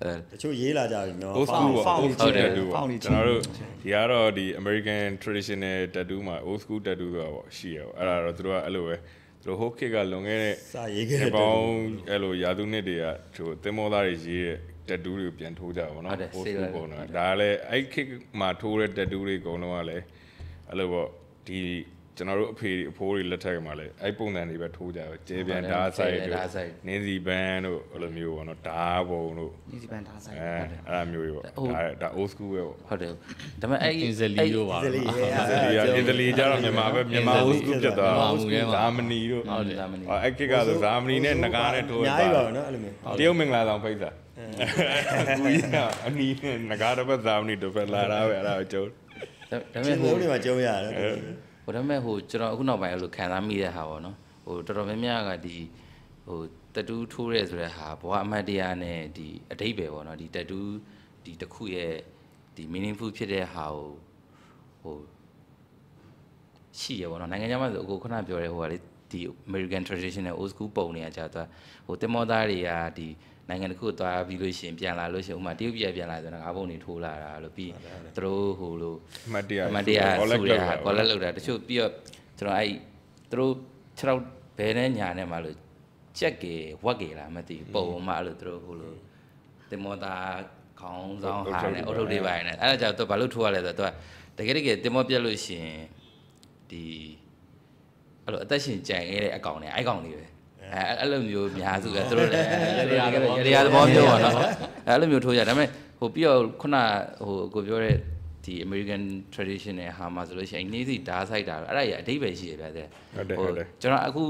အဲတချို့ရေးလာကြပြီနော် old school ပေါ့ Found- old found school ဟုတ်တယ် tattoo ပေါ့ found ကျွန်တော်တို့ဒီကတော့ဒီ American traditional tattoo မှာ old school tattoo ဆိုတာပေါ့ရှိရပေါ့အဲ့ဒါတော့သူတို့ကအဲ့လိုပဲ သူတို့ whole kit ကလွန်ခဲ့တဲ့စာရေးခဲ့ဒီတဲ့ပေါင်းအဲ့လိုယာသူနှစ်တွေကသူသင်္ဘောသားတွေရေးတဲ့ tattoo တွေကိုပြန်ထိုးကြပါဘောနော်ဟုတ်တယ် old ဆေး school လိုက်ပုံတော့ဒါလည်းအဲ့ kit မှာထိုးတဲ့ tattoo တွေအကုန်လုံးကလည်းအဲ့လိုပေါ့ဒီ ကျွန်တော်တို့အဖေအဖိုးတွေလက်ထက်ကမှလည်းအဲ့ပုံစံတွေပဲထိုးကြပဲကျေပြန်ဓာတ်ဆိုင်တို့ဓာတ်ဆိုင်နင်းစီပန်းတို့အဲ့လိုမျိုးပေါ့နော်ဓာတ်ပုံတို့ဒီစီပန်ထားဆိုင်အဲအဲ့ဒါမျိုးတွေပေါ့ဟုတ်ဒါဒါ old school ပဲပေါ့ဟုတ်တယ်ဒါပေမဲ့အဲ့အင်ဇလီတို့ပါဒီလေးရေးအီတလီကအီတလီကျတော့မြန်မာပဲမြန်မာ old school ဖြစ်သွားမြန်မာမူထဲမှာဇာမနီတို့ဟုတ်တယ်ဒါမနီအဲ့ကိကဆိုဇာမနီနဲ့ငကားနဲ့ထိုးအရများပါကြီးပါတော့နော်အဲ့လိုမျိုးတရုတ်မင်္ဂလာဆောင်ဖိတ်တာကူကြီးကအနီးနဲ့ငကားတစ်ပတ်ဇာမနီတစ်ပတ်လာတာပဲအဲ့ဒါကိုကျုံဒါဒါရှပေင်းမဲ့ဟိုလို့တွေမှာကျုံရတယ် ဟိုဒါပေမဲ့ဟိုကျွန်တော်အခုနောက်ပိုင်းအဲ့လိုခံစားမိတဲ့ဟာပေါ့နော်ဟိုတော်တော်များများကဒီဟိုတတူးထိုးရဲဆိုတဲ့ဟာဘဝအမတ်တရားနဲ့ဒီအတိတ်ပဲပေါ့နော်ဒီတတူးဒီတစ်ခုရဲ့ဒီ meaningful ဖြစ်တဲ့ဟာကိုဟိုရှိရပေါ့နော်နိုင်ငံခြားမှာဆိုအခုခုနပြောတဲ့ဟိုကလေဒီ American traditional old school ပုံတွေကကြာသွားဟိုတင်မောသားတွေကဒီ နိုင်ငံတစ်ခုသွားပြီးလို့ရှိရင်ပြန်လာလို့ရှိရင်ဥမာတရုတ်ပြည်ပြန်လာဆိုတော့ငါးပုံတွေထိုးလာတာလို့ပြီးသူတို့ဟိုလို့အမှတ်တရအမတ်တရားကောဆိုလက်ရလောက်ဟာတာကောလက်လောက်တာတချို့ပြီးတော့ကျွန်တော်အဲ့သူတို့ခြေထောက်ဘဲနဲ့ညာနဲ့မှလို့ကြက်ကေဝက်ကေလားမသိဘူးပုံမှအဲ့လိုသူတို့ဟိုလိုတင်မောတာခေါင်းဆောင်ဟာနဲ့အုတ်ထုပ်တွေပါနေအဲ့ဒါကြောင့်သူဘာလို့ထိုးရလဲဆိုတော့သူကတကယ်တကယ်တင်မောပြက်လို့ရှိရင်ဒီအဲ့လိုအသက်ရှင်ကြံခဲ့တဲ့အကောင်တွေအဲ့ကောင်တွေပဲ အဲအဲ့လိုမျိုးအများစုကသူတို့လည်းရရရရသဘောမျိုးပါနော်အဲ့လိုမျိုးထိုးကြဒါပေမဲ့ဟိုပြီးတော့ခုနဟိုကိုပြောတဲ့ဒီ American tradition နဲ့ဟာမှာဆိုလို့ရှိရင်နေစီဓာတ်ဆိုင်တာအဲ့ဒါကြီးအဓိပ္ပာယ်ရှိရဗျာတဲ့ဟုတ်တယ်ဟုတ်တယ်ကျွန်တော်အခု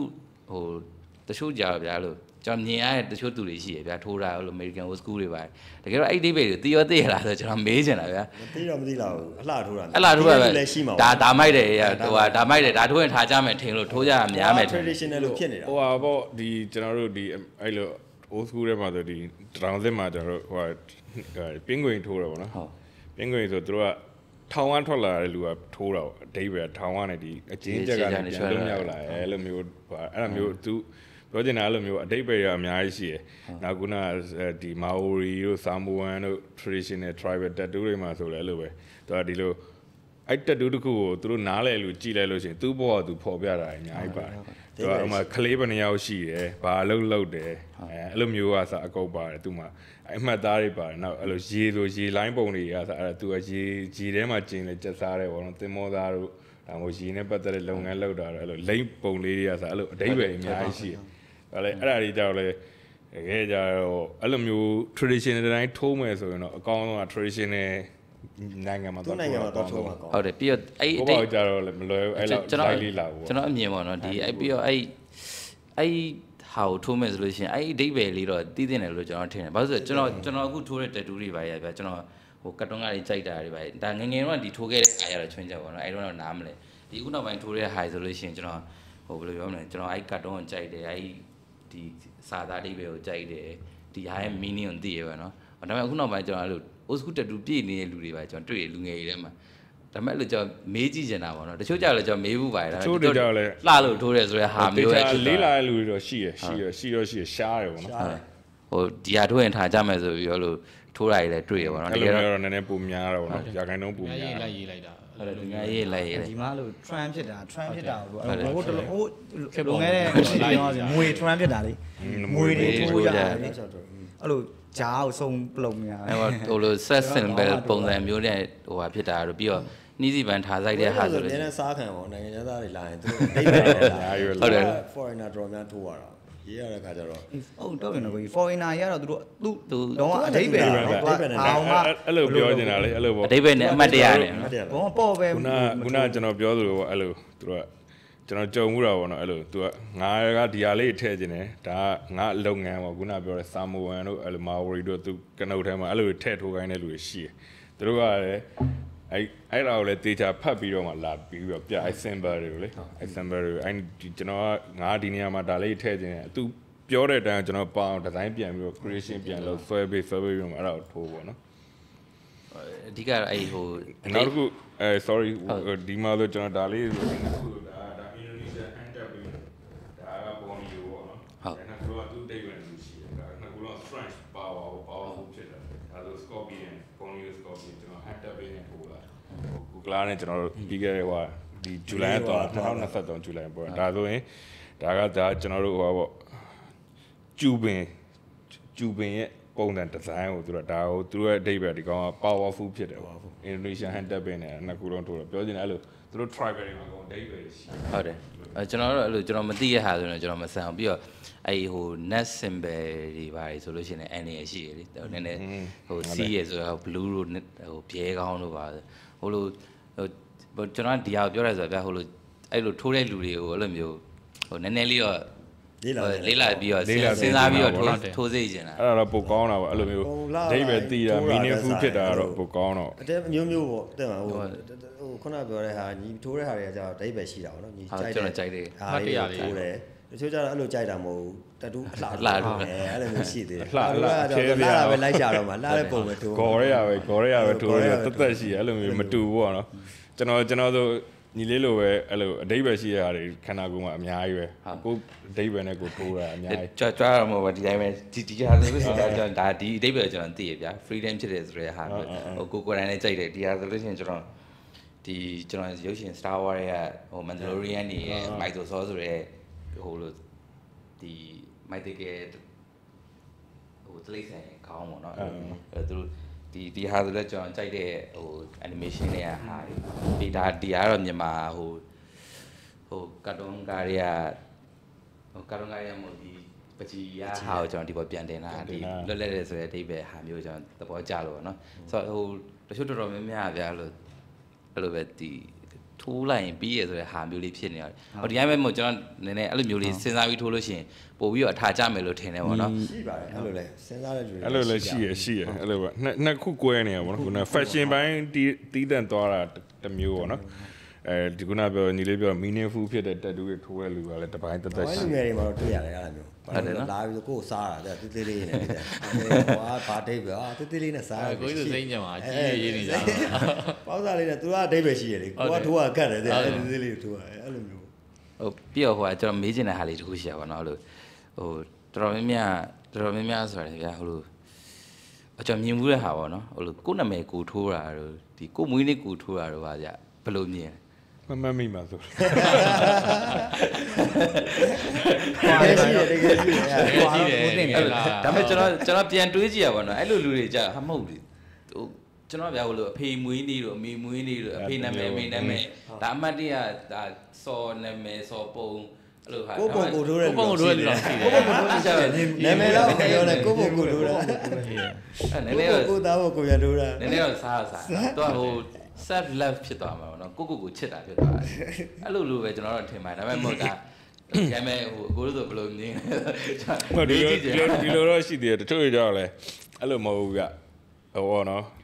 ဟိုတချို့ကြာတော့ဗျာလို့ ကျွန်တော်မြင်ရတဲ့တချို့သူတွေရှိရဗျာထိုးတာလို့ American old school တွေပါတကယ်တော့အဲ့ဒီဘယ်တွေတီးရောသိရလားဆိုတော့ကျွန်တော်မေးချင်တာဗျာမသိတော့မသိတော့ဘူးအလှထိုးတာအဲ့လားထိုးရပဲလည်းရှိမှာဒါဒါမိုက်တယ်ရဟိုဟာဒါမိုက်တယ်ဒါထိုးရင်ထားကြမယ်ထင်လို့ထိုးကြရများမယ်ထင် traditional လို့ဖြစ်နေတာဟိုဟာပေါ့ဒီကျွန်တော်တို့ဒီအဲ့လို old school ထဲမှာဆိုဒီတောင်စစ်မှာကျွန်တော်တို့ဟိုဟာပင်းကွင်ထိုးတယ်ပေါ့နော်ဟုတ်ပင်းကွင်ဆိုသူတို့ကထောင်ကထွက်လာတဲ့လူကထိုးတာပေါ့အတိတ်ပဲထောင်ကနေဒီအချင်းချက်ကနေပြန်လွတ်မြောက်လာတယ်အဲ့လိုမျိုးဟာအဲ့လိုမျိုးသူ ပြောချင်တာအဲ့လိုမျိုးအတိတ်ပဲရအများကြီးရှိတယ်နောက်ခုနဒီ Maori တို့ Samoan တို့ traditional tribal tattoo တွေမှာဆိုလဲအဲ့လိုပဲသူကဒီလိုအဲ့တက်တူးတစ်ခုကိုသူတို့နားလဲလို့ကြည်လဲလို့ရှိရင်သူ့ဘောကသူဖော်ပြတာအများကြီးပါတယ်သူကဟိုမှာကလေးဘယ်နှယောက်ရှိတယ်ဘာအလုပ်လုပ်တယ်အဲအဲ့လိုမျိုးကစအကုတ်ပါတယ်သူမှအမှတ်သားတွေပါတယ်နောက်အဲ့လိုရေဆိုရေလိုင်းပုံတွေကစအဲ့ဒါသူကရေရေထဲမှာကျင်လေစက်စားတယ်ဘောနော်သင်္ဘောသားတို့ဒါမှမဟုတ်ရေနဲ့ပတ်သက်တဲ့လုပ်ငန်းလုပ်တာတော့အဲ့လိုလိမ့်ပုံလေးတွေကစအဲ့လိုအတိတ်ပဲအများကြီးရှိတယ် ဒါလည်းအဲ့ဒါတွေကြောက်လဲတကယ်ကြတော့အဲ့လိုမျိုး traditional တိုင်းထိုးမယ်ဆိုရင်တော့အကောင်းဆုံးက traditional နိုင်ငံမှာသူ့နိုင်ငံမှာတော့ထိုးမှာကောင်းဟုတ်တယ်ပြီးတော့အဲ့ကိုအတိပေါ့တ်ကြတော့လည်းမလွယ်ဘူးအဲ့လောက်ကျွန်တော်လိုက်လေးလာဘူးကျွန်တော်အမြင်ပေါ့နော်ဒီအဲ့ပြီးတော့အဲ့အဲ့ဟာကိုထိုးမယ်ဆိုလို့ရှိရင်အဲ့အဓိပ္ပာယ်လေးတော့တည်တင်တယ်လို့ကျွန်တော်ထင်တယ်ဘာလို့လဲဆိုတော့ကျွန်တော်ကျွန်တော်အခုထိုးတဲ့ tattoo တွေပါရဗျာကျွန်တော်ဟိုကတ်တုန်းကလေးကြိုက်တာတွေပါဒါငယ်ငယ်တော့ဒီထိုးခဲ့တဲ့အားရတော့ချွင်းချက်ပေါ့နော်အဲ့တော့တော့နားမလဲဒီအခုနောက်ပိုင်းထိုးတဲ့ဟာဆိုလို့ရှိရင်ကျွန်တော်ဟိုဘယ်လိုပြောမလဲကျွန်တော်အဲ့ကတ်တုန်းကိုကြိုက်တယ်အဲ့ ဒီစာသားအဓိပ္ပာယ်ကိုကြိုက်တယ်ဒီဟာရဲ့ meaning ကိုသိရပါတော့ဒါပေမဲ့အခုနောက်ပိုင်းကျွန်တော်အဲ့လို old school tattoo ပြည့်နေတဲ့လူတွေပါကျွန်တော်တွေ့ရလူငယ်တွေထဲမှာဒါပေမဲ့အဲ့လိုကျွန်တော်မေးကြည့်နေတာပေါ့နော်တချို့ကြတော့ကျွန်တော်မေးဘူးပါတယ်ဒါပေချို့မဲ့တွေကြောက်လဲလှလို့ထိုးတယ်ဆိုတဲ့ဟာမျိုးပဲဖြစ်လေးသွားလာတဲ့လူတွေတော့ရှိရရှိရရှိတော့ရှိရရှားတယ်ပေါ့နော်ရှားတယ်ဟိုဒီဟာထိုးရင်ထားကြမယ်ဆိုပြီးတော့လို့ထိုးတာကြီးလည်းတွေ့ရပါတော့အဲ့တကလိုယ်တော့မျိုးတော့နည်းနည်းပုံများတော့ပေါ့နော်ရာခိုင်နှုန်းပုံအရများင်လိုက်ရေးလိုက်တာ ဟုတ်တယ်ဒီငါရေးလိုက်ရေးလိုက်ဒီမှာလို့ trend ဖြစ်တာ trend ဖြစ်တာကိုဟုတ်တယ်ဟိုတလုံးဟိုလုံခဲ့တဲ့ရှိတယ်ရောငွေ trend ဖြစ်တာလေငွေတွေထိုးကြတယ်လေအဲ့လိုဂျားကိုစုံပလုံနေရအဲ့တော့ဟိုလို set symbol ပုံစံမျိုးနဲ့ဟိုဟာဖြစ်တာတော့ပြီးတော့နှီးစီပန်ထားဆိုင်တဲ့ဟာဆိုလို့နရှိည်းရင်နည်းစားခံပေါ့နိုင်ငံသားတွေလာရင်သူတို့အိတ်ပဲလာဟုတ်တယ် foreigner တော်များထိုးရတာ ရေးရတဲ့ခါကျတော့ဟုတ်တော့တယ်နော်ကို foreigner ရတော့သူတို့သူသူတော့အတိတ်ပဲတော့အောင်ကအဲ့လိုပြောနေတာလေအဲ့လိုပေါ့အတိပ္ပယ်နဲ့အမှတ်တရနဲ့ဟုတ်တယ်ဘောပေါ့ပဲခုနခုနကျွန်တော်ပြောသလိုပေါ့အဲ့လိုသူကကျွန်တော်ကြုံမှုတာပေါ့နော်အဲ့လိုသူကငါကဒီဟာလေးထည့်ခြင်းတယ်ဒါကငါလုပ်ငန်းပေါ့ခုနပြောတဲ့ဆာမိုဝန်တို့အဲ့လိုမာဝရီတို့သူကနုတ်ထဲမှာအဲ့လိုထည့်ထိုးခိုင်းတဲ့လူတွေရှိတယ်သူတို့ကလည်း အဲ့အဲ့ဒါကိုလည်းတေချာဖတ်ပြီးတော့မှလာပြီးတော့ပြအဲ့ symbol တွေကိုလေအဲ့ symbol တွေအဲ့ဒီကျွန်တော်ကငါဒီနေရာမှာဒါလေးထည့်ခြင်းတယ်သူပြောတဲ့အတိုင်းကျွန်တော်ပေါအောင်ဒီဇိုင်းပြန်ပြီးတော့ creation ပြန်လုပ်ဆွဲပေးဆွဲပေးပြီးတော့အဲ့ဒါကိုထိုးပေါ့နော်အဓိကတော့အဲ့ဟိုနောက်တစ်ခုအဲ sorry ဟုတ်ဒီမှာဆိုကျွန်တော်ဒါလေးဆိုဒီနှစ်ခုဒါဒါ Indonesia hand tap ပြီး ကလားနဲ့ကျွန်တော်တို့ပြီးခဲ့တဲ့ဟိုဒီဇူလိုင်တော့2023ဇူလိုင်ပေါ့ဒါဆိုရင်ဒါကဒါကျွန်တော်တို့ဟိုပေါ့ကျူပင်ကျူပင်ရဲ့ပုံစံဒီဇိုင်းကိုသူတို့ဒါကိုသူတို့ရဲ့အဓိပ္ပာယ်ဒီကောင်က powerful ဖြစ်တယ်ပေါ့အင်ဒိုနီးရှားဟန်တက်ပင်နဲ့နှစ်ခုလုံးထိုးတော့ပြောချင်တယ်အဲ့လိုသူတို့ tribal တွေမှာကောင်အဓိပ္ပာယ်ရှိတယ်ဟုတ်တယ်အဲကျွန်တော်တို့အဲ့လိုကျွန်တော်မသိရဟာဆိုရင်ကျွန်တော်မဆန်အောင်ပြီးတော့အဲ့ဟို net symbol တွေပါတယ်ဆိုလို့ရှိရင်အနေရရှိရလေနည်းနည်းဟို C ရဆိုတော့ blue တို့ဟိုပြဲကောင်းတို့ပါဟိုလို ဟိုကျွန်တော်ဒီဟာပြောရဲဆိုတော့ဗျဟိုလိုအဲ့လိုထိုးတဲ့လူတွေကိုအဲ့လိုမျိုးဟိုနည်းနည်းလေးတော့လေးလာလေးလာပြီးတော့စဉ်းစားပြီးတော့ထိုးထိုးစေချင်တာအဲ့ဒါတော့ပိုကောင်းတာပေါ့အဲ့လိုမျိုးအဓိပ္ပာယ်သိတာ meaningful ဖြစ်တာတော့ပိုကောင်းတော့အတဲမျိုးမျိုးပေါ့တဲ့မှာဟိုဟိုခုနပြောတဲ့ဟာညီထိုးတဲ့ဟာတွေကကြာဒိတ်ပဲရှိတာပေါ့နော်ညီဟုတ်ကြိုက်ကျွန်တော်ကြိုက်တယ်ဟာလေးထိုးတယ်တ ချို့ကျတော့အဲ့လိုကြိုက်တာမဟုတ်ဘူးတတူအလှအလှထိုးတယ်အဲ့လိုမျိုးရှိသေးတယ်အလှအလှတော့ဖြဲပြလာရတာအောင်ပဲလိုက်ကြတော့မှလာတဲ့ပုံပဲထိုးဂေါ်ရရပဲဂေါ်ရရပဲထိုးရတက်တက်ရှိရအဲ့လိုမျိုးမတူဘူးပေါ့နော်ကျွန်တော်ကျွန်တော်ဆိုညီလေးလိုပဲအဲ့လိုအဓိပ္ပာယ်ရှိရတာတွေခန္ဓာကိုယ်မှာအများကြီးပဲကိုအဓိပ္ပာယ်နဲ့ကိုထိုးတာအများကြီးကြွကြွရမှာပါဒီတိုင်းပဲဒီဒီဟာဆိုလို့ရှိရင်ကျွန်တော်ဒါဒီအတိတ်ပဲကျွန်တော်သိရဗျာ freedom ဖြစ်တယ်ဆိုတဲ့ဟာမျိုးဟိုကိုကိုယ်တိုင်နဲ့ကြိုက်တယ်ဒီဟာဆိုလို့ရှိရင်ကျွန်တော်ဒီကျွန်တော်ရုပ်ရှင် Star Wars ရဲ့ဟို Mandalorian နေရဲ့ Michael Saw ဆိုတဲ့ ဟိုလိုဒီ Michael ဟိုတလိမ့်ဆိုင်ခေါင်းပေါ့နော်အဲသူတို့ဒီဒီဟာဆိုလည်းကျွန်တော်ကြိုက်တဲ့ဟို animation တွေကဟာဒီဒါဒီကတော့မြန်မာဟိုဟိုကာတွန်းကားတွေကဟိုကာတွန်းကားရမို့ဒီပကြီးရဟာကိုကျွန်တော်ဒီပေါ်ပြန်တင်တာဒီလွတ်လပ်တဲ့ဆိုတဲ့အဓိပ္ပာယ်ဟာမျိုးကျွန်တော်သဘောကျလို့ပေါ့နော်ဆိုတော့ဟိုတချို့တော်တော်များများဗျာလို့အဲ့လိုပဲဒီ ထိုးလိုက်ရင်ပြီးရဆိုတဲ့ဟာမျိုးလေးဖြစ်နေရတယ်ဟိုဒီတိုင်းပဲမို့ကျွန်တော်နည်းနည်းအဲ့လိုမျိုးလေးစဉ်းစားပြီးထိုးလို့ရှိရင်ပို့ပြီးတော့အထာကျမယ်လို့ထင်တယ်ပေါ့နော်ရှိပါတယ်အဲ့လိုလဲစဉ်းစားတဲ့လူတွေအဲ့လိုလည်းရှိရရှိရအဲ့လိုပဲနှစ်နှစ်ခုကွဲနေရပါတော့ခုန fashion ဘိုင်းတီးတီးတန့်သွားတာတစ်မျိုးပေါ့နော် အဲဒီခုနပြောညီလေးပြော meaningful ဖြစ်တဲ့ tattoo တွေထိုးရလူကလည်းတစ်ပိုင်းတစ်သက်ဘာရှိလူငယ်တွေမှာတော့တွေ့ရတယ်အဲ့လိုမျိုးဟုတ်တယ်နော်လာပြီးကိုယ်စားတာတဲ့တေးသေးလေးနဲ့တဲ့ဟွာဘာဒိတ်ပဲအာတေးသေးလေးနဲ့စားအဲကိုကြီးတို့စိတ်ညံမှာကြီးရေးနေကြတာပေါက်စားလေးနဲ့သူကအဒိတ်ပဲရှိရလေကိုကထိုးကကတ်တယ်တဲ့တေးသေးလေးထိုးရတယ်အဲ့လိုမျိုးဟိုပြီးတော့ဟိုကကျွန်တော်မေးချင်တဲ့ဟာလေးတစ်ခုရှိရပါတော့လို့ဟိုတော်တော်များများတော်တော်များများဆိုရတယ်ဗျာဟိုလိုအကျွန်တော်မြင်မှုတဲ့ဟာပေါ့နော်ဟိုလိုကိုယ့်နာမည်ကိုထိုးတာတို့ဒီကိုယ့်မွေးနေ့ကိုထိုးတာတို့ပါဗျဘယ်လိုမြင် မမမိမှာဆိုတကယ်ရှိတယ်တကယ်ရှိတယ်ကြီးတယ်အဲ့လိုဒါပေမဲ့ကျွန်တော်ကျွန်တော်ပြန်တွေးကြည့်ရပါတော့အဲ့လိုလူတွေကြာဟာမဟုတ်ဘူးဟိုကျွန်တော်ဗျာဟိုလိုအဖေမွေးနေ့တို့အမေမွေးနေ့တို့အဖေနာမည်အမေနာမည်ဒါအမှတ်တရဒါစော်နာမည်စော်ပုံအဲ့လိုဟာကိုပုံကိုထိုးတယ်ကိုပုံကိုထိုးတယ်လို့ရှိတယ်ကိုပုံကိုထိုးတယ်နာမည်တော့ပြောတယ်ကိုပုံကိုထိုးတာအဲ့နည်းနည်းကိုတော့ကိုသားကိုကိုပြန်ထိုးတာနည်းနည်းတော့စားတော့စားတော့ဟို self love ဖြစ်သွားမှာပေါ့နော်ကိုကိုကိုချစ်တာဖြစ်သွားတယ်အဲ့လိုလိုပဲကျွန်တော်တို့ထင်ပါတယ်ဒါပေမဲ့မဟုတ်တာဒါပေမဲ့ဟိုအကိုတို့ဆိုဘယ်လိုမြင်ဟိုဒီလိုကြည့်ဒီကြလိုဒီလိုတော့ရှိသေးတယ်တချို့တွေကြောက်လဲအဲ့လိုမဟုတ်ဘူးဗျဟိုနော်မ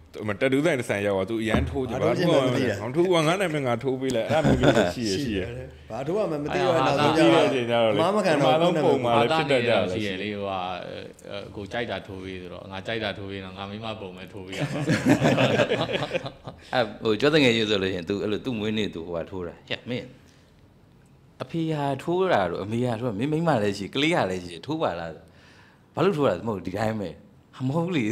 တက်တူးဆိုင်တစ်ဆိုင်ရောက်တော့ तू အရန်ထိုးကြပါသူကငါထိုးကငါနာမည်ငါထိုးပေးလိုက်အဲ့ဒါမျိုးမျိုးရှိရရှိရ ဘာထိုးရမှမသိရနောက်ဆုံး ကြ ကြ ည့်ရ တော့ ချိန်ကြတော့လေ မမခံတော့ လုံးပုံမှာလည်းဖြစ်တတ်ကြတယ် ရှိရလေဟိုဟာကိုကြိုက်တာထိုးပြီးဆိုတော့ငါကြိုက်တာထိုးပြီးတော့ငါမိမပုံမဲ့ထိုးပြီးရပါ အဲ့ဟိုကြောတဲ့ငယ်ရေးဆိုလို့ရှိရင် तू အဲ့လို तू မွေးနေ तू ဟိုဟာထိုးတာဟဲ့မင်းအဖေဟာထိုးတာတော့အမေဟာထိုးတာမင်းမိမလည်းရှိကလေးဟာလည်းရှိထိုးပါလားဘာလို့ထိုးတာမဟုတ်ဒီတိုင်းပဲ မဟုတ်လေ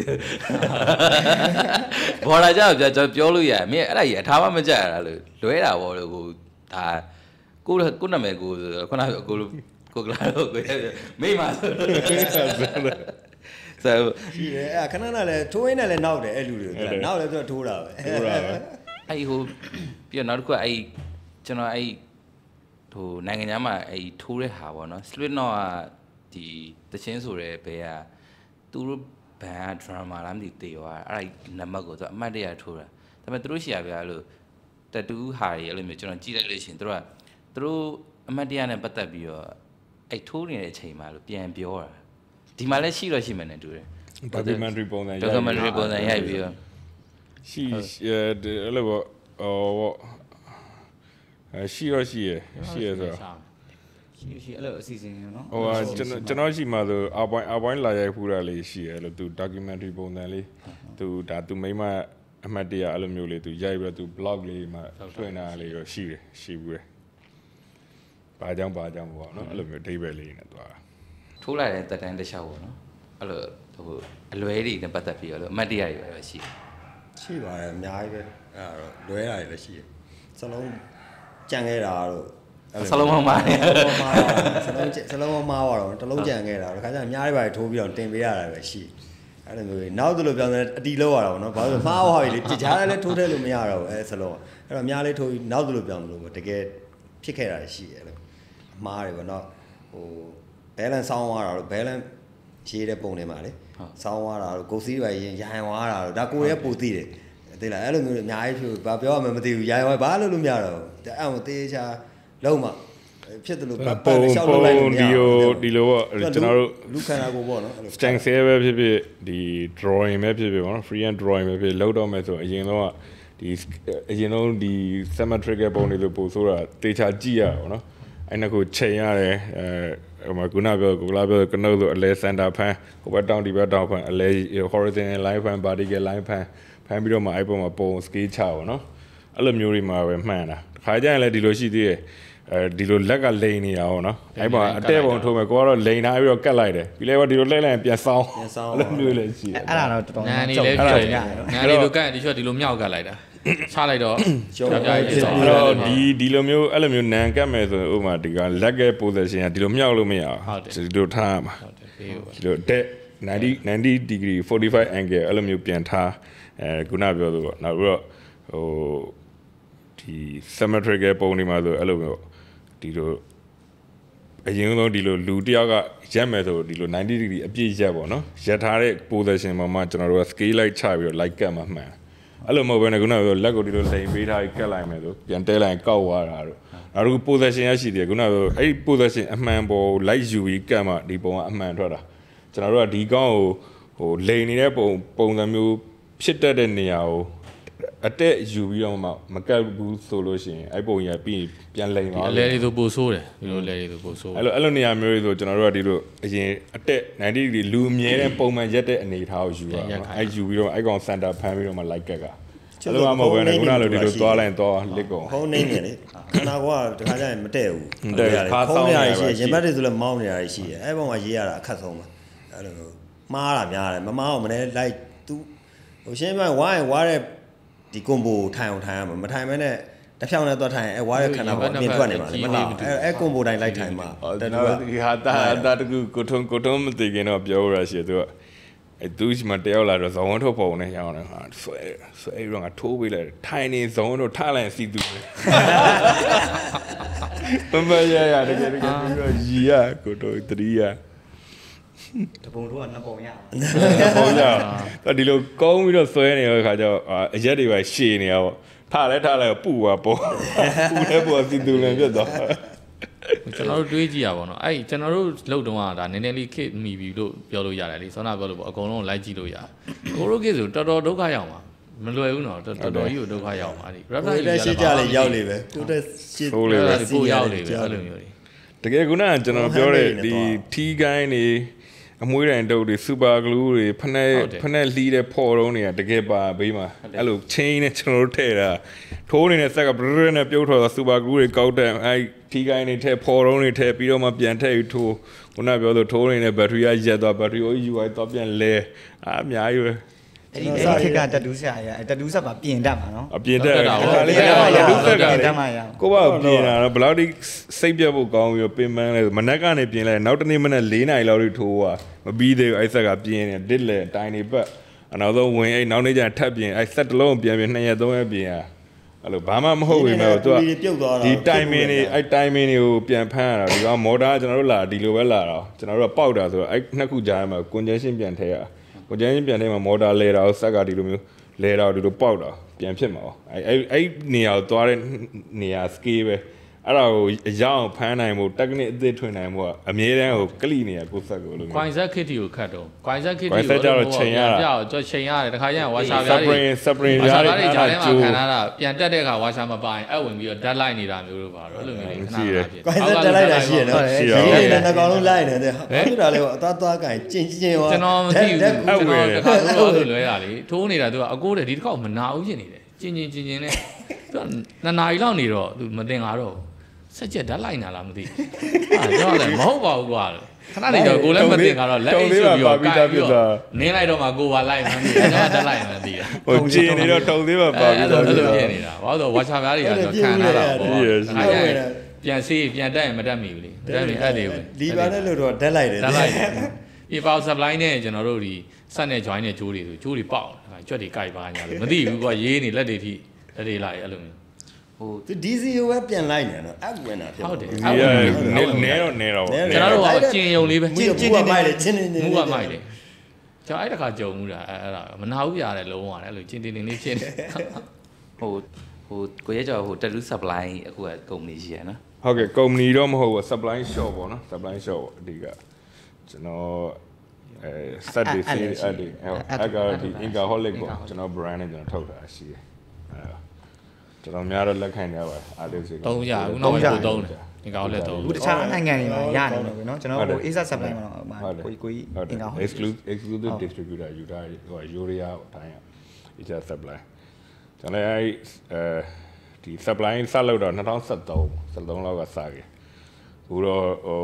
ဘော်လာကြပြကျွန်တော်ပြောလို့ရမင်းအဲ့ဒါကြီးအထားမမကြရတာလို့လွဲတာဗောလို့ကိုဒါကိုကိုနာမည်ကိုခုနကကိုကိုကလာတော့ကိုမိမဆိုဆိုရှိတယ်အဲ့ခဏခဏလဲထိုးရင်းနဲ့လဲနောက်တယ်အဲ့လူတွေကိုနောက်လဲသူကထိုးတာပဲထိုးတာပဲအဲ့ဟိုပြီးတော့နောက်တစ်ခုကအဲ့ကျွန်တော်အဲ့ဟိုနိုင်ငံခြားမှာအဲ့ထိုးတဲ့ဟာပေါ့နော် split knot ကဒီတချင်းဆိုတဲ့ဘဲကသူတို့ ဘန်က drama လားမသိတေရောအဲ့ဒါနံပါတ်ကိုသူအမှတ်တရထိုးတာဒါပေမဲ့သူတို့ရှိရဗျာလို့တတူးဟာတွေအဲ့လိုမျိုးကျွန်တော်ကြည့်လိုက်လို့ရှိရင်သူတို့ကသူတို့အမှတ်တရနဲ့ပတ်သက်ပြီးတော့အဲ့ထိုးနေတဲ့အချိန်မှာလို့ပြန်ပြောတာဒီမှာလည်းရှိတော့ရှိမှန်းနဲ့တူတယ် documentary ပုံစံရိုက် documentary ပုံစံရိုက်ပြီးတော့ရှိအဲ့လိုပေါ့ဟိုပေါ့အဲရှိရရှိရရှိရဆိုတော့ ရှိရှိအဲ့လိုအစီအစဉ်နော်ဟိုကကျွန်တော်ကျွန်တော်ရှိမှဆိုအပိုင်းအပိုင်းလာရိုက်ဖူးတာလေးရှိရလို့သူ documentary ပုံစံလေးသူဒါသူမိမအမှတ်တရအဲ့လိုမျိုးလေးသူရိုက်ပြီးတော့သူ blog လေးမှာထွင်တာလေးရောရှိတယ်ရှိဘူးတယ်ဘာကြောင့်ဘာကြောင့်ပေါ့နော်အဲ့လိုမျိုးအဓိပ္ပာယ်လေးနဲ့သွားတာထိုးလိုက်တဲ့တက်တန်းတစ်လျှောက်ပေါ့နော်အဲ့လိုဟိုအလွဲတွေနဲ့ပတ်သက်ပြီးတော့လို့အမတ်တရားတွေပဲရှိတယ်ရှိပါတယ်အများကြီးပဲအဲ့ဒါတော့လွဲတာတွေလည်းရှိတယ်စလုံးကြံခဲ့တာတော့ စလုံးမမားနေစလုံးမားစလုံးစလုံးမမားတော့တလုံးကြံခဲ့တာတော့ခါကျအများကြီးပါထိုးပြီးတော့တင်ပေးရတာပဲရှိအဲ့လိုမျိုးနောက်သလိုပြောင်းတယ်အတီလောက်ရတာပေါ့နော်ဘာလို့မှားသွားပြီလေကြားရလဲထိုးထည့်လို့မရတော့ဘူးအဲစလုံးအဲ့တော့အများလေးထိုးပြီးနောက်သလိုပြောင်းလို့တကယ်ဖြစ်ခဲ့တာရှိတယ်လို့အမှားတွေပေါ့နော်ဟို balance ဆောင်းသွားတာတော့ balance ရေးတဲ့ပုံတွေမှာလေဆောင်းသွားတာတော့ကိုစီးတွေရင်ရဟန်သွားတာတော့ဒါကိုရဲ့ပူသိတယ်သိလားအဲ့လိုမျိုးအများကြီးဖြစ်ဘာပြောရမှမသိဘူးရဟန်သွားဘာလို့လို့မရတော့ဘူးအဲ့ဟိုတေးချာ လုံးမဖြစ်တယ်လို့ပုံပုံဒီလိုဒီလိုပေါ့ကျွန်တော်တို့လူခန္ဓာကိုယ်ပေါ့နော်အဲ့လို stank sale ပဲဖြစ်ဖြစ်ဒီ drawing ပဲဖြစ်ဖြစ်ပေါ့နော် free and drawing ပဲဖြစ်လောက်တော့မယ်ဆိုအရင်တော့ဒီအရင်တော့ဒီ symmetrical ပုံတွေလို့ပို့ဆိုတာတေချာကြည့်ရပါတော့အဲ့နှစ်ခုချိန်ရတယ်အဲဟိုမှာခုနပြောကိုလာပြောကနိုးဆိုအလဲ center ဖန်ဟိုဘက်တောင်ဒီဘက်တောင်ဖန်အလဲ horizontal line ဖန် vertical line ဖန်ဖန်ပြီးတော့မှအဲ့ပုံမှာပုံ scale ချပါတော့အဲ့လိုမျိုးတွေမှာပဲမှန်တာခါကြရင်လည်းဒီလိုရှိသေးတယ် အဲဒီလိုလက်ကလိန်နေတာပေါ့နော်အဲ့ပေါ်အတဲ့ပုံထိုးမယ်ကိုကတော့လိန်ထားပြီးတော့ကတ်လိုက်တယ်ပြီးလဲတော့ဒီလိုလှည့်လိုက်ရင်ပြန်ဆောင်းပြန်ဆောင်းအဲ့လိုမျိုးလည်းရှိတယ်အဲ့ဒါတော့တော်တော်ညာနေကြောက်လဲကြပြောရတယ်ရညာနေလိုကန့်ဒီချက်ဒီလိုမြောက်ကတ်လိုက်တာချလိုက်တော့ကျော်ကြောက်ကြရည်ဆောင်အဲ့တော့ဒီဒီလိုမျိုးအဲ့လိုမျိုးနန်ကတ်မယ်ဆိုရင်ဥပမာဒီကလက်ကဲ position ကဒီလိုမြောက်လို့မရဘူးဒီလိုထားရမှာဟုတ်တယ်ဖေးပါဒီလိုတက်90 90 degree 45 angle အဲ့လိုမျိုးပြန်ထားအဲခုနပြောလို့ပေါ့နောက်ပြီးတော့ဟိုဒီ symmetrical ပုံတွေမှာဆိုအဲ့လိုမျိုး ဒီလိုအရင်ဆုံးဒီလိုလူတယောက်ကရက်မယ်ဆိုဒီလို90 degree အပြည့်ရက်ပေါ့နော်ရက်ထားတဲ့ position မှာမှကျွန်တော်တို့က scale light ချပြီးတော့ light ကတ်မှမှန်အဲ့လိုမဟုတ်ဘဲနဲ့ခုနကပြောလက်ကိုဒီလိုလိန်ပေးထားပြီးကတ်လိုက်မယ်ဆိုပြန်တဲလိုက်ကောက်သွားတာတို့နောက်တစ်ခု position ရရှိတယ်ခုနကပြောအဲ့ဒီ position အမှန်ပေါ် light ယူပြီးကတ်မှဒီပုံကအမှန်ထွက်တာကျွန်တော်တို့ကဒီကောင်းကိုဟိုလိန်နေတဲ့ပုံပုံစံမျိုးဖြစ်တတ်တဲ့နေရာကို အတက်ယူပြီးတော့မှမကတ်ဘူးဆိုလို့ရှိရင်အဲ့ပုံကြီးကပြီးပြန်လိန်သွားအလဲလေးဆိုပို့ဆိုးတယ်ဒီလိုလဲလေးဆိုပို့ဆိုးအဲ့လိုအဲ့လိုနေရာမျိုးတွေဆိုကျွန်တော်တို့ကဒီလိုအရင်အတက်90ဒီဂရီလူအမြဲတမ်းပုံမှန်ရက်တဲ့အနေအထားကိုယူရအောင်အဲ့ယူပြီးတော့အဲ့ကောင်စင်တာဖမ်းပြီးတော့မှလိုက်ကက်ကအဲ့လိုမှမဟုတ်ဘဲနဲ့ခုနလိုဒီလိုသွားလိုက်သွားလစ်ကုန်ဖုန်းနေနေလေခန္ဓာကိုယ်ကတခါကျရင်မတည့်ဘူးမတည့်ဘူးခါဆောင်းဖုန်းနေရနေရရှိပါရရှိရင်ဘတ်တွေဆိုလည်းမောင်းနေရရှိရအဲ့ပုံမှာရေးရတာအခက်ဆုံးပါအဲ့လိုမျိုးမှားတာများတယ်မမှားအောင်မလဲလိုက်သူဟိုရှင်းပြဝိုင်းဝါတဲ့ ဒီကွန်ဘိုထိုင်အောင်ထိုင်ရမှာမထိုင်မဲနဲ့တစ်ဖြောင်းနဲ့သွားထိုင်အဲ့ဝါတဲ့ခန္ဓာကိုယ်အပြင်ထွက်နေမှာလေမလားအဲ့အဲ့ကွန်ဘိုတိုင်းလိုက်ထိုင်မှာဟုတ်တယ်နော်ဒီဟာတာတာတကူကိုထုံကိုထုံမသိခင်တော့ပြောရရှိသူကအဲသူရှိမတယောက်လာတော့ဇောင်းထုတ်ပုံနဲ့ရောင်းတယ်ဟာဆွဲဆွဲရောငါထိုးပေးလိုက်ထိုင်နေဇောင်းတို့ထားလိုက်စီသူပဲမမရရတကယ်တကယ်ပြီးတော့ရီရကိုတို့တရီရ တပုံတော့နှစ်ပုံရပေါ့ရတော့ဒီလိုကောင်းပြီးတော့ဆွဲနေတဲ့ခါကျတော့အရက်တွေပဲရှည်နေရပေါ့ထားလဲထားလဲပူပါပေါ့ပူလဲပူစီသူလည်းပြတ်သွားကျွန်တော်တို့တွေးကြည့်ရပါတော့အဲ့ကျွန်တော်တို့လုံတုံးကဒါနည်းနည်းလေးခစ်မိပြီလို့ပြောလို့ရတယ်လေဆောနာပြောလို့ပေါ့အကုန်လုံးလိုက်ကြည့်လို့ရတယ်ကိုရိုကိဆိုတော်တော်ဒုက္ခရောက်မှာမလွယ်ဘူးနော်တော်တော်ကြီးကိုဒုက္ခရောက်မှာဒီကိုယ်တက်ရှိကြလေရောက်လေပဲကိုယ်တက်ရှိဆိုးလေပဲကိုရောက်လေပဲအဲ့လိုမျိုးတွေတကယ်ခုနကကျွန်တော်ပြောတဲ့ဒီထီးကိုင်းနေ အမွှေးတိုင်တုပ်တွေစူပါဂလူးတွေဖက်နဲ့ဖက်နဲ့လှီးတဲ့ဖော်တုံးတွေကတကယ်ပါဘေးမှာအဲ့လိုချင်းနဲ့ကျွန်တော်တို့ထည့်တာထိုးနေတဲ့ဆက်ကဘရရနဲ့ပြုတ်ထွက်သွားစူပါဂလူးတွေကောက်တဲ့အဲ့ထီးကိုင်းတွေထည့်ဖော်တုံးတွေထည့်ပြီးတော့မှပြန်ထည့်ပြီးထိုးခုနပြောလို့ထိုးနေတဲ့ဘက်ထရီကရက်သွားဘက်ထရီကို UI တော့ပြန်လဲအားအများကြီးပဲ အဲ့ဒီအဲ့ဒီခက်ကတတူးဆရာရတတူးဆက်ပါပြင်တတ်မှာနော်အပြင်းတက်ဟုတ်တယ်ဟုတ်တယ်လေးဟုတ်တယ်ကဒုစက်ကပြင်လေတတ်မှာရကိုကပြင်တာတော့ဘယ်လောက်ထိစိတ်ပြတ်ဖို့ကောင်းပြီးတော့ပင်ပန်းလဲမနက်ကနေပြင်လဲနောက်တနေ့မနက်၄နာရီလောက်ထိထိုးသွားမပြီးသေးဘူးအဲ့ဆက်ကပြင်နေတစ်လဲတိုင်နေပတ်အနောက်ဆုံးဝင်အဲ့နောက်နေ့ကျထပ်ပြင်အဲ့ဆက်တစ်လုံးပြန်ပြင်2ရက်3ရက်ပြင်ရအဲ့လိုဘာမှမဟုတ်ဘူးမဲ့သူကပြုတ်သွားတာဒီ timing တွေအဲ့ timing တွေကိုပြန်ဖမ်းရတာဒီကောင်မော်တာကျွန်တော်တို့လာဒီလိုပဲလာတော့ကျွန်တော်တို့ကပေါက်တာဆိုတော့အဲ့နှစ်ခုကြားမှာ congestion ပြန်ထည့်ရ congestion ပြန်ထည့်မှာမော်တာလဲတာကိုဆက်ကဒီလိုမျိုးလဲတာဒီလိုပေါက်တာပြန်ဖြစ်မှာအဲ့အဲ့အဲ့နေရာကိုသွားတဲ့နေရာ scale ပဲ အဲ့ဒါကိုအရအောင်ဖမ်းနိုင်ဖို့ technique အသစ်ထွင်နိုင်ဖို့ကအမြဲတမ်းဟိုကလိနေရကိုဆက်ကိုလို့ကွိုင်ဆက်ခစ်တီကိုခတ်တော့ကွိုင်ဆက်ခစ်တီကွိုင်ဆက်ကြတော့ချိန်ရတာပြတော့ကြောချိန်ရတယ်တခါကျရင်ဝါရှာပြားတွေ spring spring ဝါရားရှာတွေပြားတွေအားဂျားထဲမှာကျိုးခံထားတာပြန်တက်တဲ့အခါဝါရှာမပိုင်အဲ့ဝင်ပြီးတော့ deadline နေတာမျိုးတို့ပါတော့အဲ့လိုမျိုးတွေခဏခဏဖြစ်ကွိုင်းဆက်တက်လိုက်တာရှိရနော်ရှိဒီရအောင်နေ့လည်းတစ်ကောင်လုံးလိုက်နေတယ်ဟာဖြစ်တာလေအသားသွားကင်ကျင်ကျင်ဟောကျွန်တော်မသိဘူးဓာတ်ကျွန်ဓာတ်တော်တခါတော့လွဲတာလေထိုးနေတာသူကအကိုးတယ်ဒီတစ်ခေါက်မနာဘူးဖြစ်နေတယ်ကျင်ကျင်ကျင်ကျင်နဲ့သူကနှစ်နာရီလောက်နေတော့သူမတင်လာတော့ ဆက်ချက်ဓာတ်လိုက်နာလားမသိဘူးအဲကျွန်တော်လည်းမဟုတ်ပါဘူးကွာခဏနေတော့ကိုလည်းမတင်ကတော့လက်အိတ်ဆိုပြီးတော့ကာပြီးတော့နင်းလိုက်တော့မှကိုပါလိုက်မှန်းဒီကျွန်တော်တက်လိုက်မှန်းဒီတာဟိုဂျင်းနေတော့တုံသေးပါပါအဲ့ပြီးလိုတော့အဲ့လိုဖြစ်နေတာဘာလို့ဝါချာပြားတွေကဆိုခံရတာပေါ့ Yes. ပြန်စီးပြန်တက်ရင်မတက်မိဘူးလေတက်မိအဲ့လေဘူးလီဘာနဲ့လို့တော့တက်လိုက်တယ်တက်လိုက်ဒီပေါ supply နဲ့ကျွန်တော်တို့ဒီစက်နဲ့ join နဲ့ဂျိုးတွေဆိုဂျိုးတွေပေါက်တယ်ကြွက်တွေကြိုက်ပါညာလို့မသိဘူးကွာရေးနေလက်တွေထိလက်တွေလိုက်အဲ့လိုမျိုး ဟိုသူ DC ကိုပဲပြန်လိုက်နေတော့အက်ဝင်တာဖြစ်ဟုတ်တယ်ဒီကနေနေတော့နေတော့ကျွန်တော်တို့ကကျင်ယုံလေးပဲကျင်းကျင်းမိုက်တယ်ကျင်းနေနေမူကမိုက်တယ်ကျွန်တော်အဲ့တခါကြုံမှုတာအဲ့အဲ့ဒါမနာဘူးပြရတယ်လုံးဝအဲ့လိုကျင်တင်တင်လေးဖြစ်နေဟိုဟိုကိုရဲကျော်ဟို tattoo supply အခုကကုမ္ပဏီရှိရနော်ဟုတ်ကဲ့ကုမ္ပဏီတော့မဟုတ်ဘူး supply shop ပေါ့နော် supply shop ပေါ့အဓိကကျွန်တော်အဲ set တွေ sale အဲ့ဒီအဲ့ကတော့ဒီ Incaholic ပေါ့ကျွန်တော် brand နဲ့ကျွန်တော်ထုတ်တာရှိတယ်အဲ ကျွန်တော်များတော့လက်ခံကြပါတယ်အားလေးစီ 300ခုနောက်ပိုင်းပို့3တယ်ဒီကောင်လည်း3 အခုတခြားနိုင်ငံတွေမှာရနေတယ်ပဲเนาะကျွန်တော်ဟို Asia supply မှာတော့ဟို ဟုတ်တယ် ကိုကိုကြီး ဟုတ်တယ် အင်္ဂါဟုတ် exclusive exclusive distributor ယူတာဟိုယူရီးယားအတိုင်းอ่ะ each supply ကျွန်တော်အဲ့အဲဒီ supply ဆက်လုပ်တော့2013 13လောက်ကစခဲ့အခုတော့ဟို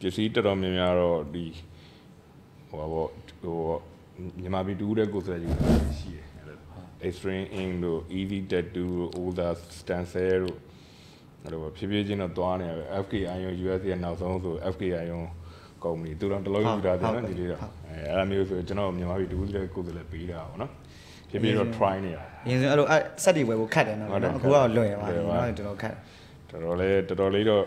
ပစ္စည်းတော်တော်များများတော့ဒီဟိုပါပေါ့ဟိုမြန်မာပြည်တူတဲ့ကိုယ်စားယူတာရှိတယ်အဲ့လို ယ် extreme ink တို့ easy tattoo တို့ older stencil တို့အဲ့လိုဖြည်းဖြည်းချင်းတော့တွားနေရတယ် FKI ရော US ရဲ့နောက်ဆုံးဆို FKI ရောကုမ္ပဏီသူတို့တလုံးယူတာတယ်နော်ဒီလေးတော့အဲအဲ့လိုမျိုးဆိုကျွန်တော်မြန်မာပြည်တူတဲ့ကိုယ်စားပေးတာပေါ့နော်ဖြည်းဖြည်းတော့ try နေရတယ်ရင်းစအဲ့လိုအဲ့ဆက်တွေဝယ်ဖို့ခတ်တယ်နော်ဟုတ်တယ်အခုကတော့လွယ်ပါလွပြီယ်ပါနော်တော်တော်ခတ်တော်တော်လေးတော်တော်လေးတော့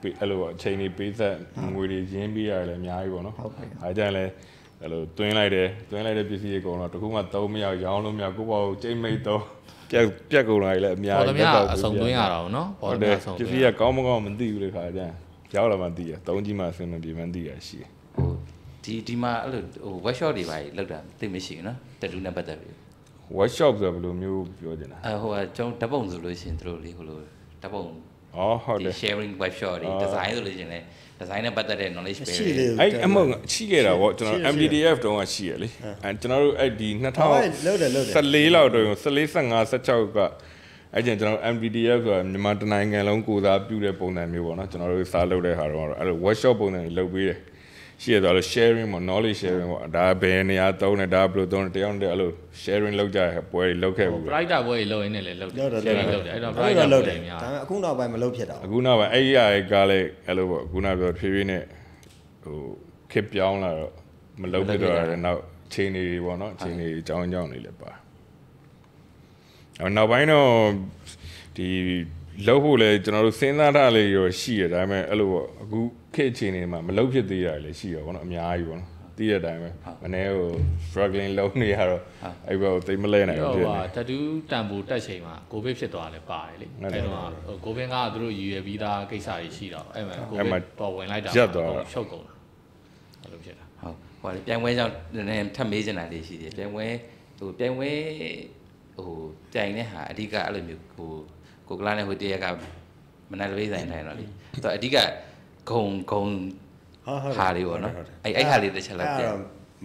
ပေးအဲ့လိုပေါ့အချိန်ကြီးပေးဆက်ငွေတွေရင်းပေးရတယ်လည်းအများကြီးပေါ့နော်ဟုတ်ကဲ့အားကြရင်လည်း အဲ့လိုတွင်းလိုက်တယ်တွင်းလိုက်တဲ့ပစ္စည်းတွေအကုန်တော့တစ်ခုမှသုံးမရရောင်းလို့မရကိုယ့်ဘောကိုချိန်မိတ်တော့ပြက်ပြက်ကုန်လာလည်းအများပေါ်သကြီးမျှတော့အစုံသွင်းရတာပေါ့နော်ပေါ်ဟုတ်သတမျှယ်အစုံပသွစ္စင်းည်းကကောင်းမကောင်းမသိဘူးလေခါကြရင်ရောက်လာမှသိရသုံးကြီးမှအဆင်မပြေမှန်းသိရရှိတယ်ဟိုဒီဒီမှာအဲ့လိုဟို workshop တွေပါလောက်တာသိမရှိဘူးနော် tattoo နဲ့ပတ်သက်ပြီး workshop ဆိုဘယ်လိုမျိုးပြောချင်တာအဲဟိုကကျွန်တော်ဓာတ်ပုံဆိုလို့ရှိရင်တို့လေဟိုလိုဓာတ်ပုံอ๋อဟုတ်တယ်ဒီ sharing workshop တွေ design ဆိုလို့ရှိရင်လည်း design နဲ့ပတ်သက်တဲ့ knowledge ပဲရှိလေအဲ့အမဟုတ်ရှိခဲ့တာဗောကျွန်တော်ရှိတယ် MDDF တုန်းကရှိရလေအဲကျွန်တော်တို့အဲ့ဒီဟုတ်လောက်တယ်လောက်တယ်2014လောက်တုန်း14 15 16ကအဲ့ကျရင်ကျွန်တော် MDDF ဆိုတာမြန်မာတနိုင်ငံလုံးကိုစားပြုတဲ့ပုံစံမျိုးပေါ့နော်ကျွန်တော်တို့စားလုပ်တဲ့ဟာတော့အဲ့လို workshop ပုံစံတွေလုပ်ပေးတယ် ရှိရတော့ sharing ပေါ့ knowledge sharing ပေါ့ဒါဘယ်နေရာသုံးတယ်ဒါဘယ်လိုသုံးတယ်တယောက်နဲ့တယောက်အဲ့လို sharing လုပ်ကြရပွဲတွေလုပ်ခဲ့ဘူး brighter ဘွဲကြီးလုံရင်းနဲ့လည်းလုံတယ်လောက်တယ် sharing လုပ်တယ်အဲ့တော့လောက် brighter လောက်ဘွဲတယ်ကြီးများဒါပေမဲ့အခုနောက်ပိုင်းမလုပ်ဖြစ်တာအခုနောက်ပိုင်းအဲ့ဒီအရာကလည်းအဲ့လိုပေါ့အခုနောက်ပြောဖြည်းဖြည်းနဲ့ဟိုခစ်ပြောင်းလာတော့မလုပ်ဖြစ်တော့ရတယ်နောက်ချိန်နေတွေပေါ့နော်ချိန်နေအကြောင်းအကြောင်းတွေလည်းပါအဲ့နောက်ပိုင်းတော့ဒီလုပ်ဖို့လဲကျွန်တော်တို့စဉ်းစားထားလေရောရှိရဒါပေမဲ့အဲ့လိုပေါ့အခု ခေတ်ချိန်နေမှာမလုပ်ဖြစ်သေးတာလည်းရှိရပေါ့နော်အများကြီးပေါ့နော်သိတဲ့အတိုင်းပဲမနေ့ဟို struggling လုပ်နေရတော့အဲ့ဘက်ကိုသိမလဲနိုင်အဲ့ဘူးတော့ဖြစ်ဟာနေ tattoo တန်ဖိုးတက်ချိန်မှာကိုဗစ်ဖြစ်သွားတယ်ပါတယ်လေအဲ့တော့ဟိုကိုဗစ်ကသူတို့ရည်ရွယ်ပြီးသားကိစ္စတွေရှိတော့အဲ့မှာကိုဗစ်ပေါ်ဝင်လိုက်တာဖြုတ်ကုန်တာအဲ့လိုဖြစ်တာဟုတ်ဟိုလေပြိုင်ပွဲကြောင့်နည်းနည်းထပ်မေးချင်တာလေးရှိတယ်ပြိုင်ပွဲဟိုပြိုင်ပွဲဟိုပြိုင်တဲ့ဟာအဓိကအဲ့လိုမျိုးဟိုကိုကလာနဲ့ဟိုတရက်ကမနက်လေးဆိုင်ထိုင်တော့လေသူအဓိက ဂုံဂုံဟုတ်ဟုတ်ဟာလေးပေါ့နော်အဲ့အဲ့ဟာလေးတစ်ချက်လောက်ပြ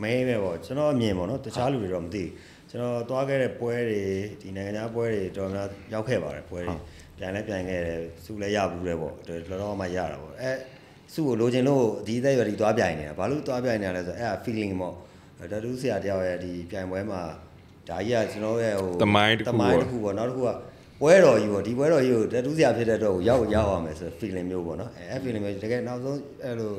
မဲပဲပေါ့ကျွန်တော်အမြင်ပေါ့နော်တခြားလူတွေတော့မသိကျွန်တော်သွားခဲ့တဲ့ပွဲတွေဒီနိုင်ငံခြားပွဲတွေတော်များရောက်ခဲ့ပါတယ်ပွဲတွေပြန်လဲပြန်ခဲ့တယ်စုလဲရဘူးလဲပေါ့တော်တော်မှရတာပေါ့အဲစုကိုလိုချင်လို့ဒီသက်ရွယ်ဒီသွားပြိုင်နေတာဘာလို့သွားပြိုင်နေတာလဲဆိုတော့အဲ့ဒါ feeling ပေါ့တတူးဆရာတယောက်ရဲ့ဒီပြိုင်ပွဲမှာဒါကြီးကကျွန်တော်ရဲ့ဟိုသမိုင်းတစ်ခုသပေါ့မိုင်းတစ်ခုပေါ့နောက်တစ်ခုက ပွဲတော်ကြီးပေါ့ဒီပွဲတော်ကြီးကိုတတူးဆရာဖြစ်တဲ့အတွက်ကိုရောက်ရောက်ရမယ်ဆို feeling မျိုးပေါ့နော်အဲ feeling မျိုးတကယ်နောက်ဆုံးအဲ့လို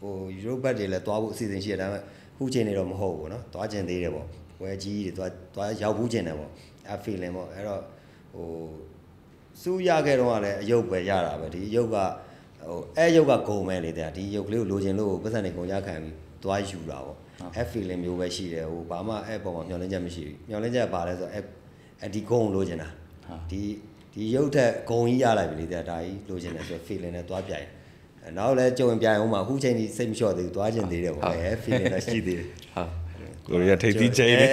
ဟို Europe ဘက်တွေလည်းသွားဖို့အစီအစဉ်ရှိတယ်ဒါပေမဲ့ခုချိန်နေတော့မဟုတ်ဘူးနော်သွားကျင်သေးတယ်ပေါ့ပွဲကြီးတွေသွားသွားရောက်ဘူးကျင်တယ်ပေါ့အဲ feeling ပေါ့အဲ့တော့ဟိုစူးရခဲ့တော့ကလည်းအယုတ်ပဲရတာပဲဒီအယုတ်ကဟိုအဲယုတ်ကဂုံမဲလေတဲ့ဒီယုတ်ကလေးကိုလိုချင်လို့ပတ်စံနေဂုံရခံပြီးသွားယူတာပေါ့အဲ feeling မျိုးပဲရှိတယ်ဟိုဘာမှအဲ့ပေါ်မှာမျောလင်းချက်မရှိဘူးမျောလင်းချက်ကဘာလဲဆိုတော့အဲအဲဒီဂုံလိုချင်တာ ဒီဒီရုပ်ထက်ဂုံကြီးရလိုက်ပြီလေတဲ့ဒါကြီးလိုချင်တယ်ဆို feeling နဲ့သွားပြိုင်နောက်လည်းကြုံပြိုင်အောင်မှာအခုချိန်ကြီးစိတ်မလျှော့သေးဘူးသွားကျင်သေးတယ်ပေါ့အဲ feeling တော့ရှိသေးတယ်ဟုတ်ကိုရီးယားထိပ်သီးချိန်နေ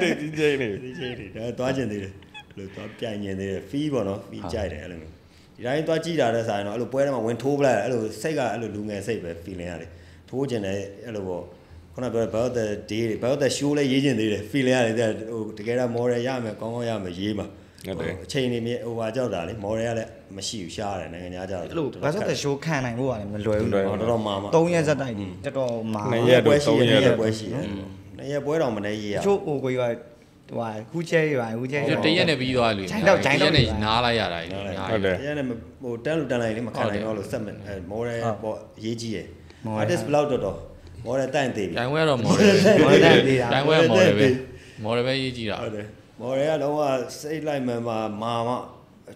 ထိပ်သီးချိန်နေဒီချိန်တွေဒါသွားကျင်သေးတယ်ဘယ်လိုသွားပြိုင်ကျင်သေးတယ် fee ပေါ့နော် fee ကြိုက်တယ်အဲ့လိုမျိုးဒီတိုင်းသွားကြည့်တာတဲ့ဆိုင်တော့အဲ့လိုပွဲထဲမှာဝင်ထိုးပလိုက်အဲ့လိုစိတ်ကအဲ့လိုလူငယ်စိတ်ပဲ feeling ရတယ်ထိုးကျင်တယ်အဲ့လိုပေါ့ခုနပြော about the day about the show လေးရေးကျင်သေးတယ် feeling ရတယ်တဲ့ဟိုတကယ်တော့ model ရမယ်ကောင်းကောင်းရမယ်ရေးမှာ ဟုတ်တယ်အချိန်နေမြဟိုဟာကြောက်တာလေမော်ရယ်ကလည်းမရှိဘူးရှားတယ်နိုင်ငံခြားကြောက်အဲ့လိုဘာသာတဲ့ show ခံနိုင်ဖို့ကလည်းမလွယ်ဘူးတော်တော်မာမာ3ရက်ဇက်တိုက်ကြီးတော်တော်မာနှစ်ရက်ပွဲရှိတယ်သုံးရက်ရက်ပွဲရှိတယ်နှစ်ရက်ပွဲတော့မနေရရတချို့ဟိုကိုကြီးကဟိုဟာဟူးချဲရွာဟူးချဲကျတရက်နဲ့ပြီးသွားလူဂျိုင်းတော့ဂျိုင်းတော့နဲ့နားလိုက်ရတာကြီးဟုတ်တယ်တရားနဲ့ဟိုတန်းလူတန်းလိုက်လေးမခံနိုင်တော့လို့စက်မအဲမော်ရယ်ပေါ့ရေးကြီးရယ် artist block တော့တော့မော်ရယ်တန့်သေးပြီဂျိုင်းဝဲတော့မော်တယ်မော်တယ်သေးတာဂျိုင်းဝဲမော်တယ်ပဲမော်တယ်ပဲရေးကြည့်တာဟုတ်တယ် မော်ရယ်ကတော့ကစိတ်လိုက်မှန်မှမာမ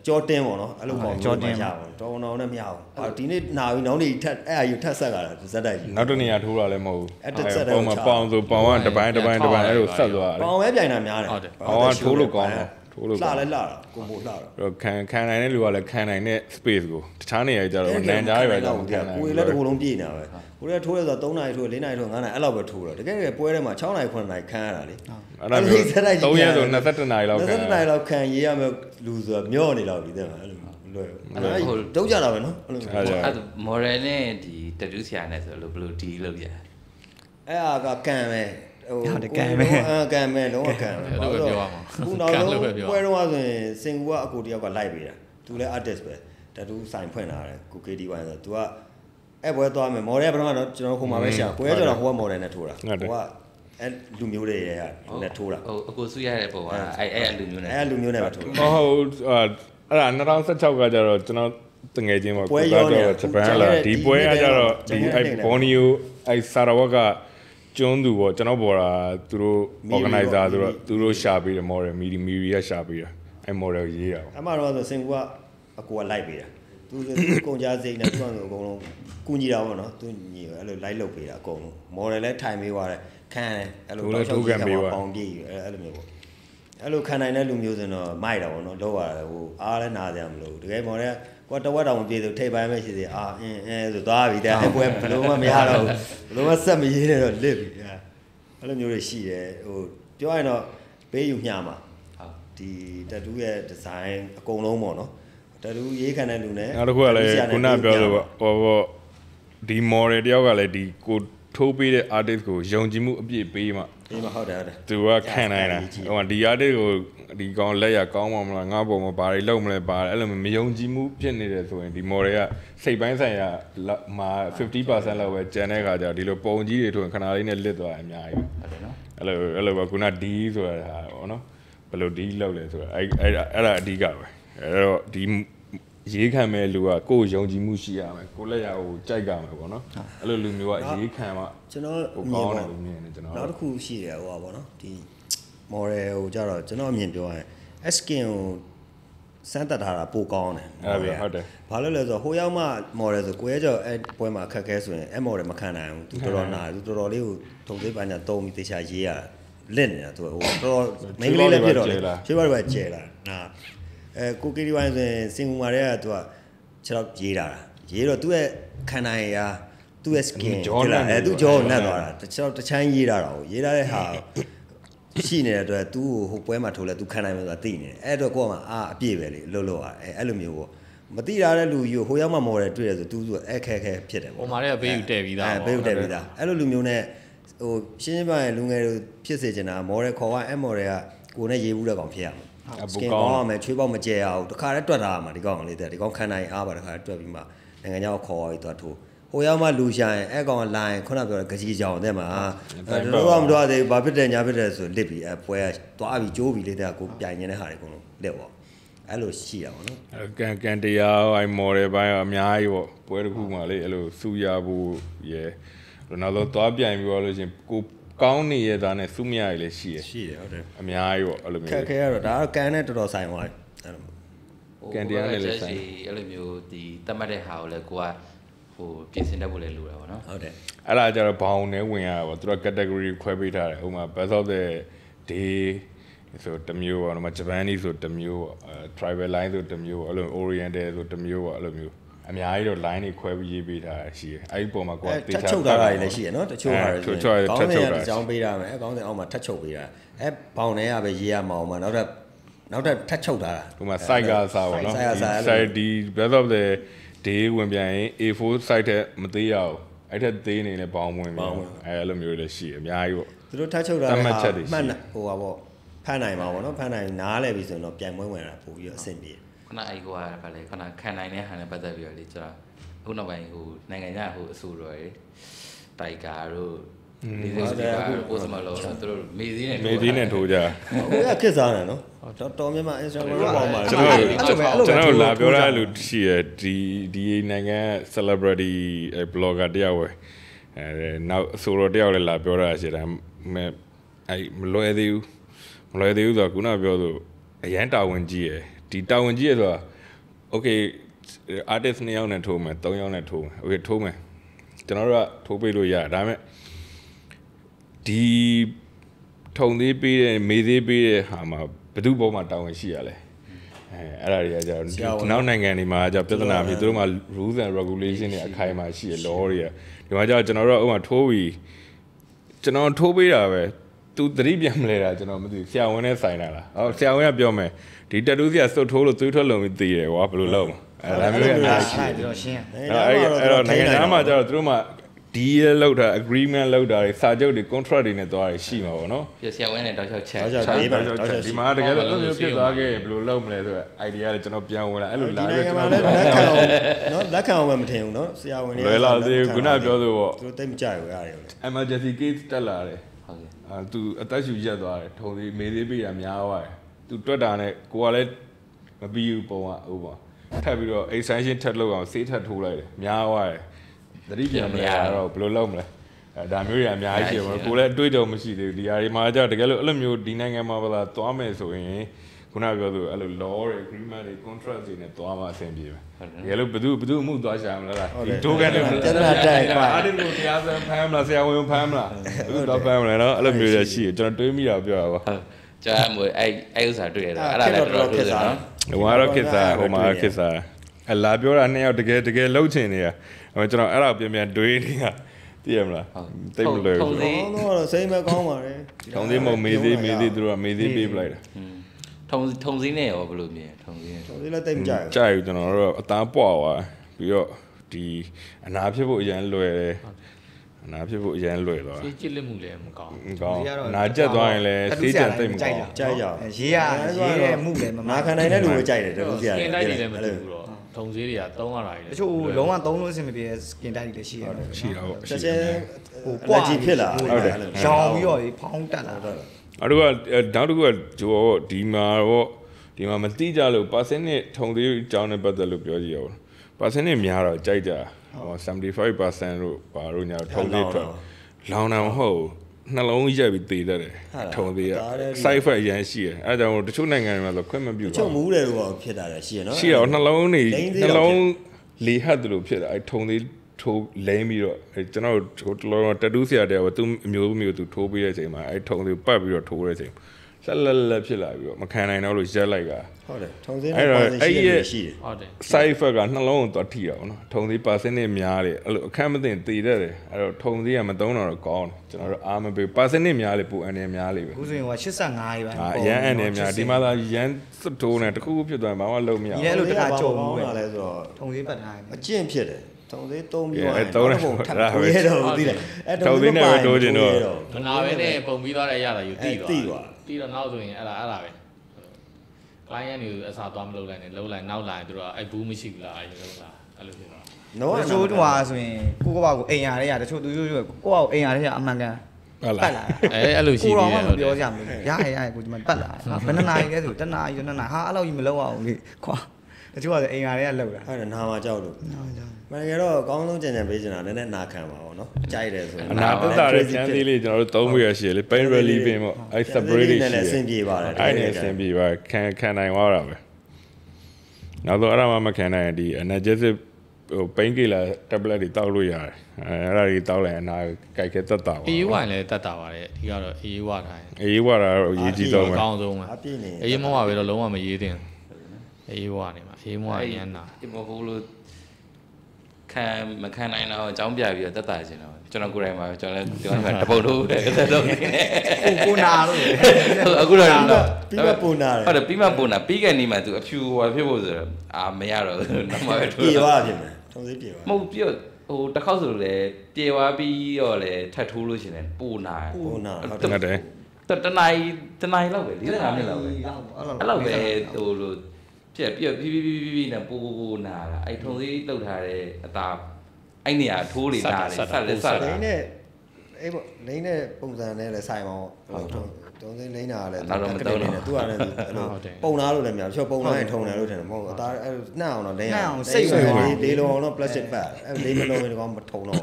ကြောတင်းပေါ့နော်အဲ့လိုပေါ့ကြောတင်းရပါတော့တော်တော်နဲ့မရဘူးအော်ဒီနေ့နာပြီးနောက်နေ့ထက်အဲ့အယူထက်ဆက်လာတာဇက်တိုက်ကြီးနောက်တစ်နေရာထိုးတာလည်းမဟုတ်ဘူးအဲ့တစ်ဆက်တည်းပုံမှာပေါင်ဆိုပေါင်ကတပိုင်းတပိုင်းတပိုင်းအဲ့လိုဆက်သွားတယ်ပေါင်ပဲပြိုင်တာများတယ်ပေါင်ကထိုးလို့ကောင်းတယ်ထိုးလို့လှကောင်းလဲလှတာကိုမို့လှတာတော့ခံခံနိုင်တဲ့လူကလည်းခံနိုင်တဲ့ space ကိုတခြားနေရာကြတော့နန်ကြားတွေပဲကြောက်ခံနိုင်ကိုယ်လည်းတစ်ခုလုံးပြည့်နေတာပဲ ကိုယ်လည်းထိုးရဆိုတော့3နာရီထိုး4နာရီထိုး5နာရီအဲ့လောက်ပဲထိုးတော့တကယ်တကယ်ပွဲထဲမှာ6နာရီ9နာရီခံရတာလေအဲ့ဒါမျိုး3ရက်ဆို22နာရီလောက်ခံ22နာရီလောက်ခံရေးရမယ်လူဆိုတော့မျောနေတော့ပြီတဲ့မှာအဲ့လိုလွယ်အဲ့ဒါတုံးကြတာပဲနော်အဲ့လိုအဲ့ဒါအဲ့ဒါ model နဲ့ဒီတတူးဆရာနဲ့ဆိုလို့ဘယ်လိုဒီလုပ်ရအဲ့ဟာကကံပဲဟိုဟုတ်တယ်ကံပဲအာကံပဲလုံးဝကံပဲအဲ့လိုပဲပြောရမှာခုနောက်ကံဆုံးလို့ပဲပြောပွဲတော့ဆိုရင်စင်ကူကအကိုတယောက်ကလိုက်ပေးတာသူလည်း artist ပဲတတူးဆိုင်ဖွင့်လာတယ်ကို KD1 ဆို तू က အဲ့ပွဲသွားမယ် model ပထမတော့ကျွန်တော်ခုမှပဲရှာပွဲကျတော့ဟိုက model နဲ့ထိုးတာဟုတ်တယ်ဟိုကအဲ့လူမျိုးတွေရဲ့နဲ့ထိုးတာဟိုအကိုစုရတဲ့ပုံကအဲ့အဲ့အလူမျိုးနဲ့အဲ့လူမျိုးနဲ့ပဲထိုးတာဟိုဟိုအဲ့ဒါ2016ကကြတော့ကျွန်တော်တငယ်ချင်းပေါ့ပွဲကိုရောကနေတော့ဂျပန်လာဒီပွဲကကြတော့ဒီအဲ့ဘော်နီယိုအဲ့ဆာရဝတ်ကကျွန်းသူပေါ့ကျွန်တော်ပေါ်တာသူတို့ organizer သူတို့သူတို့ရှာပေးတယ် model မီဒီမီရီကရှာပေးတာအဲ့ model ရေးတာပေါ့အမှတော့ဆိုစင်ကူကအကိုကလိုက်ပေးတာ သူကုန်ကြစိတ်နဲ့သူကဆိုအကုန်လုံးကူညီတာပေါ့နော်သူညီအဲ့လိုလိုက်လုပ်ပေးတာအကုန်လုံး model လည်းထိုင်ပေးသွားတယ်ခံတယ်အဲ့လိုပေါင်ပြေးအဲ့အဲ့လိုမျိုးပေါ့အဲ့လိုခံနိုင်တဲ့လူမျိုးဆိုတော့မိုက်တာပေါ့နော်လောက်ရတယ်ဟိုအားလည်းနားစရာမလိုဘူးတကယ် model ကိုတဝက်တောင်မပြေသေးထိပ်ပိုင်းပဲရှိသေးအာအင်းအဲဆိုသွားပြီတဲ့အဲ့ပွဲဘလို့မှမရတော့ဘူးဘလို့မှဆက်မရေးနဲ့တော့လစ်ပြီအဲ့လိုမျိုးတွေရှိတယ်ဟိုပြောရရင်တော့ဘေးယူမျှမှာဟုတ်ဒီတတူးရဲ့ဒီဇိုင်းအကုန်လုံးပေါ့နော် တတူးရေးခံတဲ့လူနဲ့နောက်တစ်ခုကလည်းခုနပြောလို့ပေါ့ဟောပေါ့ဒီ model တယောက်ကလည်းဒီကိုထိုးပေးတဲ့ artist ကိုယုံကြည်မှုအပြည့်ပေးမှဒီမှာဟုတ်တယ်ဟုတ်တယ်သူကခံနိုင်တာဟိုဒီ artist ကိုဒီကောင်လက်ရကောင်းမှာမလားငါ့ပုံမှာဘာတွေလုပ်မလဲဘာအဲ့လိုမယုံကြည်မှုဖြစ်နေတယ်ဆိုရင်ဒီ model ကစိတ်ပိုင်းဆိုင်ရာမှာ50%လောက်ပဲကျန်တဲ့ခါကျတော့ဒီလိုပုံကြီးတွေထိုးခဏလေးနဲ့လစ်သွားအများကြီးဟုတ်တယ်နော်အဲ့လိုအဲ့လိုပဲခုန D ဆိုတာဟာပေါ့နော်ဘယ်လို D လောက်လဲဆိုတာအဲ့အဲ့အဲ့ဒါအဓိကပဲ အဲ့တော့ဒီရေးခံမဲ့လူကကိုယ်ယုံကြည်မှုရှိရမယ်ကိုယ်လက်ရကိုကြိုက်ကြမယ်ပေါ့နော်အဲ့လိုလူမျိုးကရေးခံမှကျွန်တော်ဟိုမြကောင်င်းတပါယ်လို့မြင်တယ်ကျွန်တော်နောက်တစ်ခုရှိတယ်ဟိုပါပေါ့နော်ဒီ model ဟိုကြတော့ကျွန်တော်အမြင်ပြောရရင် skin ကိုစမ်းတက်ထားတာပိုကောင်းတယ်အဲ့ဒါဟုတ်တယ်ဘာလို့လဲဆိုတော့ဟိုရောက်မှ model ဆိုကိုရဲကျော်အဲ့ပွဲမှာခက်ခဲဆိုရင်အဲ့ model မခံနိုင်ဘူးသူတော်တော်နာသူတော်တော်လေးကိုထုံသိပ်ပညာတုံးပြီးတေချာရေးရလစ်နေတာသူဟိုတော်တော်မိန်းကလေးလည်းဖြစ်တော့လေချွေးပါတော့ကျဲလာနာ အဲကိုကီရီဝိုင်းဆိုရင်စင်ကူမာတွေကသူကခြေတော့ရေးတာရေးတော့သူ့ရဲ့ခန္ဓာရည်ဟာသူ့ရဲ့ skin ဒီလားအဲသူ့ကြောကိုနှက်သွားတာတခြားတချမ်းရေးတာတော့ရေးထားတဲ့ဟာရှိနေတဲ့အတွက်သူ့ကိုဟိုပွဲမှာထိုးလဲသူခံနိုင်မှာဆိုတာသိနေတယ်အဲ့တော့ကိုကမှအာအပြည့်ပဲလေလှုပ်လှုပ်ရတယ်အဲအဲ့လိုမျိုးပေါ့မတိရတဲ့လူကြီးကိုဟိုရောက်မှမော်တယ်တွေ့ရဆိုသူဆိုအဲ့ခဲခဲဖြစ်တယ်ပေါ့။ဟိုမှာတဲ့ဘေးယူတဲ့ပြီးသား။အဲဘေးယူတဲ့ပြီးသား။အဲ့လိုလူမျိုးနဲ့ဟိုရှင်းရှင်းပြရင်လူငယ်တွေဖြစ်စေချင်တာမော်တယ်ခေါ်ရအဲ့မော်တယ်ကကိုနဲ့ရေးဘူးတဲ့ကောင်ဖြစ်ရမှာ အပူ skin ကောင်းကောင်းရမယ်ချွေးပေါက်မကျဲအောင်တခါတည်းတွက်ထားရမှာဒီကောင်လေးတဲ့ဒီကောင်ခံနိုင်အားပါတခါတည်းတွက်ပြီးမှနိုင်ငံခြားကိုခေါ်ပြီးသွားထိုးဟိုရောက်မှလူရှာရင်အဲ့ကောင်ကလာရင်ခုနပြောတဲ့ကြကြီးကြောင်တဲ့မှာအဲ့တော့မတော်သေးဘာဖြစ်တယ်ညာဖြစ်တယ်ဆိုလစ်ပြီးအဲ့ပွဲကသွားပြီးကျိုးပြီးလေးတဲ့ကိုပြိုင်နေတဲ့ဟာတွေအကုန်လုံးလက်ပေါ့အဲ့လိုရှိတာပေါ့နော်ကန်ကန်တရားအိုင် model ဘိုင်းအများကြီးပေါ့ပွဲတစ်ခုမှလေအဲ့လိုစူရဖို့ရယ်နောက်တော့သွားပြိုင်ပြီးတော့လို့ရှင်ကို ကောင်းနေရတာနဲ့စုမရရလည်းရှိရယ်ရှိတယ်ဟုတ်တယ်အများကြီးပေါ့အဲ့လိုခက်မျိုးခဲရတော့ဒါကကန်နဲ့တော်တော်ဆိုင်သွားတယ်အဲ့လိုအဲ့လိုမျိုးဒီတတ်မှတ်တဲ့ဟာကိုလည်းကိုကဟိုပြင်ဆင်တတ်ဖို့လည်းလိုတာပေါ့နော်ဟုတ်တယ်အဲ့ဒါကြတော့ဘောင်နဲ့ဝင်ရတာပေါ့သူက category ခွဲပေးထားတယ်ဥပမာ best of the day ဆိုတစ်မျိုးပေါ့နော် Japanese ဆိုတစ်မျိုးပေါ့အဲ tribal line ဆိုတစ်မျိုးပေါ့အဲ့လို oriental ဆိုတစ်မျိုးပေါ့အဲ့လိုမျိုး အများကြီးတော့ line တွေခွဲပြီးရေးပေးထားတာရှိတယ်အဲ့ဒီပုံမှာကိုကအဲတေထပ်ချာချုပ်ထားတာတွေလည်းရှိရနော်တချို့ဟာတွေထပ်ချုပ်ထပ်ချုပ်တာအကြောင်းပေးတာမယ်အဲကောင်းတဲ့အောက်မှာထပ်ချုပ်ပေးတာအဲဘောင်ထဲကပဲရေးရမအောင်မှာနောက်ထပ်နောက်ထပ်ထပ်ချုပ်ထားတာဥပမာ site ကစားပေါ့နော် site ကစားအဲ့လို site ဒီ best of the day ဝင်ပြန်ရင် A4 site တဲ့မသေးရဘူးအဲ့ထက်သေးနေလဲဘောင်ဝင်ပြန်အဲအဲ့လိုမျိုးတွေလည်းရှိတယ်အများကြီးပေါ့သူတို့ထပ်ချုပ်ထားသတဲ့တ်မှတ်ဟာချက်တွေရှိမှတ်နာဟိုပါပေါ့ဖမ်းနိုင်ပါဘောနော်ဖမ်းနိုင်နားလဲပြီဆိုရင်တော့ပြန်ပွဲဝင်တာပို့ပြီးတော့အဆင်ပြေ ခုနအဲ့ကွာဗာလေခုနခံနိုင်တဲ့ဟာနဲ့ပတ်သက်ပြီးတော့လေကျွန်တော်အခုနောက်ပိုင်းဟိုနိုင်ငံခြားဟိုအဆိုတော်တွေတိုက်ကာတို့ဒီလိုစကားကိုစမလို့သူတို့မေးသေးနဲ့မေးသေးနဲ့ထိုးကြဟိုကခက်စားတယ်နော်တော်တော်များများ Instagram ပေါ်မှာကျွန်တော်အဲ့လိုပဲအဲ့လိုပဲကျွန်တော်လာပြောရထိုးကြလို့ရှိရဒီဒီနိုင်ငံ celebrity အဲ blogger တယောက်ပဲအဲနောက်ဆိုတော့တယောက်လည်းလာပြောတာရှိတယ်မဲအဲမလွယ်သေးဘူးမလွယ်သေးဘူးဆိုတော့ခုနပြောဆိုအရန်တာဝန်ကြီးရယ် ဒီတာဝန်ကြီးရယ်ဆိုတာ okay artist နှစ်ယောက်နဲ့ထိုးမယ်သုံးယောက်နဲ့ထိုးမယ် okay ထိုးမယ်ကျွန်တော်တို့ကထိုးပေးလို့ရတယ်ဒါပေမဲ့ဒီထုံသေးပေးတဲ့မေးသေးပေးတဲ့ဟာမှာဘယ်သူဘောမှာတာဝန်ရှိရလဲအဲအဲ့ဒါတွေကကြာတော့နောက်နိုင်ငံတွေမှာကြာပြဿနာမျိုးသူတို့မှာ rules and regulation တွေအခိုင်အမာရှိရ law တွေကဒီမှာကြာကျွန်တော်တို့ကဥပမာထိုးပြီးကျွန်တော်ထိုးပေးတာပဲသူသတိပြန်မလဲတာကျွန်တော်မသိဘူးဆရာဝန်နဲ့ဆိုင်တာလားဟောဆရာဝန်ကပြောမယ် ဒီတက်တူးဆရာစွတ်ထိုးလို့သွေးထွက်လုံပြီးသိတယ်ကွာဘယ်လိုလုပ်မလဲအဲဒါမျိုးရအများကြီးရှိအဲ့တယ်ဒါတော့ရှင်းရအဲ့အဲ့အဲ့တော့နိုင်ငံသားမှာကျတော့သူတို့မှာ deal လောက်တာ agreement လောက်တာတွေစာချုပ်တွေ contract တွေနဲ့သွားရရှိမှာပေါ့နော်ပြဆရာဝန်နဲ့တောက်လျှောက်ချက်တောက်လျှောက်ပေးပါတောက်လျှောက်ဒီမှာတကယ်လို့အဲ့လိုဖြစ်သွားခဲ့ရင်ဘယ်လိုလုပ်မလဲဆိုတော့ idea တွေကျွန်တော်ပြန်ဝင်လာအဲ့လိုဒီလာနိုပြီးင်ငံကျွန်မှာတော်လည်းလက်ခံအောင်နော်လက်ခံအောင်မထင်ဘူးနော်ဆရာဝန်တွေလွယ်လာသေးဘူးခုနပြောသလိုပေါ့သူတိတ်မကြိုက်ဘူးရတယ် emergency case တက်လာတယ်ဟုတ်ကဲ့အာသူအသက်ရှူရက်သွားတယ်ထုံသေးမေးသေးပေးတာများသွားတယ် သူတွက်တာနဲ့ကိုကလည်းမပြီးဘူးပုံကဟိုပေါ့ထပ်ပြီးတော့ extension ထပ်လုပ်အောင်ဆေးထပ်ထိုးလိုက်တယ်များသွားတယ်သတိပြန်မလဲတော့ဘယ်လိုလုပ်မလဲအဲဒါမျိုးတွေအများကြီးရှိပါဘူးကိုလည်းအတွေ့အကြုံမရှိသေးဘူးဒီဟာတွေမှာじゃတကယ်လို့အဲ့လိုမျိုးဒီနိုင်ငံမှာပါလားသွားမယ်ဆိုရင်ခုနပြောသလိုအဲ့လို law တွေ agreement တွေ contract တွေနဲ့သွားမှအဆင်ပြေမယ်တကယ်လို့ဘယ်သူဘယ်သူအမှုသွားရှာမလဲလားဒီတိုးကန်တွေပြဿနာတက်ခွာအားတင်းကိုတရားစံဖမ်းမလားဆရာဝန်ဖမ်းမလားဘယ်သူတော့ဖမ်းမလဲနော်အဲ့လိုမျိုးရရှိတယ်ကျွန်တော်တွေးမိတာပြောတာပါ ဟုတ်ကြာမွေအဲ့အဲ့ဥစ္စာတွေ့ရတာအဲ့ဒါလည်းတော်တော်ဖြစ်စားနော်ဟိုမှာတော့ခစ်စားဟိုမှာခစ်စားအလာပြောတာနှစ်ယောက်တကယ်တကယ်လှုပ်ချင်နေတာဟိုကျွန်တော်အဲ့ဒါပြန်ပြန်တွေးနေတာသိရမလားတိတ်မလွယ်ထုံဘူးသေးကောင်းတော့စိတ်မကောင်းပါနဲ့ထုံသေးမမေးသေးမေးသေးသူတို့ကမေးသေးပေးပလိုက်တာထုံထုံစည်းနဲ့ရောဘယ်လိုမြင်ထုံစည်းနဲ့တော်သေးလည်းတိတ်မကြိုက်ဘူးကြာယူကျွန်တော်တို့အသားပွားသွားပြီးတော့ဒီအနာဖြစ်ဖို့အရင်လွယ်တယ်အ နာဖြစ်ဖို့အရင်လွယ်သွားစေးကြည့်လက်မှုလည်းမကောင်းဘူးကောင်းနာကြက်သွားရင်လည်းစေးကြံတိတ်မကောင်းကြိုက်ကြရေးရရေးတဲ့မှုလည်းမနာခံနိုင်တဲ့လူကိုကြိုက်တယ်တူဆရာစကင်တိုက်တွေလည်းမတူဘူးတော့ထုံစည်းတွေကသုံးရတာတွေတချို့လုံးဝသုံးလို့အဆင်မပြေစကင်တိုက်တွေလည်းရှိရတယ်ရှိတာပေါ့ချက်ချင်းဟိုပွားကြီးဖြစ်လာရောင်ပြီးတော့ဖောင်းတက်လာဟုတ်တယ်အဲ့တော့နောက်တစ်ခုကဂျိုတော့ဒီမှာတော့ဒီမှာမတိကြလို့ percentage ထုံသေးအကြောင်းနဲ့ပတ်သက်လို့ပြောကြည့်ရအောင် percentage များတော့ကြိုက်ကြ ဟော75%လို့ပါလို့ညာထုံသေးထွက်လောင်တာမဟုတ်နှလုံးရက်ပြီးတည်တတ်တယ်ထုံသေးက side effect အရင်ရှိတယ်အဲဒါကြောင့်တချို့နိုင်ငံတွေမှာဆိုခွင့်မပြုချုပ်ဘူးမူးတယ်လို့ဖြစ်တာလည်းရှိရနော်ရှိတော့နှလုံးနေလိမ့်သေးနှတော့လုံးလေဟတ်တယ်လို့ဖြစ်တာအဲထုံသေးထိုးလိမ့်ပြီးတော့အဲကျွန်တော်တို့တလုံးတတူးဆရာတယောက်ကသူအမျိုးမျိုးသူထိုးပေးတဲ့အချိန်မှာအဲထုံသေးပတ်ပြီးတော့ထိုးတဲ့အချိန် ဆက်လက်လက်ဖြစ်လာပြီးတော့မခံနိုင်တော့လို့ရက်လိုက်ကဟုတ်တယ်ထုံစင်းနဲ့ပါစင်ရှိရရှိတယ်ဟုတ်တယ် side effect ကနှလုံးကိုသွားထိတာပေါ့နော်ထုံသေး percentage များတယ်အဲ့လိုအခက်မသိရင်တည်တတ်တယ်အဲ့တော့ထုံသေးကမသုံးတော့တော့ကောင်းတယ်ကျွန်တော်တို့အားမပေး percentage များလေပူအနေများလေပဲအခုဆိုရင်ဟို85ရေးပါအာရန်အနေများဒီမှာသာရန်စွတ်ထိုးနေတခုခုဖြစ်သွားရင်ဘာမှလုပ်မရဒီဘူးအဲ့လိုတခါကြုံဘူးပဲဘာလဲဆိုတော့ထုံသေးပတ်ထားတယ်အကျင့်ဖြစ်တယ်ထုံသေးသုံးပြီးအဲသုံးတယ်ထပ်ဒါပဲရဲတော့သိတယ်အဲထုံသေးနဲ့ပဲတိုးချင်တော့မနာပဲနဲ့ပုံပြီးသွားတဲ့အရာယူတိသွားတိသွား တိတော့နောက်ဆိုရင်အဲ့ဒါအဲ့ဒါပဲ client ကနေအစားသွားမလုပ်လိုက်နဲ့လုံးလိုက်နောက်လိုက်သူတို့ကအဲ့ဘူးမရှိဘူးလားအဲ့လိုလုံးလားအဲ့လိုဖြစ်သွားနော်တချို့တူဟာဆိုရင်ကိုကဘာကိုအိမ်ရတဲ့ရတချို့သူတို့ကိုကိုကအိမ်ရတဲ့ရအမှန်ကန်ဟုတ်ပတ်လားလာအဲအဲ့လိုရှိကိုသေးတော့တယ်မပြောကြမလို့ရရရကိုဒီမှာပတ်လာဟာဘယ်နှစ်နာရီလဲဆိုတနာရီတနာဟာအဲ့လိုကြီးမလောက်အောင်လေခွာတချို့ကအိမ်ရတဲ့ရလောက်တာအဲ့ဒါနာမှာကြောက်လို့ဟုတ်ကြ မင်းကတော့အကောင်းဆုံးကြံကြံပေးချင်တာနည်းနည်းနာခံပါဘောနော်ကြိုက်တယ်ဆိုရင်အနာတက်တာတဲ့ကျန်းသေးလေးကျွန်တော်တို့သုံးပြီးရရှိတယ်လေ pain relief ပင်ပေါ့အဲ separate ရှိနဲ့လည်းအဆတယ်င်ပြေပါတယ်အဲ့နဲ့အဆင်ပြေပါခံခံနိုင်သွားတာပဲနောက်တော့အဲ့ဒါမှမခံနိုင်ရင်ဒီ energetic ဟို pain killer tablet တွေတောက်လို့ရတယ်အဲအဲ့ဒါတွေတောက်လိုက်ရင်အနာကြိုက်ခဲတက်တာပါအေးဝိုင်လည်းတတ်တာပါတယ်ဒီကတော့အေးဝတိုင်းအေးဝါတာတော့အရေးကြီးဆုံးပဲအကောင်းဆုံးပဲအပြည့်နေအေးမဝပဲတော့လုံးဝမရေးသင့်အေးဝနေမှာအေးမဝရမ်းတာဒီမဟုတ်လို့ ခံမခံနိုင်တော့အကြောင်းပြပြီးတော့တက်တာရှင်တော့ကျွန်တော်ကိုယ်တိုင်မှာကျွန်တော်လည်းဒီမှာတပုတ်လို့တက်တော့နေကိုကိုနာလို့အခုတော့ပြီးမှပူနာတယ်ဟုတ်တယ်ပြီးမှပုံနာပြီးကန်နေမှ तू အဖြူဟိုဖြစ်ဖို့ဆိုတော့အာမရတော့ဘူးနောက်မှပဲထိုးပြေတော့သွားဖြစ်မယ်ထုံသေးပြေသွားမဟုတ်ပြတ်ဟိုတစ်ခေါက်ဆိုလို့လေပြေသွားပြီးတော့လေထပ်ထိုးလို့ရှင်လေပူနာပူနာဟုတ်ဟုတ်တယ်တတနားတနားလောက်ပဲ45မိနစ်လောက်ပဲအဲ့လောက်ပဲဟိုလို ပြက်ပြက်ပြီးပြီးပြီးပြီးနဲ့ပိုးပိုးပိုးနာတာအဲ့ထုံသေးလောက်ထားတဲ့အသာအဲ့နေရာထိုးလေနာတယ်ဆက်လက်ဆက်လိတာမ့်နဲ့အဲ့ပေါ့လိမ့်နဲ့ပုံစံနဲ့လည်းဆိုင်ပါဟုတ်တုံးသိလိမ့်တာလည်းသူကလည်းသူအဲ့လိုပုံလားလို့လည်းမရဘူးပုံလားရင်ထုံတယ်လို့ထင်တယ်မဟုတ်အသားအဲ့နှံ့အောင်တော့လိမ့်လေးလုံးအောင်တော့ plastic bag အဲ့လေးမလုံးရင်တော့မထုံတော့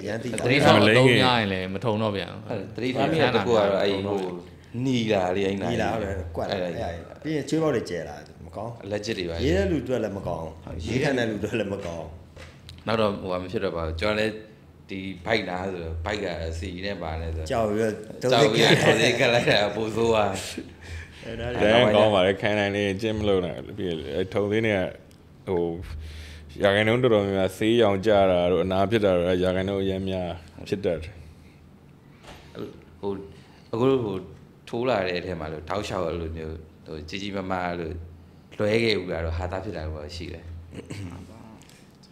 အရန်တိတာတတိဆောင်တော့များရင်လည်းမထုံတော့ပြန်အဲ့တတိထားမိတဲ့တကူကတော့အဲ့ဟိုနီလာလေးအဲ့ဒီလားဟုတ်တယ်ကွက်တယ်အဲ့ပြီးရင်ချွေးပေါက်တွေကျဲလာမ ကောင်းလက်ချစ်တွေပါရေးတဲ့လူတွေလည်းမကောင်းရေးခံတဲ့လူတွေလည်းမကောင်းနောက်တော့ဟိုကမဖြစ်တော့ပါဘူးကျွန်တော်လည်းဒီဘိုက်လားဆိုတော့ဘိုက်ကစီနဲ့ပါလဲဆိုကြောက်ပြီးတော့ကြောက်ပြီးထုံသေးကလိုက်တာပိုဆိုးသွားအဲ့ဒါတန်းကောင်းပါလေခိုင်းနိုင်နေကျင်းမလို့နဲ့ပြီးရင်ထုံသေးနေကဟိုရာခိုင်နှုန်းတော်တော်များများဆေးရောင်ကြတာတို့အနာဖြစ်တာတို့ရာခိုင်နှုန်းအများများဖြစ်တတ်တယ်ဟိုအခုဟိုထိုးလာတဲ့အထဲမှာလို့တောက်လျှောက်အဲ့လိုမျိုးဟိုကြီးကြီးမားမားလို့ လွဲခဲ့ဘူးလားတော့ဟာတာဖြစ်တာပေါ့ရှိတယ်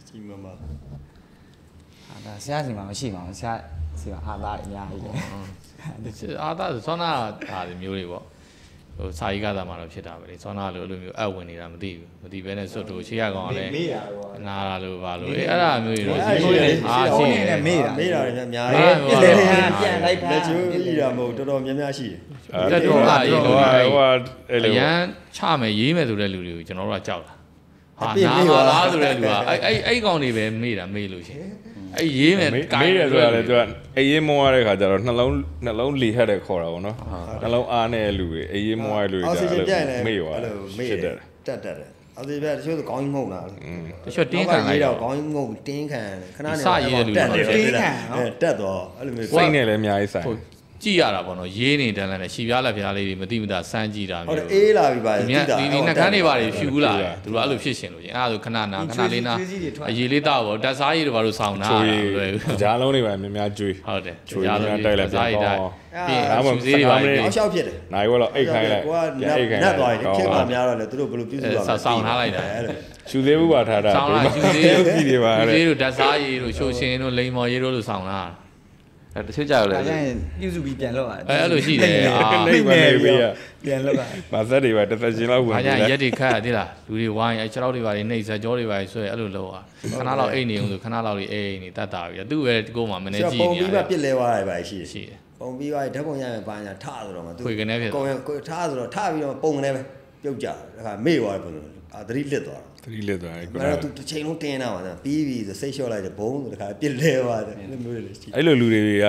ကြီးမမဟာဒါဆရာစီမှာမရှိပါဘူးဆရာစီမှာဟာသားအများကြီးလေအာသာဆောနာဟာဒီမျိုးတွေပေါ့ ဟိုစာရေးကသာမှာတော့ဖြစ်တာပဲလေဆောနာလိုအဲ့လိုမျိုးအပ်ဝင်နေတာမသိဘူးမသိဘဲနဲ့စွတ်တို့ရှေ့ရကောင်ကလည်းမေးတာကွာနာတာလို့ပါလို့အေးအဲ့ဒါမျိုးတွေတော့အဲ့ရှိဒါတယ်ရှိတယ်အားရှိနေတယ်နဲ့မေးတာမေးတာတွေများများအေးတယ်ဟုတ်ပြပါစ်ဘူးလဲပြန်လိုက်ပါလက်ချိုးပြီးတာမဟုတ်တော်တော်များများရှိတယ်တက်တော့ဟာအေးဟိုလို့ဟာအဲ့ဟိုဟာအဲ့အလိုရန်ချမယ်ရေးမယ်ဆိုတဲ့လူတွေကိုကျွန်တော်တို့ကကြောက်တာဟာအပြစ်နာမေးပါပါလားလားဆိုတဲ့လူကအဲ့အဲ့အဲ့ကောင်တွေပဲမေးတာမေးလို့ရှိရင် အဲ့ရေးမယ်မေးမေးတယ်ဆိုတာလေသူကအေးရင်မောရတဲ့ခါကျတော့နှလုံးနှလုံးလီဟက်တဲ့ခေါ်တာပေါ့နော်နှလုံးအားနဲ့လူတွေအေးရင်မောရတဲ့လူတွေအောက်ဆီဂျင်ပြိုင်လဲမေးသွားအဲ့လိုမေးဖြစ်တတယ်ယ်တက်တက်တယ်အောက်ဆီဂျင်ပြတချို့ခေါင်းကြီးငုံတာတချို့တင်းခံလိုက်တော့တော့ခေါင်းကြီးငုံတင်းခံခဏနေစရေးတဲ့လူတွေတက်တယ်တင်းခံနော်တက်တော့အဲ့လိုမျိုးစိတ်နဲ့လည်းအများကြီးဆိုင်ဟုတ် ကြည့်ရတာပေါ့နော်ရေးနေတယ်လည်းရှီပြားလက်ပြားလေးတွေမတိမတာစမ်းကြည့်တာဟုတ်မျိုးတယ်အေးလာပြီပါဒီမြတ်ဒီဒီနှကန်းတွေပါတွေဖြူလာတယ်သူတို့အဲ့လိုဖြစ်ရှင်လို့ရှင်အဲ့ဒါဆိုခဏနာခဏလေးနာအရေးလေးတောက်ပေါ့တက်စားရည်တွေဘာလို့ဆောင်းတာချိုးလွယ်ဂျားလုံးတွေပါများများကျွေးဟုတ်တယ်ချိုးရမ်းတိုက်လိုက်ပြန်ကောင်းပြီးဒါမှမဟုတ်ရှူသေးတွေပါ15မိနစ်အောက်လျှောက်ဖြစ်တယ်နိုင်ဝက်တော့အိတ်ခိုင်းလိုက်ကိုကနတ်နတ်သွားရင်ဖြစ်မှာများတော့လေသူတို့ဘယ်လိုပြုစုရမလဲဆောင်းထားလိုက်တာအဲ့လိုရှူသေးဘူးပါထားတာဆောင်းလာရှူသေးကြည့်တွေပါရှူတဲ့သေးတို့တက်စားရည်တို့ရှိုးရှင်တို့လိန်မော်ရည်တို့လို့ဆောင်းလာ အဲတချို့ကြတော့လည်းဒါရင်ပြုစုပြီးပြန်လောက်ရတယ်အဲအဲ့လိုရှိတယ်အာနေနေပြီးပြန်လောက်ရတယ်မဆက်တွေပါတစ်သက်ရှင်လောက်ဝင်တယ်ဟာရက်တွေခတ်ရသေးလားလူတွေဝိုင်းအဲခြေထောက်တွေပါနေနှိပ်ဇက်ကြောတွေပါဆွဲအဲ့လိုလောက်ရခဏလောက်အိတ်နေအောင်ဆိုခဏလောက်လေးအိတ်နေတတ်တာပြီသူ့ပဲဒီကိုမှမနေကြည့်နေရတယ်ပုံပြီးမှပြစ်လဲသွားတယ်ပါရှိတယ်ရှိတယ်ပုံပြီးသွားဓာတ်ပုံရမယ်ပါညာထဆိုတော့မှသူခွေကနေဖြစ်ကုန်ရထဆိုတော့ထပြီးတော့ပုံကနေပဲပြုတ်ကြတယ်ဒါကမေ့သွားတယ်ပုံစံအာသတိလစ်သွားတာ သတိလက်သွားတယ်အဲ့တော့သူတစ်ချိန်လုံးတင်းတာပါနော်ပြီးပြီဆိုစိတ်လျှော့လိုက်တယ်ဘုံဆိုတခါပြစ်လဲသွားတယ်အဲ့လိုမျိုးတွေလည်းရှိအဲ့လိုလူတွေက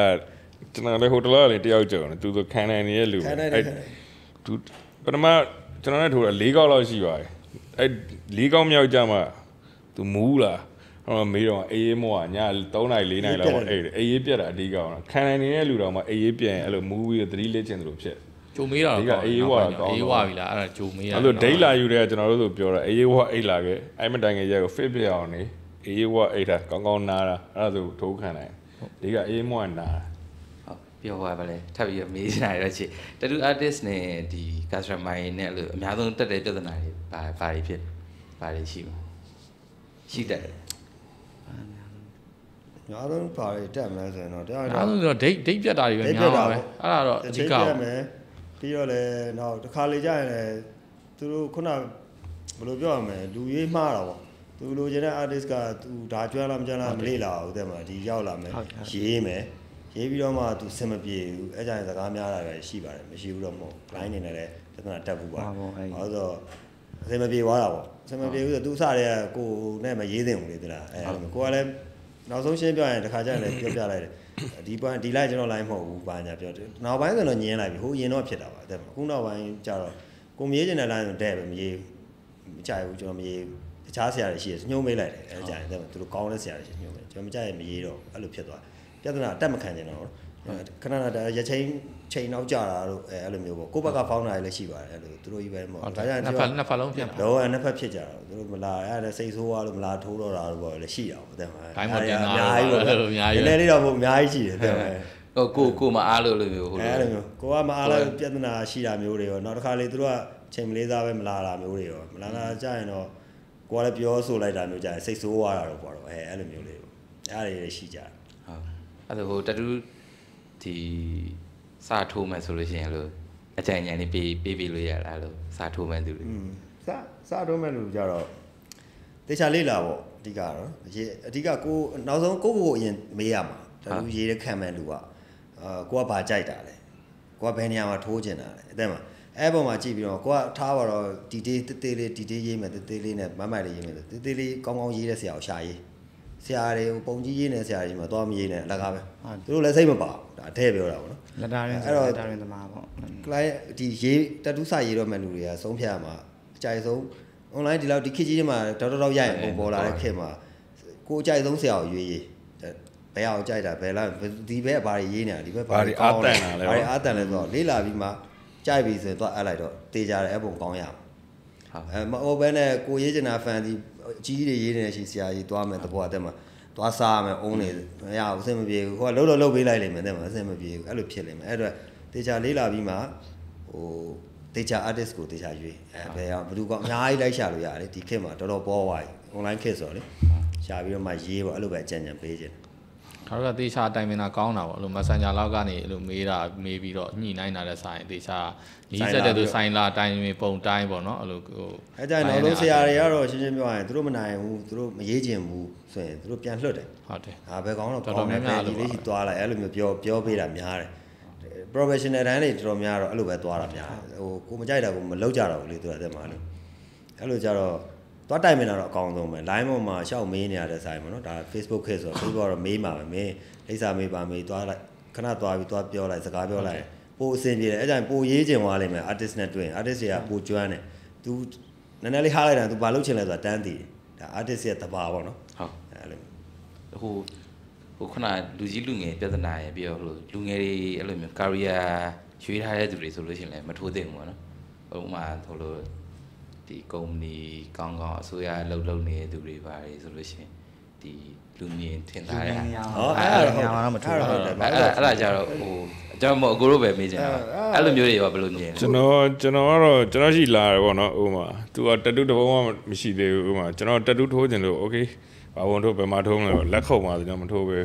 ကျွန်တော်လည်းဟိုတလောကလည်းတယောက်ကြော်တယ်သူဆိုခံနိုင်နေတဲ့လူခံနိုင်တယ်ခံနိုင်တယ်သူပထမကျွန်တော်နဲ့ထိုးတာ၄កောက်လောက်ရှိပါတယ်အဲ့၄កောက်မြောက်ကြမှာသူမူးလာဟောမေးတော့အေးအေးမောကည3နိုင်4နိုင်လောက်ပေါ့အဲ့အေးအေးပြက်တာအဓိကအောင်ခံနိုင်နေတဲ့လူတော်မှအေးအေးပြန်အဲ့လိုမူးပြီးသတိလက်ချင်တယ်လို့ဖြစ် ဂျုံမေးတာတော့ဒီကအေးဝါကောင်းအေးဝါပြီလားအဲ့ဒါဂျုံမေးတာအဲ့လိုဒိတ်လာယူတဲ့ကကျွန်တော်တို့ဆိုပြောတာအေးဝါအိတ်လာခဲ့အဲ့မတိုင်ငယ်ရက်ကို fit ပြအောင်နေအေးဝါအိတ်တာကောင်းကောင်းနားတာအဲ့ဒါဆိုထိုးခံနိုင်ဒီကအေးမောကနားဟုတ်ပြောပါပါလေထပ်ပြီးတော့မေးနေတာရချစ်တတူ artist နဲ့ဒီ customer နဲ့အဲ့လိုအများဆုံးတက်တဲ့ပြဿနာတွေဘာဘာတွေဖြစ်ဘာတွေရှိမှာရှိတတ်တယ်ညာတော့ပါရတက်မလဲဆိုရင်တော့တရားအဲ့တော့ဒါဆိုတော့ဒိတ်ဒိတ်ပြတ်တာတွေပဲများပါပဲအဲ့ဒါတော့အဓိကပြမယ် ပြီးတော့လည်းနောက်တစ်ခါလေကြာရင်လည်းသူတို့ခုနဘယ်လိုပြောရမလဲလူရေးမှားတာပေါ့သူလိုချင်တဲ့ artist ကသူဒါကျွမ်းလားမကျွမ်းလားမလေ့လာဘူးတဲ့မှာဒီရောက်လာမယ်ရေးမယ်ရေးပြီးတော့မှသူစင်မပြေဘူးအဲကြရင်စကားများတာပဲရှိပါတယ်မရှိဘူးတော့မဟုတ် line နေနဲ့လည်းပြဿနာတက်ဘူးပါဆိုတော့အစင်မပြေသွားတာပေါ့အစင်မပြေဘူးဆိုသူအစတည်းကကိုနဲ့မရေးသင့်ဘူးလေဒီလားအဲကိုကလည်းနောက်ဆုံးရှင်းပြရင်တစ်ခါကျရင်လည်းပြောပြလိုက်တယ် ဒီပိုင်းဒီ line ကျွန်တော် line မဟုတ်ဘူးဘာညာပြောတယ်နောက်ပိုင်းဆိုတော့ညင်းလိုက်ပြီဟိုရင်တော့ဖြစ်တာပါတဲ့ခုနောက်ပိုင်းကျတော့ကိုမရေးချင်တဲ့ line ဆိုတဲ့ပဲမရေးမကြိုက်ဘူးကျွန်တော်မရေးတခြားဆရာတွေရှိတယ်ညှိုးမေးလိုက်တယ်အဲကြရင်တဲ့သူတို့ကောင်းတဲ့ဆရာတွေရှိညှိုးမေးကျွန်တော်မကြိုက်ရင်မရေးတော့အဲ့လိုဖြစ်သွားပြဿနာအတက်မခံကျင်တော့ခဏခဏရချင်း ချိန်နောက်ကြတာတို့အဲအဲ့လိုမျိုးပေါ့ကိုယ့်ဘက်ကဖောင်းတာလည်းရှိပါတယ်အဲ့လိုသူတို့ကြီးပဲမဟုတ်ဟုတ်ဒါတယ်ကြောင့်နှစ်ဖက်နှစ်ဖက်လုံးဖြစ်တာလောကနှစ်ဖက်ဖြစ်ကြတာသူတို့မလာအဲ့ဒါစိတ်ဆိုးသွားလို့မလာထိုးတော့တာလို့ပေါ့လေရှိတာပေါ့တဲ့မှာဒိုင်းမတင်တာအများကြီးပေါ့အဲ့လိုအများကြီးနည်းနည်းလေးတော့မဟုတ်အများကြီးရှိတယ်တဲ့မှာဟိုကိုကိုမအားလို့လို့မျိုးဟိုအဲ့လိုမျိုးကိုကမအားလည်းပြဿနာရှိတာမျိုးတွေရောနောက်တစ်ခါလေသူတို့ကချိန်မလေးစားပဲမလာတာမျိုးတွေရောမလာတာကြရင်တော့ကိုကလည်းပြောဆိုလိုက်တာမျိုးကြရင်စိတ်ဆိုးသွားတာတော့ပေါ့တော့အဲအဲ့လိုမျိုးလေးပေါ့အဲ့ဒါတွေရှိကြတယ်ဟုတ်အဲ့ဒါဟိုတတူဒီ စာထိုးမယ်ဆိုလို့ရှိရင်လို့အကြံဉာဏ်လေးပေးပေးပေးလို့ရလားလို့စာထိုးမယ်သူတွေอืมစစတော့မဲ့လူကြတော့တေချာလေးလာပေါ့အဓိကတော့ရေအဓိကကိုနောက်ဆုံးကိုကိုကိုအရင်မေးရမှာတလူရေးတဲ့ခံမဲ့လူကအာကိုကဘာကြိုက်တာလဲကိုကဘယ်နေရာမှာထိုးကျင်တာလဲအဲ့မှာအဲ့ပုံမှာကြည့်ပြီးတော့ကိုကထားပါတော့ဒီတေးတေးတေးလေးဒီတေးရေးမယ်တေးတေးလေးနဲ့မမိုက်လေးရေးမယ်တေးတေးလေးကောင်းကောင်းရေးတဲ့ဆရာကိုရှာရေးဆရာတွေကိုပုံကြီးရေးနေဆရာတွေမှာသွားမရေးနဲ့အလကားပဲသူတို့လည်းစိတ်မပါဘူးဒါအထည့်ပြောတာပေါ့နော် လက်တာရင်းအဲ့တော့လက်တာရင်းသမားပေါ့ client ဒီရေးတက်တူးစာရေးတော့မဲ့လူတွေကဆုံးဖြတ်ရမှာအကြိုက်ဆုံး online ဒီလောက်ဒီခေတ်ကြီးတွေမှာတော်တော်တော့ရရင်ပုံပေါ်လာတဲ့ခေတ်မှာကိုအကြိုက်ဆုံးဆရာကိုရွေးရေးဘယ်အောင်ကြိုက်တာဘယ်လားဒီဘက်ကဘာတွေရေးနေတာဒီဘက်ဘာတွေအာတန်လဲဆိုတော့လေးလာပြီးမှကြိုက်ပြီဆိုရင်တော့အပ်လိုက်တော့တေးကြတယ်အဲ့ပုံကောင်းရအောင်ဟုတ်အဲမဟုတ်ဘဲနဲ့ကိုရေးချင်တာဖန်ဒီအကြီးကြီးတွေရေးနေတဲ့ရှင်ဆရာကြီးသွားမယ်တဘောအတက်မှာ သွားစားမယ်အုံးနေမရဘူးအဆင်မပြေဘူးဟိုကလှုပ်လှုပ်လှုပ်ပေးလိုက်လိမ့်မယ်တဲ့မှာအဆင်မပြေဘူးအဲ့လိုဖြစ်လိမ့်မယ်အဲ့တော့တေချာလေးလာပြီးမှဟိုတေချာ artist ကိုတေချာရွေးအဲဘယ်အောင်ဘယ်သူကအများကြီးလိုက်ရှာလို့ရတယ်ဒီခေတ်မှာတော်တော်ပေါ်သွားပြီ online ခေတ်ဆိုတော့လေရှာပြီးတော့မှရေးပေါ့အဲ့လိုပဲကြံကြံပေးခြင်း ဒါတော့တေချာတိုင်ပင်တာကောင်းတာပေါ့အဲ့လို Messenger လောက်ကနေအဲ့လိုမေးတာမေးပြီးတော့ညှိနှိုင်းတာတဲ့ဆိုင်တေချာညီးဆက်တဲ့သူဆိုင်လာတိုင်ပင်ပုံတိုင်းပေါ့နော်အဲ့လိုဟိုအဲကြရင်နောက်ဆုံးဆရာတွေကတော့ရှင်းရှင်းပြောရရင်သူတို့မနိုင်ဘူးသူတို့မရေးချင်ဘူးဆိုရင်သူတို့ပြန်လွှတ်တယ်ဟုတ်တယ်။အာဘယ်ကောင်းတော့တော်ကောတော်င်းတယ်များပဲများဒီလေးလို့ပါရှိသွားလိုက်အဲ့လိုမျိုးပြောပြောပေးတာများတယ်။ professional တန်းတွေတော်တော်များတော့အဲ့လိုပဲသွားတာများတယ်။ဟိုကိုမကြိုက်တာကိုမလုပ်ကြတော့ဘူးလေသူကတက်မှာလို့။အဲ့လိုကြတော့ သွားတိုင်မင်တာတော့အကောင်းဆုံးပဲ။ line ပေါ်မှာရှောက်မေးနေရတဲ့ဆိုင်ပေါ့နော်။ဒါ Facebook ခေတ်ဆိုတော့ Facebook ကတော့မေးမှာပဲမင်းလိပ်စာမေးပါမေးသွားလိုက်ခဏသွားပြီးသွားပြောလိုက်စကားပြောလိုက်ပိုအဆင်ပြေတယ်အဲ့ကြောင့်ပိုရေးချင်သွားလိမ့်မယ် artist နဲ့တွေ့ရင် artist တွေကပိုကျွမ်းတယ်။ तू နည်းနည်းလေးဟားလိုက်တာ तू ဘာလုပ်ချင်လဲဆိုတာတန်းသိတယ်။ဒါ artist ရဲ့တဘာပေါ့နော်ဟုတ်။အဲ့လိုဟိုဟိုခုနလူကြီးလူငယ်ပြဿနာရပြီးတော့ဟိုလူငယ်တွေအဲ့လိုမျိုး career ရွေးထားတဲ့သူတွေဆိုလို့ရှိရင်လည်းမထိုးသင့်ဘူးပေါ့နော်။ဥပမာဟိုလို ဒီကုမ္ပဏီကောင်းကောင်းအစိုးရအလုပ်လုပ်နေတဲ့သူတွေပါတယ်ဆိုလို့ရှိရင်ဒီလူမြင်ထင်သာတဲ့ဟာဟောအဲ့ဒါတော့ညာမှာတော့မထူးအဲ့ဒါဘူးဟုတ်တယ်အဲ့ဒါအဲ့ဒါကြတော့ဟိုကျွန်တော်မဟုတ်အကိုတို့ပဲမေးချင်တာပါအဲ့လိုမျိုးတွေရောဘယ်လိုမြင်လဲကျွန်တော်ကျွန်တော်ကတော့ကျွန်တော်ရှိလာတယ်ပေါ့နော်ဥပမာ तू ကတက်တူးတစ်ပုံမှမရှိသေးဘူးဥပမာကျွန်တော်တက်တူးထိုးခြင်းလို့ okay ဘာဝန်ထိုးဘယ်မှာထိုးမလဲပေါ့လက်ခုပ်မှာဆိုကျွန်တော်မထိုးပဲ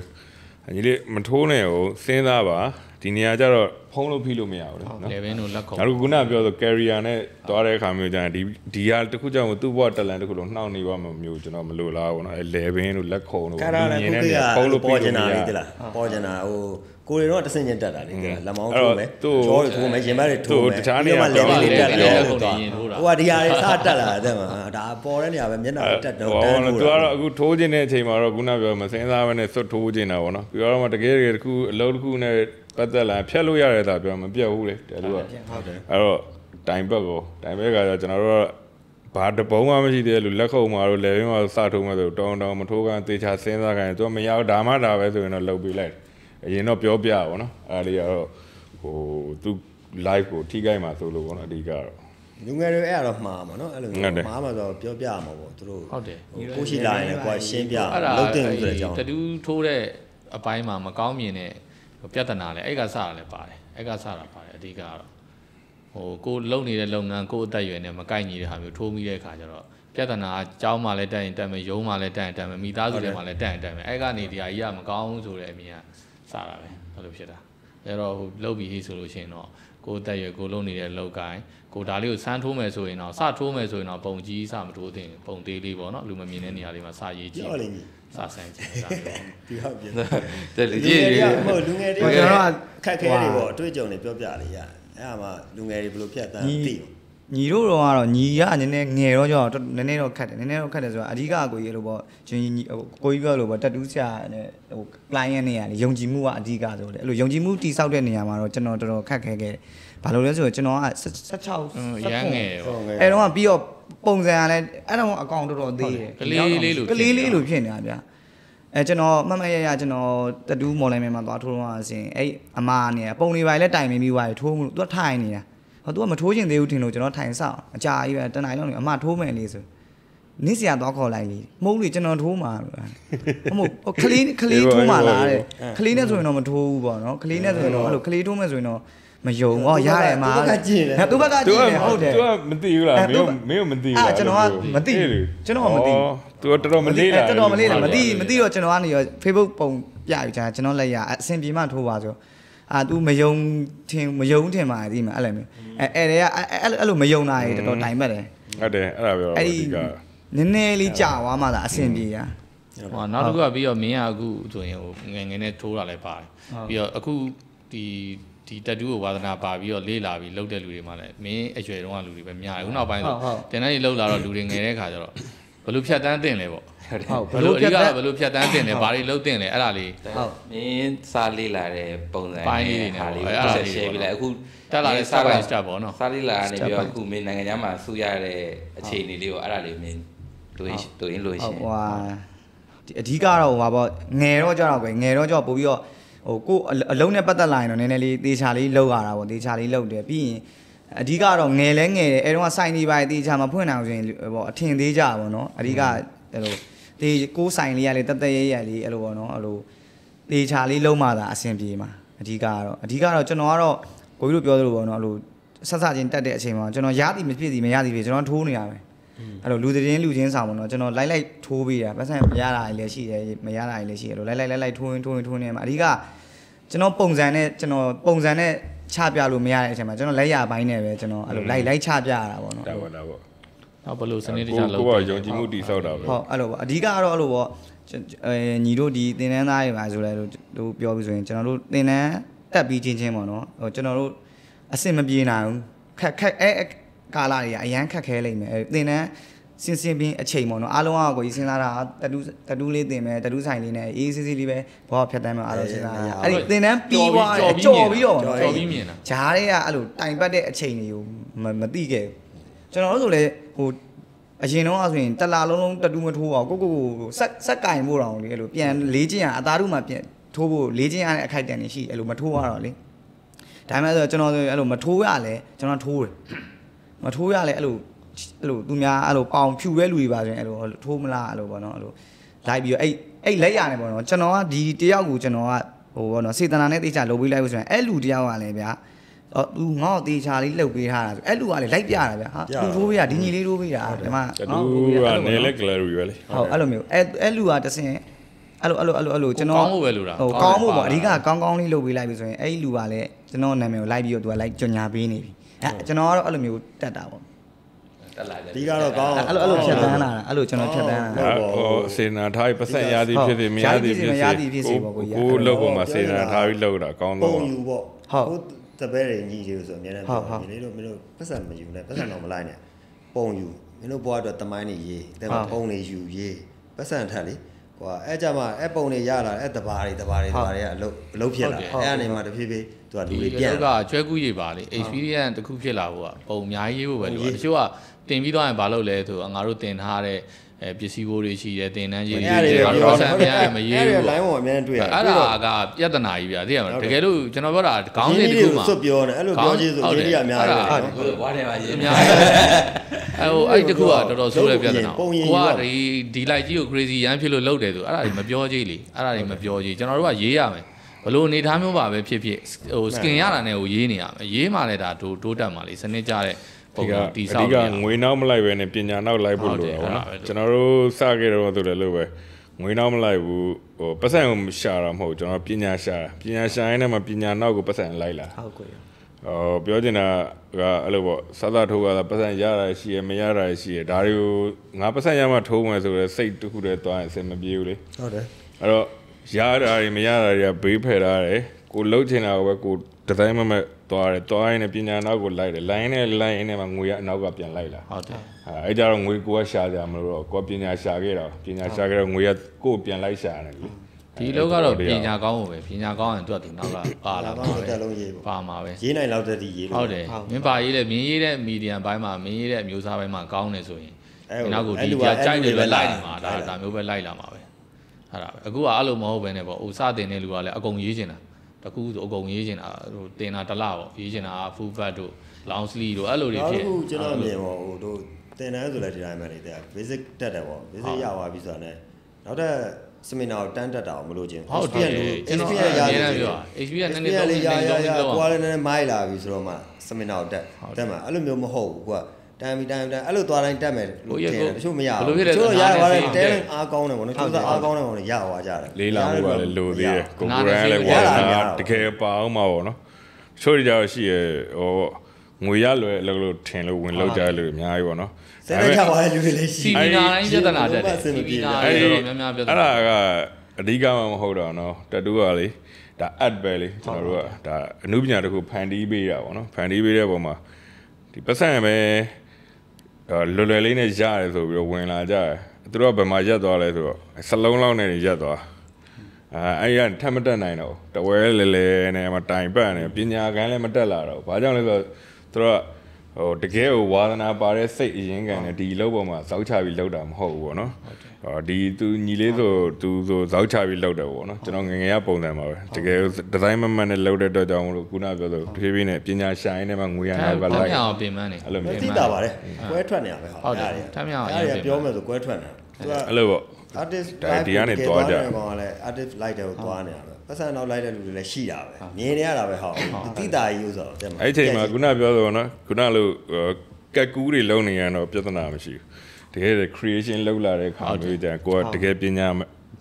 ညီလေးမထိုးနဲ့ဟိုစဉ်းစားပါ ဒီနေရာကျတော့ဖုံးလို့ဖိလို့မရဘူးလေနော် level တို့လက်ခုံနောက်တစ်ခုကပြောဆို carrier နဲ့သွားတဲ့အခါမျိုးကျရင်ဒီဒီဟာတစ်ခုကြောင့်သူ့ဘဝတက်လန်တစ်ခုလုံးနှောင့်နေပါမမျိုးကျွန်တော်မလိုလားဘောနော်အဲ level တို့လက်ခုံတို့ခါရလည်းခုခေတ်ကဖုံးလို့ဖိပေါ်ကျလို့င်မတာရလေးတိလားပေါ်ကျင်တာဟိုကိုရီတော့တဆင်ချင်းတက်တာလေတိလားလက်မောင်းအဲ့တော့ထိုးမယ်သူ့ကြောတွေထိုးမယ်ရင်ဘတ်တွေထိုးမယ်သူ့တခြားနေရာပြီးတော့မှ level လေးတက်ပြောတယ်င်းဟိုလဲကရင်ထိုးတာဟိုကဒီဟာတွေစတက်လာတဲ့မှာဒါပေါ်တဲ့နေရာပဲမျက်နှာတက်တော့တန်းဟောထိုးသူတာကတော့အခုထိုးခြင်းတဲ့အချိန်မှာတော့ခုနပြောမစင်းစားဘဲနဲ့စွတ်ထိုးခြင်းတာပေါ့နော်ပြီးတော့မှတကယ်တကယ်တစ်ခုအလုံးတစ်ခုနဲ့ ပတ်သက်လာဖြတ်လို့ရတယ်သာပြောမပြတ်ဘူးလေတယ်လို့ကဟုတ်တယ်အဲ့တော့တိုင်ဘက်ကိုတိုင်ဘက်ကကျကျွန်တော်တို့ကဘာတပုံမှမရှိသေးလို့လက်ခုပ်မှာတော့လေဘင်းမှာစထိုးမှဆိုတောင်းတောင်းမထိုးကန်တေချာစဉ်းစားကန်သူကမရဘူးဒါမှဒါပဲဆိုရင်တော့လှုပ်ပေးလိုက်အရင်တော့ပြောပြပါဘောနော်အဲ့ဒီကတော့ဟိုသူ live ကိုထိခိုက်မှာဆိုလို့ပေါ့နော်အဓိကတော့လူငယ်တွေအဲ့ဒါတော့မှားမှာနော်အဲ့လိုဟုတ်တယ်မှားမှာဆိုပြောပြရမှာပေါ့သူတို့ဟုတ်တယ်ကိုရှိလာရင်လည်းကိုယ်ရှင်းပြအဲ့ဒါလုံးတင်ဦးဆိုတဲ့အကြောင်းတတူးထိုးတဲ့အပိုင်းမှာမကောင်းမြင်တဲ့ ပြဿနာလဲအဲ့ကစတာလဲပါတယ်အဲ့ကစတာပါတယ်အဓိကကတော့ဟိုကိုလုံနေတဲ့လုပ်ငန်းကိုအသက်အရွယ်နဲ့မကိုက်ညီတဲ့ဟာမျိုးထိုးမိတဲ့အခါကျတော့ပြဿနာအကြောင်းမှလည်းတက်ရင်တက်မယ်ရုံးမှလည်းတက်ရင်တက်မယ်မိသားစုတွေမှလည်းတက်ရင်တက်မယ်အဲ့ကနေဒီဟာကြီးကမကောင်းဘူးဆိုတဲ့အမြင်ကစတာပဲအဲ့လိုဖြစ်တာအဲ့တော့ဟိုလုပ်ပြီးဟိဆိုလို့ရှိရင်တော့ကိုယ်တက်ရွယ်ကိုလုံနေတဲ့လောက်ကိုင်းကိုဒါလေးကိုစမ်းထိုးမယ်ဆိုရင်တော့စထိုးမယ်ဆိုရင်တော့ပုံကြီးစမထိုးသင့်ဘူးပုံသေးလေးပေါ့နော်လူမမြင်တဲ့နေရာလေးမှာစရေးကြည့်ပြောလိမ့်မယ် စဆန်းကြည့်တာမျိုးဒီဟုတ်ပြီတဲ့လူလူကြီးငယ်တွေတွေကမဟုတ်လူငယ်တွေဟိုကျွန်တော်ကခက်ခဲတွေပေါ့အတွေ့အကြုံတွေပြောပြလေရအဲ့ဒါမှလူငယ်တွေဘယ်လိုဖြတ်တန်းညီသိညီတို့တော့ကတော့ညီကနည်းနည်းငယ်တော့ကြောတော့နည်းနည်းတော့ခက်တယ်နည်းနည်းတော့ခက်တယ်ဆိုတော့အဓိကကိုကြီးလို့ပေါ့ကျွန်ညီဟိုကိုကြီးပြောလို့ပေါ့တက်တူးဆရာနဲ့ဟို client နေရာလေယုံကြည်မှုကအဓိကဆိုတယ်အဲ့လိုယုံကြည်မှုတိဆောက်တဲ့နေရာမှာတော့ကျွန်တော်တော်တော်ခက်ခဲခဲ့တယ်ဘာလို့လဲဆိုတော့ကျွန်တော်က16ရမ်းငယ်ပေါ့အဲ့တော့ကပြီးတော့ ပုံစံကလည်းအဲ့တော့အကောင်တော်တော်သေးတယ်ကလေးလေးလိုကလေးလေးလိုဖြစ်နေတာဗျာအဲကျွန်တော်မမရရကျွန်တော်တတူးမော်လိုင်းမဲမှာသွားထိုးတော့အစဉ်အဲ့အမနေပုံလေးပိုင်းလည်းတိုင်မင်းပြီးသွားတယ်ထိုးမှုလို့သူကထိုင်နေတာဟောသူကမထိုးချင်သေးဘူးထင်လို့ကျွန်တော်ထိုင်ဆောက်အကြာကြီးပဲတနိုင်လုံးနေအမထိုးမယ်လေဆိုနစ်စရာသွားခေါ်လိုက်လေမဟုတ်လေကျွန်တော်ထိုးမှာလို့မဟုတ်ဟိုကလေးကလေးထိုးမှာလားတဲ့ကလေးနဲ့ဆိုရင်တော့မထိုးဘူးပေါ့နော်ကလေးနဲ့ဆိုရင်တော့အဲ့လိုကလေးထိုးမယ်ဆိုရင်တော့ မယုံဩရတယ်မှာသူကကြည့်တယ်သူဘက်ကကြသူည့်ကတယ်ဟုတ်တယ်သူကမသိဘူးလားအဲ့မသူင်းကမင်းမသိဘူးအဲ့လားကျွန်တော်ကမသိဘူးကျွန်တော်ကမသိဘူးသူကတော်တော်မလေးလာတော်တော်မလေးလားမသိမသိတော့ကျွန်တော်ကနေရော Facebook ပုံပြယူချာကျွန်တော်လက်ရအဆင်ပြေမှထိုးပါဆိုအာ तू မယုံထင်မယုံထင်ပါလေဒီမှာအဲ့လိုမျိုးအဲအဲ့တွေကအဲ့အဲ့လိုမယုံတာတွေတော်တော်တိုင်ပတ်တယ်ဟုတ်တယ်အဲ့ဒါပြောအဲ့တော့ဒီအဓိကနည်းနည်းလေးကြာသွားမှသာအဆင်ပြေတာဟောနောက်တစ်ခုကပြီးတော့မင်းကအခုဆိုရင်ဟိုငယ်ငယ်နဲ့ထိုးတာလည်းပါတယ်ပြီးတော့အခုဒီ ဒီတက်တူးကိုဝါသနာပါပြီးတော့လေးလာပြီးလှုပ်တဲ့လူတွေမှလည်းမင်းအရွယ်တုန်းကလူတွေပဲများတယ်ခုနောက်ပိုင်းဆိုတင်တဲ့ကြီးလှုပ်လာတော့လူတွေငယ်တဲ့ခါကျတော့ဘယ်လိုဖြတ်တန်းတင်လဲပေါ့ဟုတ်ဘယ်လိုအဓိကတော့ဘယ်လိုဖြတ်တန်းတင်လဲဘာတွေလှုပ်တင်လဲအဲ့ဒါလေးဟုတ်မင်းစားလေးလာတဲ့ပုံစံပိုင်းလေးတွေနဲ့ဟာလေးအဲ့ကိုဒါဆက်လေးရှယ်တွေပြလိုက်အခုတက်လာတဲ့ step by step ပေါ့နော်စားလေးလာနေ Step ပြီး by တော့အခုမင်းနိုင်ငံခြားမှာဆူရတဲ့အခြေအနေလေးကိုအဲ့ဒါလေးမင်းတွေးတွေးလို့ဟုရှိတ်ရင်ဟွာဒီအဓိကတော့ဟွာပေါ့ငယ်တော့ကြတော့ပဲငယ်တော့ကြတော့ပို့ပြီးတော့ ဟိုကိုယ်အလုံးနဲ့ပတ်သက်လာရင်တော့နည်းနည်းလေးတေချာလေးလောက်ရတာပေါ့တေချာလေးလောက်တယ်ပြီးရင်အဓိကတော့ငယ်လဲငယ်တယ်အဲတော့စိုင်နေပါတေချာမဖွင့်နိုင်အောင်ဆိုရင်ပေါ့အထင်သေးကြပါပေါ့နော်အဓိကအဲ့လိုဒီကိုယ်ဆိုင်လေးရလေတသက်ရရလေးအဲ့လိုပေါ့နော်အဲ့လိုတေချာလေးလုံးမှသာအဆင်ပြေမှာအဓိကတော့အဓိကတော့ကျွန်တော်ကတော့ကိုကြီးတို့ပြောသလိုပေါ့နော်အဲ့လိုဆက်စချင်းတက်တဲ့အချိန်မှာကျွန်တော်ရသည်မဖြစ်သည်မရသည်ဖြစ်ကျွန်တော်ထိုးနေရပဲ အဲ့လိုလူသတင်းလူချင်းဆောင်ပေါ့နော်ကျွန်တော်လိုက်လိုက်ထိုးပေးတာပတ်စံမရတာကြီးလည်းရှိတယ်မရတာကြီးလည်းရှိတယ်လို့လိုက်လိုက်လိုက်လိုက်ထိုးရင်ထိုးရင်ထိုးနေမှာအဓိကကျွန်တော်ပုံစံနဲ့ကျွန်တော်ပုံစံနဲ့ချပြလို့မရတဲ့အချိန်မှာကျွန်တော်လက်ရပိုင်းနဲ့ပဲကျွန်တော်အဲ့လိုလိုက်လိုက်ချပြရတာပေါ့နော်ဒါပေါ့ဒါပေါ့နောက်ဘယ်လိုစနစ်တကိုကျလှုပ်ကိုတင်ကယုံကြည်မှုတည်ဆောက်တာပဲဟုတ်အဲ့လိုပေါ့အဓိကတော့အဲ့လိုပေါ့ကျွန်အဲညီတို့ဒီသင်တန်းသားတွေပါဆိုလဲလို့တို့ပြောပြီးဆိုရင်ကျွန်တော်တို့သင်တန်းတက်ပြီးချင်းချင်းပေါ့နော်ဟိုကျွန်တော်တို့အဆင်မပြေနိုင်ဘူးခက်ခက်အဲ ကာလာတွေကအရန်ခက်ခဲလိမ့်မယ်အဲသင်တန်းစင်စင်ပင်းအချိန်ပေါ့နော်အားလုံးကကိုကြီးစဉ်းစားတာတတူးတတူးလေးတင်မယ်တတူးဆိုင်လေးနဲ့အေးစစ်စစ်လေးပဲဘောဖြတ်တန်းမယ်အားလုံးစဉ်းစားတာအဲ့ဒီသင်တန်းပြီးသွားတယ်ကြော်ပြီးတော့ကြော်ပြီးမြင်တာဂျားတွေကအဲ့လိုတိုင်ပတ်တဲ့အချိန်တွေကိုမမသိခဲ့ဘူးကျွန်တော်တို့ဆိုလေဟိုအရင်တော့ဆိုရင်တစ်လာလုံးလုံးတတူးမထိုးအောင်ကိုကိုကိုဆက်ဆက်ကင်ဖို့တောင်လေအဲ့လိုပြန်လေးချင်းရအသားတို့မှပြန်ထိုးဖို့လေးချင်းရတဲ့အခိုက်အတန့်နေရှိအဲ့လိုမထိုးရတော့လေဒါမှမဟုတ်ကျွန်တော်ဆိုအဲ့လိုမထိုးရလဲကျွန်တော်ထိုးတယ် မထိုးရလဲအဲ့လိုအဲ့လိုသူများအဲ့လိုပေါင်ဖြူတဲ့လူတွေပါဆိုရင်အဲ့လိုထိုးမလားအဲ့လိုပေါ့နော်အဲ့လိုလိုက်ပြီးတော့အဲ့အဲ့လက်ရနေပေါ့နော်ကျွန်တော်ကဒီတယောက်ကိုကျွန်တော်ကဟိုပေါ့နော်စေတနာနဲ့တိတ်ချလုပ်ပေးလိုက်လို့ဆိုရင်အဲ့လူတယောက်ကလည်းဗျာအော်သူငါ့ကိုတေချာလေးလှုပ်ပေးထားတာဆိုအဲ့လူကလည်းလိုက်ပြတာဗျာဟာသူထိုးပေးတာဒီညီလေးထိုးပေးတာဒီမှာတငါ့တူကိုထိုးပေးတာကနေလက်ဂလရီပဲလေဟုတ်အဲ့လိုမျိုးအဲ့အဲ့လူကတဆင်အဲ့လိုအဲ့လိုအဲ့လိုအဲ့လိုကျွန်တော်ကောင်းဖို့ပဲလို့တာဟိုကောင်းဖို့ပေါ့အဓိကကောင်းကောင်းလေးလုပ်ပေးလိုက်ပြီဆိုရင်အဲ့ဒီလူကလည်းကျွန်တော်နာမည်ကိုလိုက်ပြီးတော့သူကလိုက်ကြညာပေးနေပြီ အဲကျွန်တော်ကတော့အဲ့လိုမျိုးတက်တာပေါ့တက်လာတယ်ဒီကတော့ကောင်းအဲ့လိုအဲ့လိုဖြတ်တန်းလာတာအဲ့လိုကျွန်တော်ဖြတ်တန်းလာတာဟိုစေနာထားပြီးပတ်ဆက်ရသည်ဖြစ်ဖြစ်မရသည်ဖြစ်ရသည်ဖြစ်စေပေါ့ကိုကြီးကိုလောက်ပေါ်မှာစေနာထားပြီးလောက်တာကောင်းပုံတော့ယူပေါ့ဟုတ်တပည့်တွေညီတွေဆိုအများနဲ့ဟုတ်ဟုတ်ညီလေးတို့မင်းတို့ပတ်စံမယူနဲ့ပတ်စံတော့မလိုက်နဲ့ပုံယူမင်းတို့ဘွားအတွက်တမိုင်းနေရေးတဲ့မှာပုံနေယူရေးပတ်စံထက်လေကွာအဲ့ကြမှာအဲ့ပုံနေရလာအဲ့တဘာတွေတဘာတွေတဘာတွေကအလုပ်အလုပ်ဖြစ်လာအဲ့အနေမှာတဖြည်းဖြည်း သူကလူဒီတွေအပြန်လုပ်ကကျွဲကူးရပါလေ experience တစ်ခုဖြစ်လာဖို့ကပုံအများကြီးရေးဖို့ပဲလို့တချို့ကတင်ပြီးတော့ရင်ဘာလုပ်လဲဆိုတော့ငါတို့တင်ထားတဲ့အဲပစ္စည်းဘိုးတွေရှိတယ်တင်တန်းကြီးတွေအဲ့ရှိတယ်ဒါငါတွေတို့ပြောဆန်အများကြီးမရေးအဲ့ဘူးဒါပေါ့လိုင်းပေါ်အများနဲ့တွေ့ရအဲ့ဒါကပြဿနာကြီးဗျာသိရမလားတကယ်လို့ကျွန်တော်ပြောတာခေါင်းစဉ်တစ်ခုမှာစွတ်ပြောနေအဲ့လိုပြောချင်းဆိုရင်းကြီးအများကြီးဟုတ်နော်တယ်ဝါတယ်ပါရေးအများကြီးအဲဟိုအဲ့တစ်ခုကတော်တော်ဆိုးတဲ့ပြဿနာပုံရင်ကိုယူကရဒီဒီလိုက်ကြီးကို crazy ရမ်းဖြစ်လို့လုပ်တယ်ဆိုအဲ့ဒါတွေမပြောကြည့်လေအဲ့ဒါတွေမပြောကြည့်ကျွန်တော်တို့ကရေးရမယ် ဘလို့အနေထားမျိုးပါပဲဖြစ်ဖြစ်ဟို skin ရတာနဲ့ကိုရေးနေရမယ်ရေးမှလည်းဒါတိုးတိုးတက်မှလေစနစ်ကြတဲ့ပုံဒီကစံတီအဆောဓိက်ကလို့ရငွေနောက်မလိုက်ပဲနဲ့ပညာနောက်လိုက်ဖို့ဟုတ်လိုတယ်တာပေါ့နော်အဲ့ဒါပဲကျွန်တော်တို့စခဲ့တော့ဆိုတယ်လို့ပဲငွေနောက်မလိုက်ဘူးဟိုပတ်စံကိုရှာတာမဟုတ်ကျွန်တော်ပညာရှာတာပညာရှာရင်လည်းမပညာနောက်ကိုပတ်စံလိုက်လာဟုတ်ကိုရဟောပြောချင်တာကအဲ့လိုပေါ့စသထိုးကသာပတ်စံရတာရှိရမရတာရှိရဒါတွေကိုငါပတ်စံရမှထိုးမယ်ဆိုတော့စိတ်တစ်ခုတည်းသွားရင်အဆင်မပြေဘူးလေဟုတ်တယ်အဲ့တော့ ရတာတွေမရတာတွေကဘေးဖယ်ထားတယ်ကိုလှုပ်ချင်တာကိုပဲကိုဒီဇိုင်းမမက်သွားတယ်သွားရင်လည်းပညာနောက်ကိုလိုက်တယ်လိုင်းနဲ့လိုင်းနဲ့မှငွေကအနောက်ကပြန်လိုက်လာဟုတ်တယ်အဲအဲ့ကြတော့ငွေကိုကရှာကြမလို့တော့ကိုကပညာရှာခဲ့တော့ပညာရှာခဲ့တော့ငွေကကိုပြန်လိုက်ရှာတယ်လေဒီလောကတော့ပညာကောင်းဖို့ပဲပညာကောင်းရင်သူကသူနောက်လာပါလာပါကောင်းပဲတက်လုံးရေးပေါ့ပါမှာပဲရေးနိုင်လောက်တဲ့ဒီရေးလို့ဟုတ်တယ်မင်းပါရေးတဲ့မင်းရေးတဲ့မီဒီယံဘိုင်းမှာမင်းရေးတဲ့အမျိုးအစားဘိုင်းမှာကောင်းတယ်ဆိုရင်ဒီနောက်ကိုဒီပြကြိုက်တယ်ပဲလိုက်နေမှာဒါဒါမျိုးပဲလိုက်လာမှာပဲ အဲ့ဒါပဲအခုကအဲ့လိုမဟုတ်ဘဲနဲ့ပေါ့ဟိုစတင်တဲ့လူကလည်းအကုန်ရေးချင်တာတကူဆိုအကုန်ရေးချင်တာဟိုတင်တာတစ်လပေါ့ရေးချင်တာ full fat တို့ long sleeve တို့အဲ့လိုတွေနောက်ဖြစ်တစ်ခုကျွန်တော်မြင်ပေါ့ဟိုတို့တင်တန်းဆိုလဲဒီတိုင်းပဲလေတဲ့ basic တက်တယ်ပေါ့ basic ရသွားပြီဆိုတာနဲ့နောက်ထပ် seminar ကိုတန်းတက်တာအောင်မလို့ခြင်းဟုတ်တယ်ကျွန်တော် experience ရအများရနဲ့ပြော experience နည်းနည်းတော့နည်းနည်းရတော့ရတော့ကွာလည်းနည်းနည်းမိုက်လာပြီဆိုတော့မှ seminar ကိုတက်တက်မှာအဲ့လိုမျိုးမဟုတ်ဘူးကွာ တန်ပြီတန်ပြီတန်အဲ့လိုသွားတိုင်းတက်မယ်ဟိုရက်တကိုတချို့မရဘယ်ဘူးလိုဖြစ်လဲတချို့ရနားသွားနဲ့တယ်စိတ်တဲတက်အားကောင်းတယ်ပေါ့နော်ကျိုးစားအားကောင်းတယ်ပေါ့နော်ရသွားကြတယ်လေးလာမှုကလည်းလိုသေးတယ်ကိုနားကိုနဲ့ရန်လည်းစိဝါတ်သတက်နာတကယ်ပါအောင်မှာပေါ့နော်ချို့ကြတော့ရှိရဟိုငွေရလွယ်အလုပ်လို့ထင်လို့ဝင်လောက်ကြတယ်လို့အများကြီးပေါ့နော်စဲတဲ့ကြသွားတဲ့လူတွေလည်းရှိစီမီနာတိုင်းပြဿနာတက်တယ်အဲ့ဒီစီမီနာအဲ့တွေဒီတော်တော်များများပြဿအဲ့နာဒါကအဓိကမှမဟုတ်တော့နော်တတူကလေဒါ ad ပဲလေကျွန်တော်တို့ကဒါအမှုပညာတစ်ခုဖန်တီးပေးတာပေါ့နော်ဖန်တီးပေးတဲ့ပုံမှာဒီပတ်စံပဲအော် လွယ်လွယ်လေးနဲ့ရတယ်ဆိုပြီးတော့ဝင်လာကြတယ်သူတို့ကဘယ်မှာရက်သွားလဲဆိုတော့စလုံးလောက်နဲ့ရက်သွားအဲအဲ့ရထပ်မတက်နိုင်တော့တဝဲလဲလဲနဲ့မတိုင်ပတ်နေပညာကန်းလည်းမတက်လာတော့ဘာကြောင့်လဲဆိုတော့သူတို့ကဟိုတကယ်ကိုဝါသနာပါတဲ့စိတ်အရင်ကန်နဲ့ဒီလောက်ပေါ်မှာစောက်ချပြီးလောက်တာမဟုတ်ဘူးပေါ့နော်ဟော ဒီသူညီလေးဆိုသူဆိုစောက်ချပြီးလောက်တယ်ပေါ့နော်ကျွန်တော်ငယ်ငယ်ကပုံစံပါပဲတကယ်ဒီဇိုင်းမမှန်နဲ့လောက်တဲ့အတွက်ကြောင့်မလို့ခုနပြောဆိုဖြည်းဖြည်းနဲ့ပညာရှာရင်းနဲ့မှငွေရထတာမ်းပဲထလိုက်မ်းအောင်ပြင်ပန်းနေအဲ့လိုမျိုးသိတာပါတယ်ကွဲထွက်နေရပဲဟုတ်တယ်ထမ်းမြောက်အောင်အဲ့ရဒါပြင်ပြောမယ်ဆိုကွဲထွက်နေတာသူကအဲ့လိုပေါ့ artist ဒါဒီကနေသွားကြကောင်ကလည်း artist light တဲ့ကိုသွားနေတာပဲပတ်စံတော့ light တဲ့လူတွေလည်းရှိတာပဲမြင်နေရတာပဲဟောတိတာကြီးဥဆိုတော့တဲ့မှာအဲ့ဒီချိန်မှာခုနပြောဆိုနော်ခုနလိုကက်ကူးတွေလုံးနေရတော့ပြဿနာမရှိဘူး တကယ် creation လောက်လာတဲ့ခါမျိုးကျရင်ကိုကတကယ်ပညာ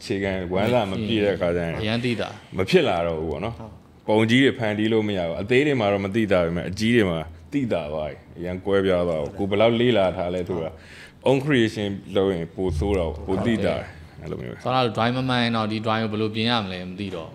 ခြေခံဝမ်းစာမပြည့်တဲ့ခါကျရင်အရန်တိတာမဖြစ်လာတော့ဘူးပေါ့နော်ပုံကြီးတွေဖန်တီးလို့မရဘူးအသေးတွေမှာတော့မသိတာပဲအကြီးတွေမှာသိတာပါအရန်ကွဲပြားသွားကိုဘယ်လောက်လေးလာထားလဲဆိုတာ own creation လုပ်ရင်ပိုဆိုးတော့ပိုသိတာအဲ့လိုမျိုးဆောင်းလာ drawing မမှန်ရင်တော့ဒီ drawing ကိုဘယ်လိုပြင်ရမလဲမသိတော့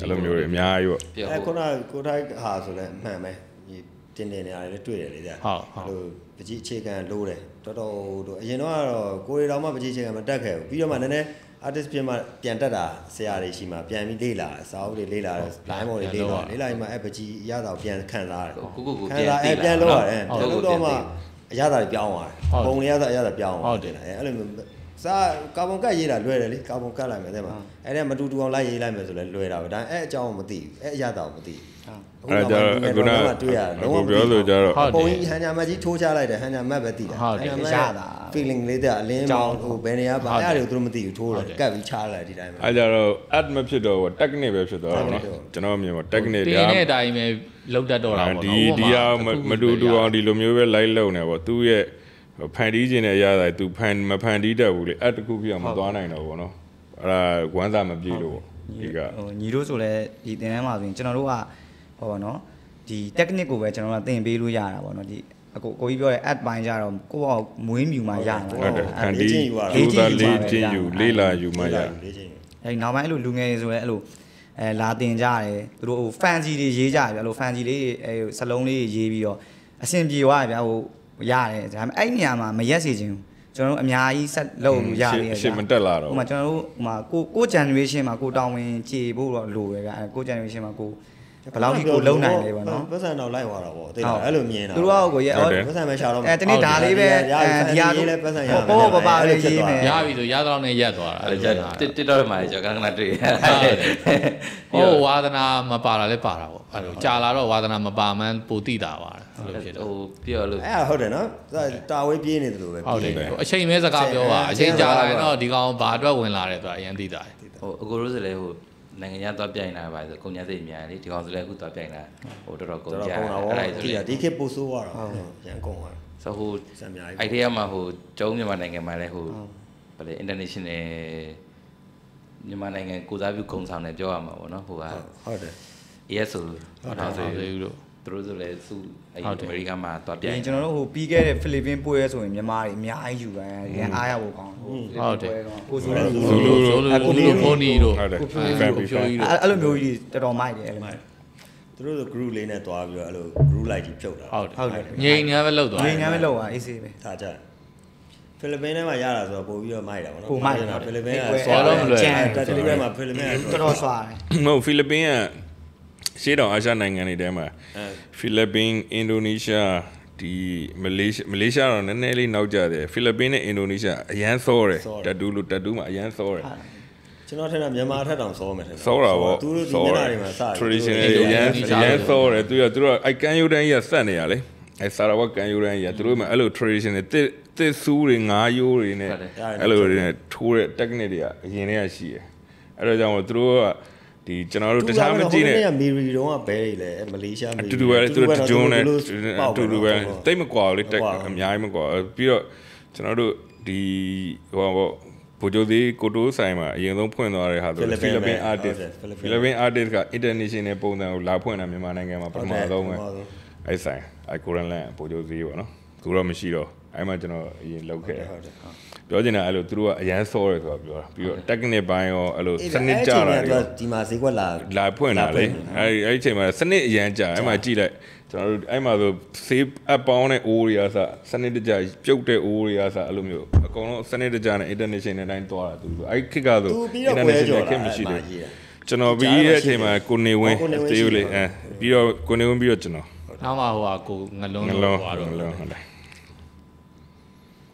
အဲ့လိုမျိုးတွေအများကြီးပေါ့ပြောအဲဟုခုတ်နကိုထိုက်ဟာဆိုလဲအမှန်ပဲဒီတင်တင်နေရတယ်လည်းတွေ့တယ်လေကြာဟုတ်ဟုတ်ဟိုပကြီးအခြေခံလို့တယ် တော်တော်တို့အရင်တော့ကတော့ကိုရီတော်မှပကြီးအခြေခံမတက်ခဲ့ဘူးပြီးတော့မှနည်းနည်း artist ပြင်မှပြန်တက်တာဆရာတွေရှိမှပြန်ပြီးလေ့လာစာအုပ်တွေလေ့လာတယ် line ပေါ်တွေလေ့လာလေ့လာရင်မှအဲပကြီးအရသာကိုပြန်ခံစားရတယ်ကိုကိုကိုခံပြန်စားသိအဲလာပြန်လို့ရတယ်ဟုပြန်တ်လို့တော့မှအရသာတွေပြောင်းသွားတယ်ဟုတ်ပုံတွေရသာအရသာပြောင်းဟုသွားတ်တယ်အဲအဲ့လိုမျိုးစာကာဗွန်ကတ်ရေးတာလွယ်တယ်လေကာဗွန်ကတ်လိုက်မယ်တဲ့မှာအဲ့ဒါမတူတူအောင်လိုက်ရေးလိုက်မယ်ဆိုလဲလွယ်တာပဲဒါအဲအကြောင်းကိုမသိဘူးအဲအရသာကိုမသိဘူး အဲ့ဒါကြတော့အခုနတွေ့ရတယ်အခုပြောဆိုကြတော့ဟုတ်တယ်ပုံကြီးဟန်ညာမတ်ကြီးထိုးချလိုက်တယ်ဟန်ညာမတ်ပဲသိတာဟုတ်တယ်ဟန်ညာမတ်ရတာ feeling လေးတဲ့အလင်းမောင်းဟိုဘယ်နေရာပါဟုတ်တယ်အဲ့ဒါတွေကိုသူတို့မသိဘူးထိုးတယ်ဟုတ်တယ်ကတ်ပြီးချလိုက်ဒီတိုင်းပဲအဲ့ကြတော့ ad မဖြစ်တော့ဘူး technique ပဲဖြစ်သွားတော့နော် Technique ကျွန်တော်မြင်ပါ technique တင်ဒါတဲ့အတိုင်းပဲလောက်တတ်တော့တာပေါ့ဒီနော်ဒီဟာမမတူတူအောင်ဒီလိုမျိုးပဲ live လုပ်နေပေါ့သူ့ရဲ့ဖန်တီးခြင်းနဲ့ရတာသူဖန်မဖန်တီးတတ်ဘူးလေ ad တစ်ခုပြအောင်မသွားနိုင်တော့ဘူးနော်အဲ့ဒါဝမ်းသာမပြေလို့ပေါ့ဒီကဟိုညီတို့ဆိုလဲဒီတင်တန်းမှာဆိုရင်ကျွန်တော်တို့က ဟောပါနော်ဒီ technique ကိုပဲကျွန်တော်တို့ကသင်ပေးလို့ရတာပေါ့နော်ဒီအကိုကိုကြီးပြောတဲ့ add ပိုင်းကြတော့ကိုယ့်ဘောက်မွေးမြူမှရတာဟုတ်တယ်ဖန်တီးလေ့ကျင့်ယူရတာသူသာလေးချင်းယူလေးလာယူမှရလေးချင်းအဲဒီနောက်ပိုင်းအဲ့လိုလူငယ်တွေဆိုလဲအဲ့လိုအဲလာတင်ကြတယ်သူတို့ဟို fancy တွေရေးကြတယ်ဗျအဲ့လို fancy လေးတွေအဲစလုံးလေးတွေရေးပြီးတော့အဆင်ပြေသွားတယ်ဗျဟိုရတယ်ဒါပေမဲ့အဲ့နေရာမှာမရက်စေချင်ဘူးကျွန်တော်တို့အများကြီးဆက်လုပ်လို့ရသေးတယ်ရှေ့မတက်လာတော့ဟိုမှာကျွန်တော်တို့ဟိုမှာကိုကို generation မှာကိုတောင်းဝင်ကြည်ဖို့တော့လိုပဲဗျအဲကို generation မှာကို ဘယ်လောက်ထိကိုလုံနိုင်လဲပေါ့နော်ပတ်စံတော့လိုက်သွားတာပေါ့သိလားအဲ့လိုမြင်တာသူတို့ကကိုရဲ့ဟုတ်တယ်ပတ်စံပဲရှာတော့အဲတနေ့ဒါလေးပဲရပြီအဲဒီဟာရေးလဲပတ်စံရပေါ်ပေါ်ပပလေးရေးမယ်ရပြီဆိုရတော့နဲ့ရက်သွားတာအဲ့ဒါကြတစ်တော့မှာကျွန်တော်ကခဏတွေ့ရဟိုဝါသနာမပါတာလည်းပါတာပေါ့အဲ့လိုကြာလာတော့ဝါသနာမပါမှန်းပိုတိတာပါအဲ့လိုဖြစ်တော့ဟိုပြောလို့အဲ့ဟုတ်တယ်နော်တာဝေးပြေးနေတယ်လို့ပဲဟုတ်တယ်ပြေးအချိန်မဲစကားပြောပါအချိန်ကြာလာရင်တော့ဒီကောင်ဘာအတွက်ဝင်လာတယ်ဆိုတာအရင်သိတာတယ်ဟိုအကိုတို့ဆိုလည်းဟို နိုင်ငံခြားသွားပြိုင်လာပါဆိုကုန်ညာစိတ်အများလေဒီကောင်ဆိုလည်းအခုသွားပြိုင်လာဟိုတော်တော်ကုန်တော်တော်ကြကုန်တာအဲ့ပေါ့ဒါဆိုဒီလည်းဒီခေတ်ပို့ဆိုးသွားတာရန်ကုန်သွားဆိုဟိုစံများကြီးအဲ့ဒီကမှဟိုကျုံးမြန်မာနိုင်ငံမှာလည်းဟိုဗလေ international မြန်မာနိုင်ငံကိုစားပြုကုံဆောင်တယ်ပြောရမှာပေါ့နော်ဟိုကဟုတ်တယ် AS ဆိုဟုတ်ဟုတ်တယ်ဆိုဟုတ်တယ်လို့ သူတို့ဆိုလည်းစုအဲ့ဟုတ်တယ်အမေရိကန်မှာသွားပြိုဒီင်ကျွန်တော်တို့ဟိုပြီးခဲ့တဲ့ဖိလစ်ပင်းပွဲဆိုရင်မြန်မာတွေအများကြီးယူတယ်ရန်အားရဖို့ကောင်းဟုတ်တယ်ကိုဆိုလည်းဇူလူဇူလူဇူလူဖိုနီတို့ဟုတ်တယ်အဲ့ fan လို fan ဖြိုးကြီးတို့အဲ့လိုမျိုးကြီးတော်တော်မိုက်တယ်အဲ့လိုမျိုးသူတို့ဆို group လေးနဲ့တွားပြီးတော့အဲ့လို group လိုက်ကြီးဖြုတ်တာဟုတ်တယ်ဟုတ်တယ်ငြိမ်နေပဲလောက်သွားငင်းငန်းပဲလောက်ပါအေးဆေးပဲဒါကြဖိလစ်ပင်းထဲမှာရတာဆိုတော့ပို့ပြီးတော့မိုက်တာပေါ့နော်ပိုမိုက်တယ်ဖိလစ်ပင်းကဟုတ်တယ်ဆွာတော့မလွယ်ကျန်တက်တူထဲမှာဖိလစ်ပင်းကတော်တော်ဆွာတယ်မဟုတ်ဖိလစ်ပင်းက ရှေ့တောင်အာရှနိုင်ငံတွေထဲမှာအဲဖိလစ်ပင်းအင်ဒိုနီးရှားဒီမလေးရှားမလေးရှားတော့နည်းနည်းလေးနောက်ကျတယ်ဖိလစ်ပင်းနဲ့အင်ဒိုနီးရှားအရန်စောတယ်တက်တူးလို့တက်တူးမှာအရန်စောတယ်ကျွန်တော်ထင်တာမြန်မာထက်တောင်စောမယ်ထင်တယ်စောတာပေါ့သူတို့ဒီမျက်နှာတွေမှာစတယ် traditional အရန်အရန်စောတယ်သူကသူတို့ကအဲ့ကန်ယူတန်းကြီးကစက်နေရလေအဲ့ဆာရဝတ်ကန်ယူတန်းကြီးကသူတို့မှအဲ့လို traditional တစ်တစ်ဆူးတွေငါးရိုးတွေနဲ့အဲ့လိုတွေနဲ့ထိုးတဲ့ technique တွေကအရင်တည်းကရှိတယ်အဲ့တော့ကြောင့်မို့သူတို့ကဟ ဒီကျွန်တော်တို့တခြားမကြည့်နဲ့မီရီတော့ဘဲတွေလဲမလေးရှားအတူတူပဲလေသူတို့ဂျွန်းနဲ့အတူတူပဲတိတ်မကွာဘူးလေတက်မကွာအများကြီးမကွာဘူးပြီးတော့ကျွန်တော်တို့ဒီဟိုပါပေါ့ဗိုလ်ချုပ်သေးကိုတိုးဆိုင်မှာအရင်ဆုံးဖွင့်သွားတဲ့ဟာဆို Philippine ဖိလစ်ပင်ပဲ artist ဟုတ်တယ်ဖိလစ်ပင် artist က international ပုံစံကိုလာဖွင့်တာမြန်မာနိုင်ငံမှာပထမဆုံးပဲပထမဆုံးအဲ့ဆိုင်အဲ့ကိုရန်လန်ဗိုလ်ချုပ်သေးပေါ့နော်ခုတော့မရှိတော့အဲ့မှာကျွန်တော်အရင်လောက်ခဲ့တယ်ဟုတ်တယ် ပြောချင်တာအဲ့လိုသူတို့ကအရန်စောတယ်ဆိုတာပြောတာပြီးတော့ technical ဘိုင်းရောအဲ့လိုအေးစနစ်ကြတာအဲ့တွေဒီဒီမှာဈေးကွက်လာလာဖွင့်တာလေအဲ့ဒီအဲ့ဒီအချိန်မှာစနစ်အရန်ကြာအဲ့မှာကြည့်လိုက်ကျွန်တော်တို့အဲ့မှာဆို save app ပေါင်းတဲ့ O တွေအစစနစ်တကျပြုတ်တဲ့ O တွေအစအဲ့လိုမျိုးအကုန်လုံးစနစ်တကျနဲ့ international တိုင်းတွားတာသူတို့အဲ့ခစ်ကဆိုသူပြီးတော့ပွဲကြော်ခလာစ်မရှိသေးအဲ့မှာရေးတာကျွန်တော်ပြီးရဲ့အချိန်မှာကိုနေဝင်းကိုနေဝင်းတေးယူလေရှိတယ်အဲပြီးတော့ကိုနေဝင်းပြီးတော့ကျွန်တော်နောက်မှဟိုဟာကိုငလုံးငလို့လုံးသွားတော့ငလုံးဟုတ်တယ်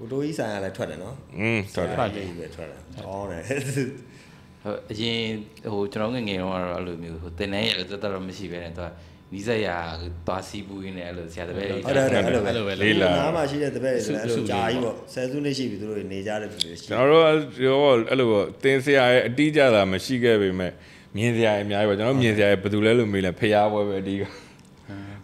ကိုတိုးကြီးဆိုင်ကလည်းထွက်တယ်နော်อืมတော်တယ်ထွက်တယ်ပဲထွက်တယ်ကောင်းတယ်ဟုတ်အရင်ဟိုကျွန်တော်ငယ်ငယ်တော့အဲ့လိုမျိုးဟိုတင်နေရတော့တော်တော်မရှိပဲနဲ့သူကနီးစက်ရသွားစီးပူးရင်းနဲ့အဲ့လိုဆရာတပည့်တွေဟုတ်တယ်ဟုတ်တယ်အဲ့လိုပဲအဲ့လိုပဲလေးလာနားမှာရှိတဲ့တပည့်တွေဆိုလည်းအဲ့လိုကြာကြီးပေါ့ဆယ်စုနှစ်ရှိပြီသူတို့နေကြတဲ့သူတွေရှိကျွန်တော်တို့ရောအဲ့လိုပေါ့တင်းစရာရဲ့အတိအကျတာမရှိခဲ့ပေမဲ့မြင်စရာအများကြီးပေါ့ကျွန်တော်မြင်စရာဘယ်သူလဲလို့မေးလဲဖျားပွဲပဲအဒီက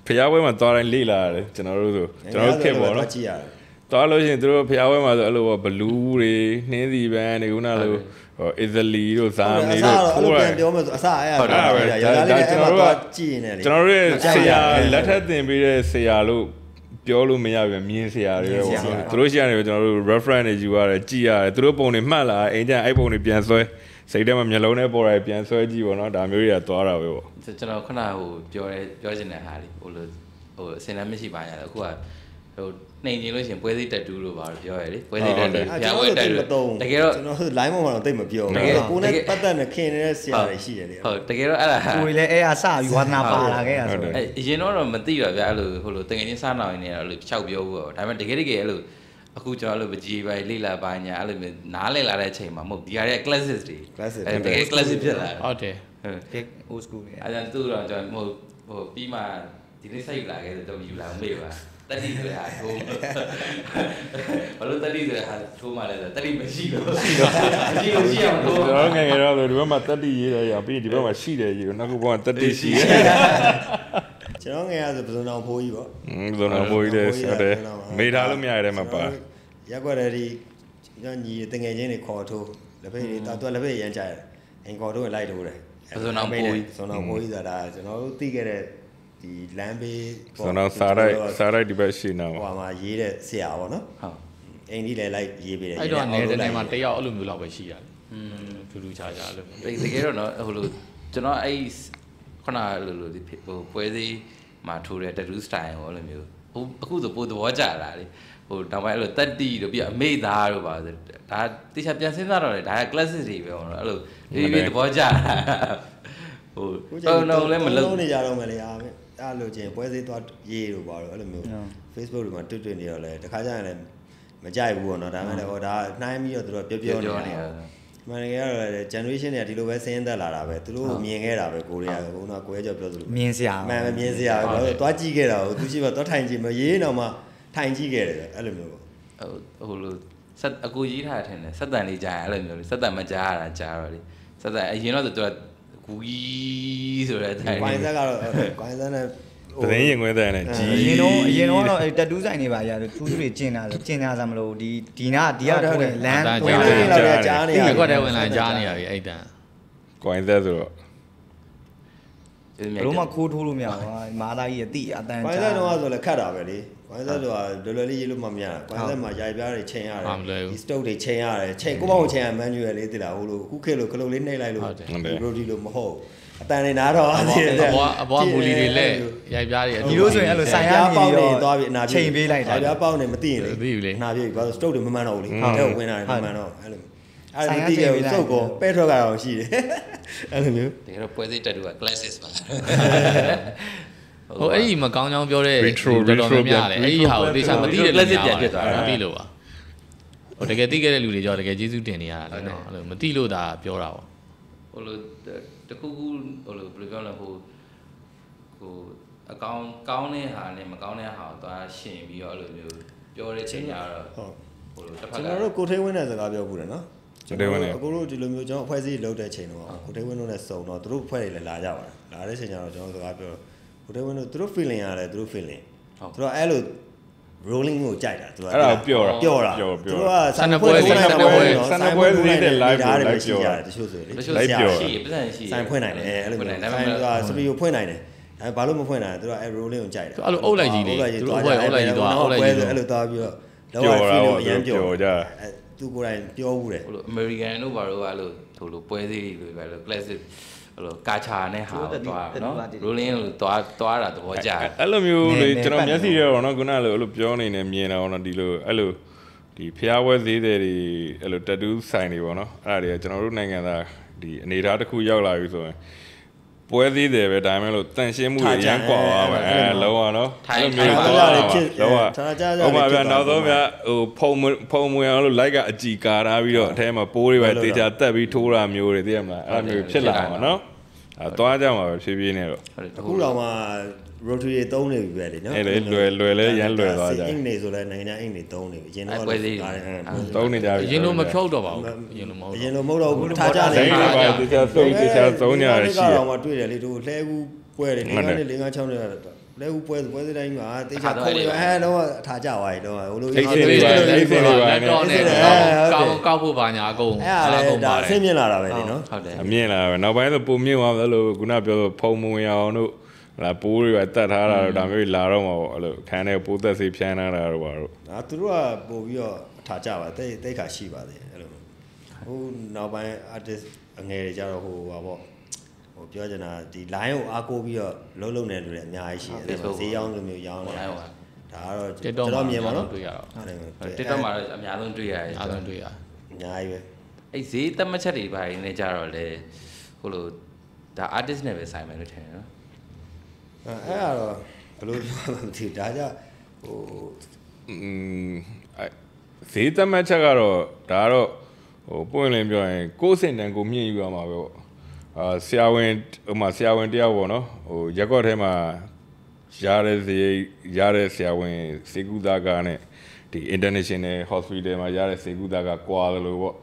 ဖျားပွဲမှာသွားတိုင်းလေ့လာရတယ်ကျွန်တော်တို့ဆိုကျွန်တော်တို့ခက်ပေါ့နော်ကြည့်ရတယ် သွားလို့ရှိရင်သူတို့ဖျားပွဲမှာဆိုအဲ့လိုပေါ့ဘလူးတွေနှင်းစီပန်းတွေခုနလိုဟိုအစ္စလီတို့ဇာမနီတို့အဲ့လိုခိုးရပြန်ပြောမယ်ဆိုအစအဲ့ဟုတ်တယ်ပဲရတာလေးနဲ့ဒါကျွန်အဲ့တော်တို့ကမှာသွားကြည့်နေတယ်လေကျွန်တော်တို့ရဲ့ကြိုက်ဆရာရတယ်လက်ထက်သင်ပေးတဲ့ဆရာလို့ပြောလို့မရပြန်မြင်ဆရာတွေပဲပေါ့နော်သူတို့ရှိရတယ်ကျွန်တော်တို့ reference တွေယူရတယ်ကြည့်ရတယ်သူတို့ပုံတွေမှတ်လာအိမ်ကျအဲ့ပုံတွေပြန်ဆွဲစိတ်ထဲမှာမျက်လုံးထဲပေါ်တာပြန်ဆွဲကြည့်ပေါ့နော်ဒါမျိုးတွေကသွားတာပဲပေါ့ကျွန်တော်ခုနဟိုပြောရဲပြောချင်တဲ့ဟာလေးဟိုလိုဟိုအစင်လည်းမရှိပါညာအခုက ဟိုနှိမ်နေလို့ရှိရင်ပွဲစည်းတက်တူးလို့ပါလို့ပြောရဲလေပွဲစည်းတက်တူးအဲ့ပြကျွန်ပွဲတော်တက်တို့တူးမသုံးတကယ်တော့ကျွန်တော်တို့ line ပေါ်မှာတော့တိတ်မပြောတကယ်ဘူးကိုယ်နဲ့တကယ်ပတ်သက်နေခင်နေတဲ့ဆရာတွေရှိတယ်လေဟုတ်တကယ်တော့အဲ့ဒါကိုယ်လည်းအဲ့အစယူဝါသနာပါလာခဲ့ရဆိုဟုတ်တယ်အဲ့အရင်တော့တော့မသိတော့ဗျာအဲ့လိုဟိုလိုတကယ်ချင်းစားနောက်နေတော့အဲ့လိုဖြောက်ပြောဘူးပေါ့ဒါပေမဲ့တကယ်တကယ်အဲ့လိုအခုကျွန်တော်အဲ့လိုပကြီးပိုင်းလိလာပိုင်းညာအဲ့လိုမျိုးနားလည်လာတဲ့အချိန်မှာမဟုတ်ဒီဟာတွေက classes တွေ Classes အဲ့တကယ် classes ဖြစ်လာတယ်ဟုတ်တယ်ဟုတ် big old school တွေအဲ့ဒါသူ့တော့ကျွန်တော်ဟိုဟိုပြီးမှဒီနေ့စိတ်လာခဲ့ဆိုတော့ယူလာမေးပါ တတိဆိုတာထိုးဘာလို့တတိဆိုတာထိုးမှလဲဆိုတတိမရှိလို့မရှိတော့မရှိလို့ရှိအောင်ထိုးကျွန်တော်ငယ်ငယ်တော့ဆိုဒီဘက်မှာတက်တိရေးတယ်ရပြီးဒီဘက်မှာရှိတယ်ရေးနောက်ခုဘက်မှာတက်တိရှိတယ်ကျွန်တော်ငယ်ရဆိုပစုံတော်ဖိုးကြီးပေါ့อืมဇုံတော်ဘိုးကြီးတယ်ဟုတ်တယ်မေးထားလို့မရတဲ့မှာပါရက်ွက်တဲ့ဒီညညီတငယ်ချင်းတွေခေါ်ထိုးလက်ဖက်တွေတော့လက်ဖက်ရမ်းကြရတယ်အင်ခေါ်ထိုးလိုက်ထိုးတယ်ပစုံတော်ဖိုးကြီးပစုံတော်ဖိုးကြီးဆိုတာကျွန်တော်တို့သိခဲ့တဲ့ ဒီလမ်းဘေးဇုံတော်စားရိုက်စားရိုက်ဒီဘက်ရှိနေဟိုမှာမှာရေးတဲ့ဆရာပေါ့နော်ဟုတ်အိမ်ကြီးလည်းလိုက်ရေးပေးတယ်အဲ့တော့ရေးနေတဲ့တဲ့နေမှာအောက်တလိုက်ယောက်အဲ့လိုမျိုးလောက်ပဲရှိရတယ်อืมထူးထူးခြားခြားလို့တကယ်တော့နော်ဟိုလိုကျွန်တော်အဲ့ခုနလိုလိုဒီဟိုပွဲစည်းမှာထိုးတဲ့ tattoo style ဟောလိုမျိုးဟိုအခုဆိုပိုသဘောကျလာလေဟိုနောက်ပိုင်းအဲ့လိုတက်တီတို့ပြီးအမေသားတို့ပါဆိုဒါတိကျပြန်စဉ်းစားတော့လေဒါက classes တွေပဲဟောနော်အဲ့လိုဒီဒီသဘောကျလာဟိုခုတော့တော့လည်းမလုံနေကြတော့မယ်လေအား အဲ့လိုချင်းပွဲစည်းသွားရေးလို့ပါတော့အဲ့လိုမျိုး Facebook တွေမှာတွေ့တွေ့နေတော့လေတခါကျရင်လည်းမကြိုက်ဘူးပေါ့နော်ဒါပေမဲ့လည်းဟောဒါနှိုင်းပြီးတော့သူတို့ပြောပြောပြောနေနေတာရမှန်တကယ်ကတော့ generation တွေကဒီလိုပဲဆင်းသက်လာတာပဲသူတို့မြင်ခဲ့တာပဲကိုရီးယားကဘုန်းတော်ကိုရဲကျော်ပြောသလိုမြင်စရာမှန်ပဲမြင်စရာပဲဘာလို့သွားကြည့်ခဲ့တာကိုသူရှိမှသွားထိုင်ကြည့်မရေးတော့မှထိုင်ကြည့်ခဲ့တယ်အဲ့လိုမျိုးပေါ့ဟိုလိုဆက်အကူကြီးထားတယ်ထင်တယ်ဆက်တန်လေးကြားရအဲ့လိုမျိုးလေဆက်တန်မကြားရတာကြားတော့လေဆက်တန်အရင်တော့သူက ကူကြီးဆိုတဲ့အတိုင်းကွိုင်းဆက်ကတော့ကွိုင်းဆက်နဲ့သတင်းရင်ခွဲတဲ့နဲ့ကြီးအရင်တော့အရင်တော့တော့တက်တူးဆိုင်နေပါရထူးထူးတွေကျင်တာဆိုကျင်တာစားမလို့ဒီဒီနာဒီကထိုးရင်လမ်းဟုတ်တွတယ်င်ဝင်လာလာတော့ကြားနေရဒီကွက်တဲ့ဝင်လာကြားနေရပြီအဲ့တန်ကွိုင်းသက်ဆိုတော့ဘဘလို့မှခိုးထိုးလို့မရဘူးဟာမာသားကြီးအတိအတန်ကွိုင်းဆက်တော့ဆိုလည်းခတ်တာပဲလေ ကွိုင်းဆက်တော့လွယ်လွယ်လေးရေးလို့မမရကွိုင်းဆက်မှာရိုက်ပြားတွေချိန်ရတယ်ဒီ stroke တွေချိန်ရတယ်ချိန်ကိုပေါ့ချိန်ရ manual လေးတိလာဟိုလိုအခုခေတ်လိုကလုတ်လေးနှိပ်လိုက်လို့ body လို့မဟုတ်အတန်နေနားတော့အဘွားအဘွားမူလီတွေလက်ရိုက်ပြားတွေဒီလိုဆိုရင်အဲ့လိုဆိုင်ရပြားနေပေါက်ပြီးနေတော့သွားပြီအနာပြေချိန်ပေးလိုက်တာပြားပေါက်နေမသိရင်လေမသိဘူးလေအနာပြေဘာလို့ stroke တွေမမှန်တော့ဘူးလေဟုတ်တဲ့ဝင်လာတယ်မမှန်တော့အဲ့လိုအဲ့ဆိုင်လိုရသိတယ်ချိန်ပေးလိုက်စုပ်ကောပဲထွက်ကြတော့ရှိတယ်အဲ့လိုမျိုးတကယ်တော့ပွဲစည်းတက်တူက classes ပါ ဟိုအဲ့ဒီမကောင်းကြောင်းပြောတဲ့ Retro တော်တော်များများလေ retro အဲ့ဒီဟာကိုတေချာမသိတဲ့လူ Classic များပြန်ဖြစ်သွားတာမသိလို့ပါဟိုတကယ်သိခဲ့တဲ့လူတွေကြောတကယ်ကျေးဇူးတင်နေရတာလေနော်အဲ့လိုမသိလို့ဒါပြောတာပေါ့ဟိုလိုတခုခုဟိုလိုဘယ်လိုပြောလဲဟိုဟိုအကောင်ကောင်းတဲ့ဟာနဲ့မကောင်းတဲ့ဟာကိုသွားရှင်ပြီးတော့အဲ့လိုမျိုးပြောတဲ့ချိန်ကျတော့ဟုတ်ဟိုလိုတစ်ဖကျွက်န်ကတော်တို့ကိုထိန်ဝင်းတဲ့စကားပြောဘူးတယ်နော်ကျွန်တော်တို့အခုတို့ဒီလိုမျိုးကျွန်တော်အဖွဲ့အစည်းလောက်တဲ့အချိန်တော့ကိုတေးဝင်းတို့နဲ့စုံတော့သူတို့အဖွဲ့တွေလည်းလာကြပါတယ်လာတဲ့အချိန်ကျတော့ကျွန်တော်စကားပြော ကိုတေးဝင်းတို့သူတို့ feeling ရတယ်သူတို့ feeling သူတို့အဲ့လို rolling ကိုကြိုက်တာသူကအဲ့ဒါပျော်တာပျော်တာပျော်သူပျော်တို့ကဆန်နပွဲလေးဆန်နပွဲဆန်နပွဲလေးတဲ့ live ကို live ပြောပြောရတယ်တချို့ဆိုလေတချို့လိုက်ပြောရှိပတ်စံရှိဆိုင်ဖွင့်နိုင်တယ်အဲ့လိုဖွင့်မျိုးနိုင်ဆိုင်ဒါကပေမဲ့စပီကိုဖွင့်နိုင်တယ်အဲဘာလို့မဖွင့်နိုင်လဲသူကအဲ rolling ကိုကြိုက်တယ်သူအဲ့လိုအုပ်လိုက်ကြီးလေသူတို့အုပ်လိုက်အုပ်လိုက်ကြီးသွားအုပ်လိုက်ကြီးသွားအဲ့လိုသွားပြီးတော့ပျော်တာတော့ပေါ့အရန်ပျော်ပျော်ကြအဲသူကိုယ်တိုင်ပြောဘူးတယ်ဟိုလို American တို့ဘာလို့ကလို့ဟိုလိုပွဲစည်းတွေပဲလို့ classic ဟိုလိုကာချာနဲ့ဟာတော့သွားနော် rolling လို့သွားသွားတာသဘောကျတယ်အဲ့လိုမျိုးလေနည်းနည်းကျွန်တော်ပတ်မျက်စိနေရတော့နော်ခုနကလိုအဲ့လိုပြောနေနေမြင်တာပေါ့နော်ဒီလိုအဲ့လိုဒီဖျားဝဲသေးတယ်တွေအဲ့လိုတက်တူးဆိုင်တွေပေါ့နော်အဲ့ဒါတွေကကျွန်တော်တို့နိုင်ငံသားဒီအနေအထားတစ်ခုရောက်လာပြီဆိုရင် ပွဲသေးတယ်ပဲဒါမှမဟုတ်တန်ရှင်းမှုတွေရန်ကွာပါပဲအဲလုံးဝနော်ထိုင်ထိုင်ကြရဖြစ်လုံးဝဟုတ်ပါဗျာနောက်ဆုံးဗျာဟိုဖုံဖုံမွေအောင်လို့လိုက်ကအကြည်ကာထားပြီးတော့အထဲမှာပိုးတွေပဲတေချာတက်ပြီးထိုးတာမျိုးတွေသိရမလားအဲ့လိုမျိုးဖြစ်လာပါနော်အဲသွားကြမှာပဲဖြည်းဖြည်းနဲ့တော့အခုတော့မှ rotary တွေသုံးနေပြီပဲလေနော်အဲ့လေလွယ်လွယ်လဲရမ်းလွယ်သွားကြအင်္ဂလိပ်ဆိုလဲနိုင်ငံခြားအင်္ဂလိပ်သုံးနေပြီအရင်တော့အဲပွဲစည်းတွေသုံးနေကြပြီအရင်လိုမဖြုတ်တော့ပါဘူးအရင်လိုမဟုတ်အရင်တော့လိုမဟုတ်တော့ဘူးထားကြစိနေတ်တွေပါတေချာသုံးတေချာသုံးကြရရှိရတော့မှတွေ့တယ်လေသူလှဲကူပွဲတယ်၄၅နဲ့၄၅6နဲ့လဲကူပွဲပွဲစည်းတိုင်းမှာတေချာခုံးနေဟဲတော့အထားကြသွားပြီတော့ဟိုလိုလက်တော့နဲ့ကောက်ကောက်ဖို့ပါညာအကုန်အဲ့ဒါလေဒါအဆင်မြင်လာတာပဲလေနော်ဟုတ်တယ်အမြင်လာပဲနောက်ပိုင်းဆိုပုံမြင့်သွားတယ်လို့ခုနပြောဖုံမဝင်အောင်တို့ လာပိုးတွေပဲတတ်ထားတာတော့ဒါမျိုးလာတော့မှာပေါ့အဲ့လိုခန်းထဲပိုးသက်စေးဖြန်းထားတာတော့ပါတော့အာသူတို့ကပို့ပြီးတော့အထားကြပါတိတ်တိတ်ခါရှိပါသေးတယ်အဲ့လိုဟိုနောက်ပိုင်း artist အငယ်တွေကြတော့ဟိုပါပေါ့ဟိုပြောချင်တာဒီ line ကိုအားကိုးပြီးတော့လုံးလုံးနေလူတွေအများကြီးရှိတယ်ဈေးရောင်းလိုမျိုးရောင်းနေတာဒါကတော့တက်ကျွန်တော့တော်မြင်ပါနော်တွေ့ရတော့ TikTok မှာတော့အများဆုံးတွေ့ရတယ်အားလုံးတွေ့ရအများကြီးပဲအဲ့ဈေးတက်မှတ်ချက်တွေဘာတွေနဲ့ကြတော့လေဟိုလိုဒါ artist နဲ့ပဲဆိုင်မယ်လို့ထင်တယ်နော် အဲ့အဲ့ဒါတော့ဘယ်လိုပြောမှမသိဘူးဒါကြဟိုอืมအဲဈေးသက်မှတ်ချက်ကတော့ဒါကတော့ဟိုပွင့်လင်းပြောရင်ကိုယ်စင်တန်ကိုမြင့်ယူရမှာပဲပေါ့အာဆရာဝန်ဟိုမှာဆရာဝန်တယောက်ပေါ့နော်ဟိုရက်ကွက်ထဲမှာရတဲ့ဈေးရတဲ့ဆရာဝန်စေကူသားကနဲ့ဒီ international hospital မှာရတဲ့စေကူသားကကွာတယ်လို့ပေါ့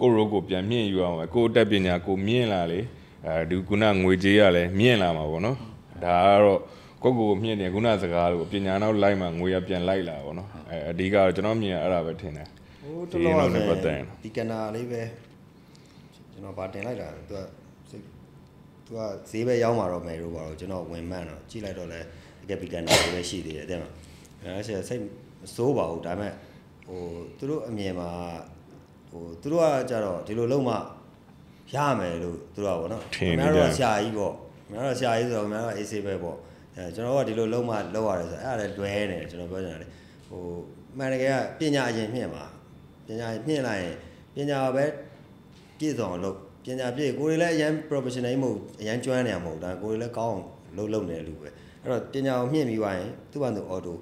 ကိုရိုးကိုပြန်မြင့်ယူရမှာကိုယ်တက်ပညာကိုမြင့်လာလေအဲဒီခုနငွေကြေးရလဲမြင့်လာမှာပေါ့နော် ဒါကတော့ကိုယ့်ကိုယ်ကိုမြင့်တယ်ခုနစကားလို့ပညာနောက်လိုက်မှငွေရပြန်လိုက်လာပေါ့နော်အဲအဓိကတော့ကျွန်တော်မြင်ရအဲ့ဒါပဲထင်တယ်ဟိုတော်တော်ဆိုရင်ဒီကနာလေးပဲကျွန်တော်ဗာတင်လိုက်တာသူကစိတ်သူကဈေးပဲရောက်มาတော့မယ်လို့ပါတော့ကျွန်တော်ဝင်မှန်းတော့ကြည့်လိုက်တော့လဲတကယ်ဒီကနာလေးပဲရှိသေးတယ်တဲ့မှာအဲဆိုစိတ်မစိုးပါဘူးဒါပေမဲ့ဟိုသူတို့အမြင်မှာဟိုသူတို့ကကြတော့ဒီလိုလုံးမရမယ်လို့သူတို့ကပေါ့နော်ခင်ဗျားတို့ဆရာကြီးပေါ့ ခင်ဗျားတို့ဆရာကြီးဆိုတော့ခင်ဗျားတို့အေးဆေးပဲပေါ့အဲကျွန်တော်ကဒီလိုလုံးမလောက်ရတယ်ဆိုအဲ့ဒါလည်းလွဲနေတယ်ကျွန်တော်ပြောချင်တာလေဟိုမှန်တကယ်ကပညာအရင်မြင့်ပါပညာမြင့်လိုက်ရင်ပညာပဲပြည့်စုံအောင်လုပ်ပညာပြည့်ကိုယ်တွေလည်းအရန် professional မဟုတ်အရန်ကျွမ်းနေရမဟုတ်ဒါကိုယ်တွေလည်းကောင်းအောင်လုပ်လုပ်နေတယ်လူပဲအဲ့တော့ပညာကိုမြင့်ပြီးသွားရင်သူ့ဘာသူ auto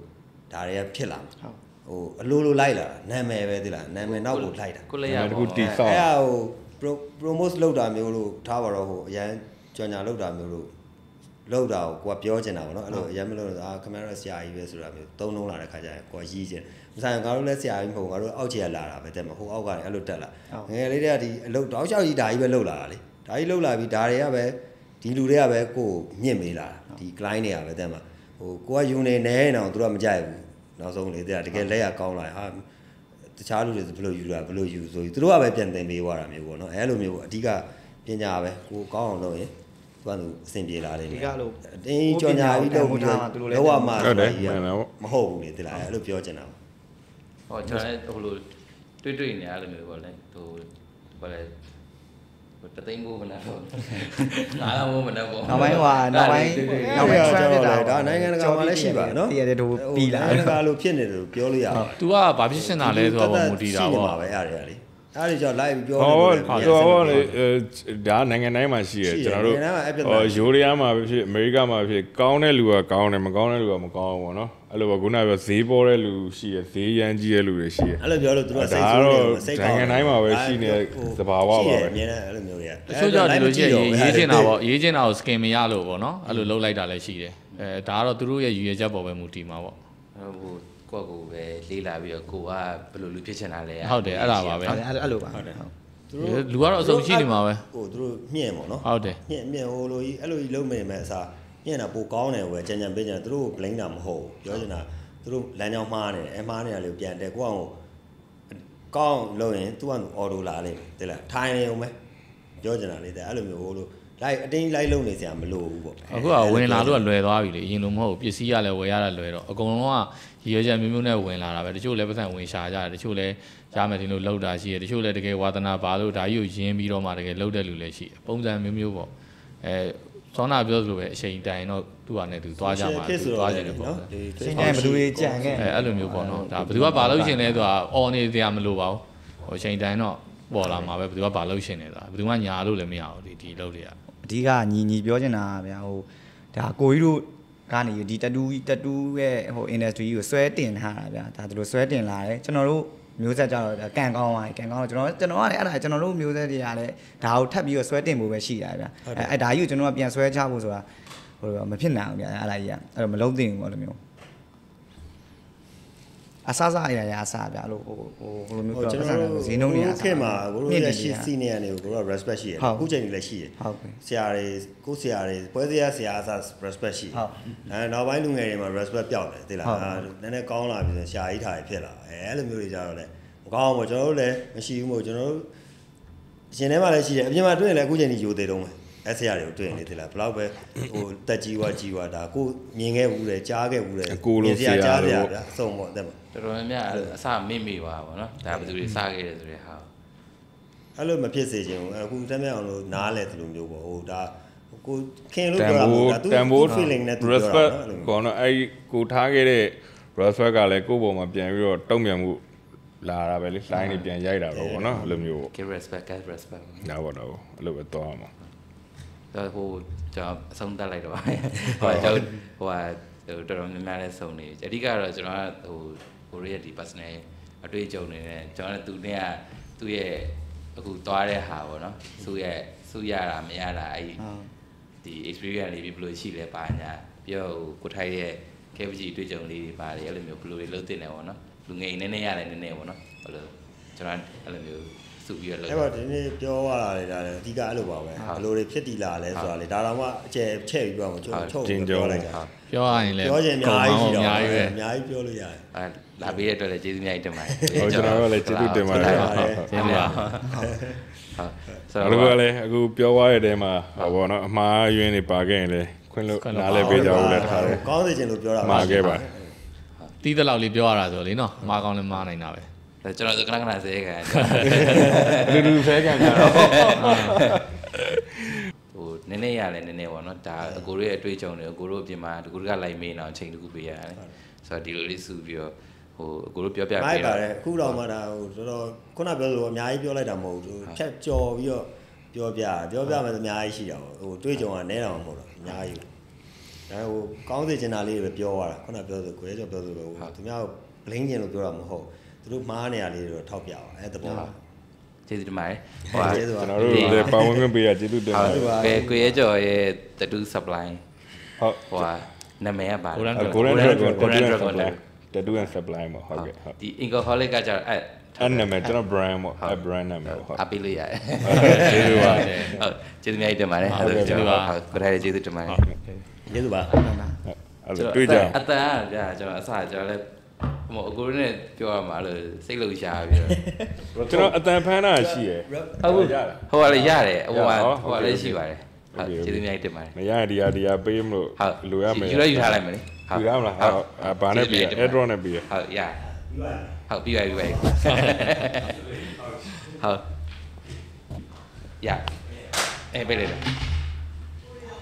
ဒါတွေကဖြစ်လာမှာဟိုအလိုလိုလိုက်လာနာမည်ပဲသိလားနာမည်နောက်ကိုလိုက်တာကိုလည်းရတခုပေါ့တီဆောက်အဲ့ဒါဟို pro- promote လုပ်တာမျိုးလို့ထားပါတော့ဟိုအရန် ကြော်ညာလုပ်တာမျိုးလို့လုပ်တာကိုကိုကပြောချင်တာပေါ့နော်အဲ့လိုအရန်မလို့အာခင်ဗျားတို့ဆရာကြီးပဲဆိုတာမျိုးသုံးလုံးလာတဲ့ခါကျရင်ကိုကရီးချင်မဆိုင်ငါတို့လည်းဆရာကြီးမဟုတ်ငါတို့အောက်ခြေကလာတာပဲတဲ့မဟိုအောက်ကနေအဲ့လိုတက်လာငယ်ငယ်လေးတွေကဒီအလုပ်တောက်လျှောက်ကြီးဒါကြီးပဲလုပ်လာတာလေဒါကြီးလုပ်လာပြီးဒါတွေကပဲဒီလူတွေကပဲကိုယ်မြင့်မေးလာဒီ client တွေကပဲတဲ့မှာဟိုကိုကယူနေနေတော့သူတို့ကမကြိုက်ဘူးနောက်ဆုံးလေတဲ့တကယ်လက်ရကောင်းလာဟာတခြားလူတွေဆိုဘယ်လိုယူတာဘယ်လိုယူဆိုပြီးသူတို့ကပဲပြန်သင်ပေးသွားတာမျိုးပေါ့နော်အဲလိုမျိုးအဓိကပညာပဲကိုကောင်းအောင်လုပ်ရင် သူကသူအဆင်ပြေလာတယ်ဒီကလို့အတင်းကြော်ညာပြီးလုပ်ပြီးတော့သူတို့လည်းလောက်ရမှာဟုတ်တယ်ဆိုတာကြီးကမှန်တယ်ပေါ့မဟုတ်ဘူးလေဒီလားအဲလိုပြောချင်တာပေါ့ဟောကျွန်တော်လည်းဟိုလိုတွေ့တွေ့နေအဲ့လိုမျိုးပေါ့လေဟိုဘာလဲဟိုတသိန်းဘိုးမနဲ့ပေါ့ငါတော့ဘိုးမနဲ့ပေါ့နောက်ပိုင်းဟွာနောက်ပိုင်းနောက်ပိုင်း trend ဖြစ်တာဒါနိုင်ငံတကာမှာလည်းရှိပါနော်တည်ရတယ်တို့ပြီးလာနိုင်ငံတကာလို့ဖြစ်နေတယ်လို့ပြောလို့ရပါသူကဘာဖြစ်စင်တာလဲဆိုတော့မူတည်တာပေါ့ပါပဲအဲ့ဒါတွေကလေ အဲ့ဒါကြောင့် live ပြောဟောလို့ဟောဟောလေဒါနိုင်ငံတိုင်းမှာရှိရကျွန်တော်တို့ဟောယူရီးယားမှာဖြစ်အမေရိကမှာဖြစ်ကောင်းတဲ့လူကကောင်းတယ်မကောင်းတဲ့လူကမကောင်းဘူးပေါ့နော်အဲ့လိုပဲခုနကပြောဈေးပေါ်တဲ့လူရှိရဈေးရမ်းကြီးတဲ့လူတွေရှိရအဲ့လိုပြောလို့သူတို့စိတ်ဒါဆိုးတော့နေစိတ်ကောင်းနိုင်ငံတိုင်းမှာပဲရှိနေတဲ့သဘာဝပါပဲရှိတယ်အမြဲတမ်းအဲ့လိုမျိုးတွေကတချို့ကြောင့်ဒီလိုရှိရင်ရေးချင်တာပေါ့ရေးချင်တာကို skin မရလို့ပေါ့နော်အဲ့လိုလှုပ်လိုက်တာလည်းရှိတယ်အဲဒါကတော့သူတို့ရဲ့ရည်ရွယ်ချက်ပေါ်ပဲမူတည်မှာပေါ့ဟို ကိုယ့်ကိုယ်ပဲလေးလာပြီးတော့ကိုကဘယ်လိုလူဖြစ်ချင်တာလဲဟုတ်တယ်အဲ့ဒါပါပဲဟုတ်တယ်အဲ့လိုအဲ့လိုပါဟုတ်ဟသူတို့လူကတော့အစုံရှိနေမှာပဲဟိုသူတို့မြင့်ပေါ့နော်ဟုတ်တယ်မြင့်မြင့်ဟိုလိုကြီးအဲ့လိုကြီးလုံးမိမယ်အစားမြင့်တာပိုကောင်းတယ်ဝယ်ကြံကြံပေးကြံသူတို့ကို blame တာမဟုတ်ဘူးပြောချင်တာသူတို့လမ်းကြောင်းမှားနေတယ်အဲမှားနေတာလေးကိုပြန်တယ်ကိုအောင်ကောင်းလုံးရင်သူကအော်တိုလာလိမ့်မယ်တဲ့လားထိုင်နေအောင်ပဲပြောချင်တာလေးတဲ့အဲ့လိုမျိုးဟိုလိုလိုက်အတင်းလိုက်လုံးနေစရာမလိုဘူးပေါ့အခုကဝင်လာလို့ကလွယ်သွားပြီလေအရင်လိုမဟုတ်ဘူးပစ္စည်းကလည်းဝယ်ရတာလွယ်တော့အကုန်လုံးက ရည်ရွယ်ချက်မျိုးမျိုးနဲ့ဝင်လာတာပဲတချို့လည်းပတ်စံဝင်ရှာကြတယ်တချို့လည်းရမယ်ဒီလိုလောက်တာရှိတယ်တချို့လည်းတကယ်ဝါသနာပါလို့ဒါကြီးကိုရင်းပြီးတော့မှတကယ်လောက်တဲ့လူလည်းရှိတယ်ပုံစံမျိုးမျိုးပေါ့အဲသောနာပြောသလိုပဲအချိန်တိုင်တော့သူ့ဟာနဲ့သူသွားကြမှာဖြစ်သူဆိုသွားတော့ကြတယ်ပေါ့နော်ချိန်တိုင်းဘယ်သူတွေကြံခဲ့အဲအဲ့လိုမျိုးပေါ့နော်ဒါဘယ်သူကဘာလို့ရှင်လဲဆိုတာအော်နေတရားမလို့ပါဘူးဟိုအချိန်တိုင်တော့ပေါ်လာမှာပဲဘယ်သူကဘာလို့ရှင်လဲဆိုတာဘယ်သူကညာလို့လည်းမရဘူးဒီဒီလောက်တွေကအဓိကညီညီပြောချင်တာကဗျာဟိုဒါကိုကြီးတို့ ကနေဒီတတူတတူရဲ့ဟို industry ကိုဆွဲတင်ထားတာဗျာဒါသူတို့ဆွဲတင်လာတယ်ကျွန်တော်တို့မျိုးဆက်ကြတော့ကန်ကောင်းသွားကန်ကောင်းတော့ကျွန်တော်ကျွန်တော်ကလည်းအဲ့ဒါကျွန်တော်တို့မျိုးဆက်တွေကလည်းဒါကိုထပ်ပြီးတော့ဆွဲတင်ဖို့ပဲရှိတာဗျာအဲအဲ့ဒါကြီးကိုကျွန်တော်ကပြန်ဆွဲချဖို့ဆိုတာဟိုမဖြစ်နိုင်ဘူးဗျာအဲ့ဒါကြီးကအဲ့တော့မလုံးသိဘူးပေါ့လိုမျိုး အဆအဆအရာရာအဆဗျာလို့ဟိုဟိုဘယ်လိုမျိုးဟိုပြောကျွန်ပတော်စံတို့ဈေးနှုန်းတွေအဆခေတ်မှာကိုတို့မြင့်ရဲ့နေရှိပြီစီနီယာတွေကိုတို့က respect ရှိတယ်ဟုတ်အခုချိန်ကြီးလည်းရှိတယ်ဟုတ်ကဲ့ဆရာတွေကိုဆရာတွေပွဲစရာဆရာအစား respect ရှိဟုတ်အဲနောက်ပိုင်းလူငယ်တွေမှာ respect ပျောက်တယ်သိလားဟုတ်အဲနည်းနည်းကောင်းလာပြီဆိုရင်ဆရာကြီးထားရဖြစ်လာအဲအဲ့လိုမျိုးတွေကြတော့လေမကောင်းဘူးကျွန်တော်တို့လည်းမရှိဘူးမို့ကျွန်တော်တို့ရှင်ထဲမှာလည်းရှိတယ်အပြင်မှာတွေ့ရင်လည်းအခုချိန်ကြီးယိုသေးတုံးပဲ အဲဆရာတွေကိုတွေ့ရင်လေသိလားဘယ်တော့ပဲဟိုတက်ကြီးဝါကြီးဝါဒါကိုမြင်ခဲ့ဘူးတယ်ကြားခဲ့ဘူးတယ်အကိုလိုမြင်ကြားဆရာရလိုဗျာအဆုံးပေါ့တဲ့မှာတော်တော်များများအစမေ့မေ့ပါပါတော့ဒါဘယ်သူတွေစခဲ့တယ်ဆိုတဲ့ဟာအဲ့လိုမဖြစ်စေချင်ဘူးအခုတက်မြတ်အောင်လို့နားလဲသလိုမျိုးပေါ့ဟိုဒါကိုခင်လို့တန်ပြောတာမဟုတ်ဖိုးဒါသူတန်ဖိုး feeling နဲ့သူပြောတာ respect နော်အဲ့လိုမျိုးကောနော်အဲ့ဒီကိုထားခဲ့တဲ့ respect ကလည်းကိုယ့်ပုံမှာပြန်ပြီးတော့တုံ့ပြန်မှုလာတာပဲလေ line တွေပြန်ရိုက်တာတော့ဗောနော်အဲ့လိုမျိုး give respect give respect ညာဘောတော့အဲ့လိုပဲတော့မှာ တော့ဟိုကျွန်တော်အဆုံးသတ်လိုက်တော့ပါဟိုကျွန်တော်ဟိုဟာဟိုတော်တော်များများလဲစုံနေအဓိကတော့ကျွန်တော်ကဟိုကိုရီးယားဒီ personal အတွေ့အကြုံတွေနဲ့ကျွန်တော်ကသူနဲ့ကသူ့ရဲ့အခုသွားတဲ့ဟာပေါ့နော်သူ့ရဲ့သူ့ရတာမရတာအဲ့ဒီဒီ experience လေးဘယ်လိုရှိလဲပါညာပြီးတော့ဟိုကိုထိုက်ရဲ့ KFC တွေ့ကြုံလေးတွေပါတယ်အဲ့လိုမျိုးဘယ်လိုတွေလုပ်တင်တယ်ပေါ့နော်လူငယ်နည်းနည်းရတယ်နည်းနည်းပေါ့နော်ဘယ်လိုကျွန်တော်အဲ့လိုမျိုး စုပြီးတော့လုပ်အဲ့တော့ဒီနေ့ပြောရတာလေဒါလည်းအဓိကအဲ့လိုပါပဲဘယ်လိုတွေဖြစ်တည်လာလဲဆိုတာလေဒါတော့မှအကျယ်ချဲ့ပြီးပြောမှာချုပ်ချုပ်ပြောလိုက်တာပြောရရင်လည်းပြောချင်အများကြီးရှိတော့အများကြီးပဲအများကြီးပြောလို့ရတယ်အဲလာပေးတဲ့အတွက်လည်းကျေးဇူးအများကြီးတင်ပါတယ်ဟုတ်ကျွန်တော်တို့လည်းကျေးဇူးတင်ပါတယ်ဟုတ်ပါတယ်ကျေးဇူးပါဟုတ်ဆိုအဲ့တော့လိုကလည်းအခုပြောသွားတဲ့တဲမှာဟောဗောနော်အမှားယွင်းနေပါခဲ့ရင်လည်းခွင့်လို့နားလဲပေးကြဘူးလဲတခါလေကောင်းစေချင်လို့ပြောတာမှာခဲ့ပါတီးတဲ့လောက်လေးပြောရတာဆိုလေနော်မာကောင်းလည်းမာနိုင်တာပဲ ကျွန်တော်ကခဏခဏစေးခံလူလူဖဲကန်ကြတော့ဟိုနည်းနည်းရတယ်နည်းနည်းပေါ့နော်ဒါအကိုတို့ရဲ့အတွေ့အကြုံတွေအကိုတို့အပြင်မှာတကူကလိုက်မေးအောင်အချိန်တကူပေးရတယ်ဆိုတော့ဒီလိုလေးစုပြီးတော့ဟိုအကိုတို့ပြောပြမိုပေးက်ပါတယ်အခုတော့မှဒါဟိုတော်တော်ခုနပြောလို့အများကြီးပြောလိုက်တာမဟုတ်ဘူးဖြတ်ကြော်ပြီးတော့ပြောပြပြောပြမယ်အများကြီးရှိတာပေါ့ဟိုတွေးကြုံကနဲတာမဟုတ်တော့အများကြီးဒါဟိုကောင်းစေချင်တာလေးတွေပြောရတာခုနပြောဆိုကိုရဲကျော်ပြောဆိုလို့သူများကို blame ကျင်လို့ပြောတာမဟုတ် သူတို့မှားနေရလေးတွေတော့ထောက်ပြပါအဲတဘောပါကျေးဇူးတင်ပါတယ်ဟိုကျေးဇူးပါကျွန်တော်တို့လည်းပါဝင်ခွင့်ပေးရကျေးဇူးတင်ပါဟုတယ်တ်ကဲကိုရဲကျော်ရဲ့ tattoo supply ဟုတ်ဟိုဟာနာမည်ကပါ Golden အ Golden Dragon Golden Tattoo and Dragon Supply Tattoo and Supply မှာဟုတ်ကဲ့ဟုတ်ဒီ Incaholic ကကြတော့အဲ့အဲ့နာမည်ကျွန်တော် brand ပေါ့အဲ့ brand နာမည်ပေါ့ဟုတ်အပေးလို့ရတယ်ကျေးဇူးပါဟုတ်ကျေးဇူးများကြီးတင်ပါတယ်ဟုတ်ကဲ့ကျေးဇူးပါဟုတ်ကိုယ်တိုင်ကျေးဇူးတင်ပါတယ်ကျေးဇူးပါအဲ့လိုတွေ့ကြအောင်အတန်ကကြာကျွန်တော်အစားကျွန်တော်လည်း ဟိုအကိုနဲ့ပြောရမှာလို့စိတ်လို့ရှားပြီးတော့ကျွန်တော်အတန်ဖမ်းတာရှိရယ်ဟုတ်ရတာဟိုကလည်းရတယ်ဟိုကရအောင်ဟိုကလည်းဟုတ်ကဲ့ရှိပါတယ်ဟုတ်ဟုတ်ကဲ့ကျေးဇူးများကြီးတင်ပါတယ်မရရင်ဒီဟာဒီဟာပေးမလို့ဟုတ်လိုရမယ်ယူရယူထားလိုက်မယ်လေယူရမလားဟုတ်အဲ့ဘာနဲ့ပေးရ airdrop နဲ့ပေးရဟုတ်ရဟုတ်ပြီးပါပြီပဲဟုတ်ရအေးပေးလိုက်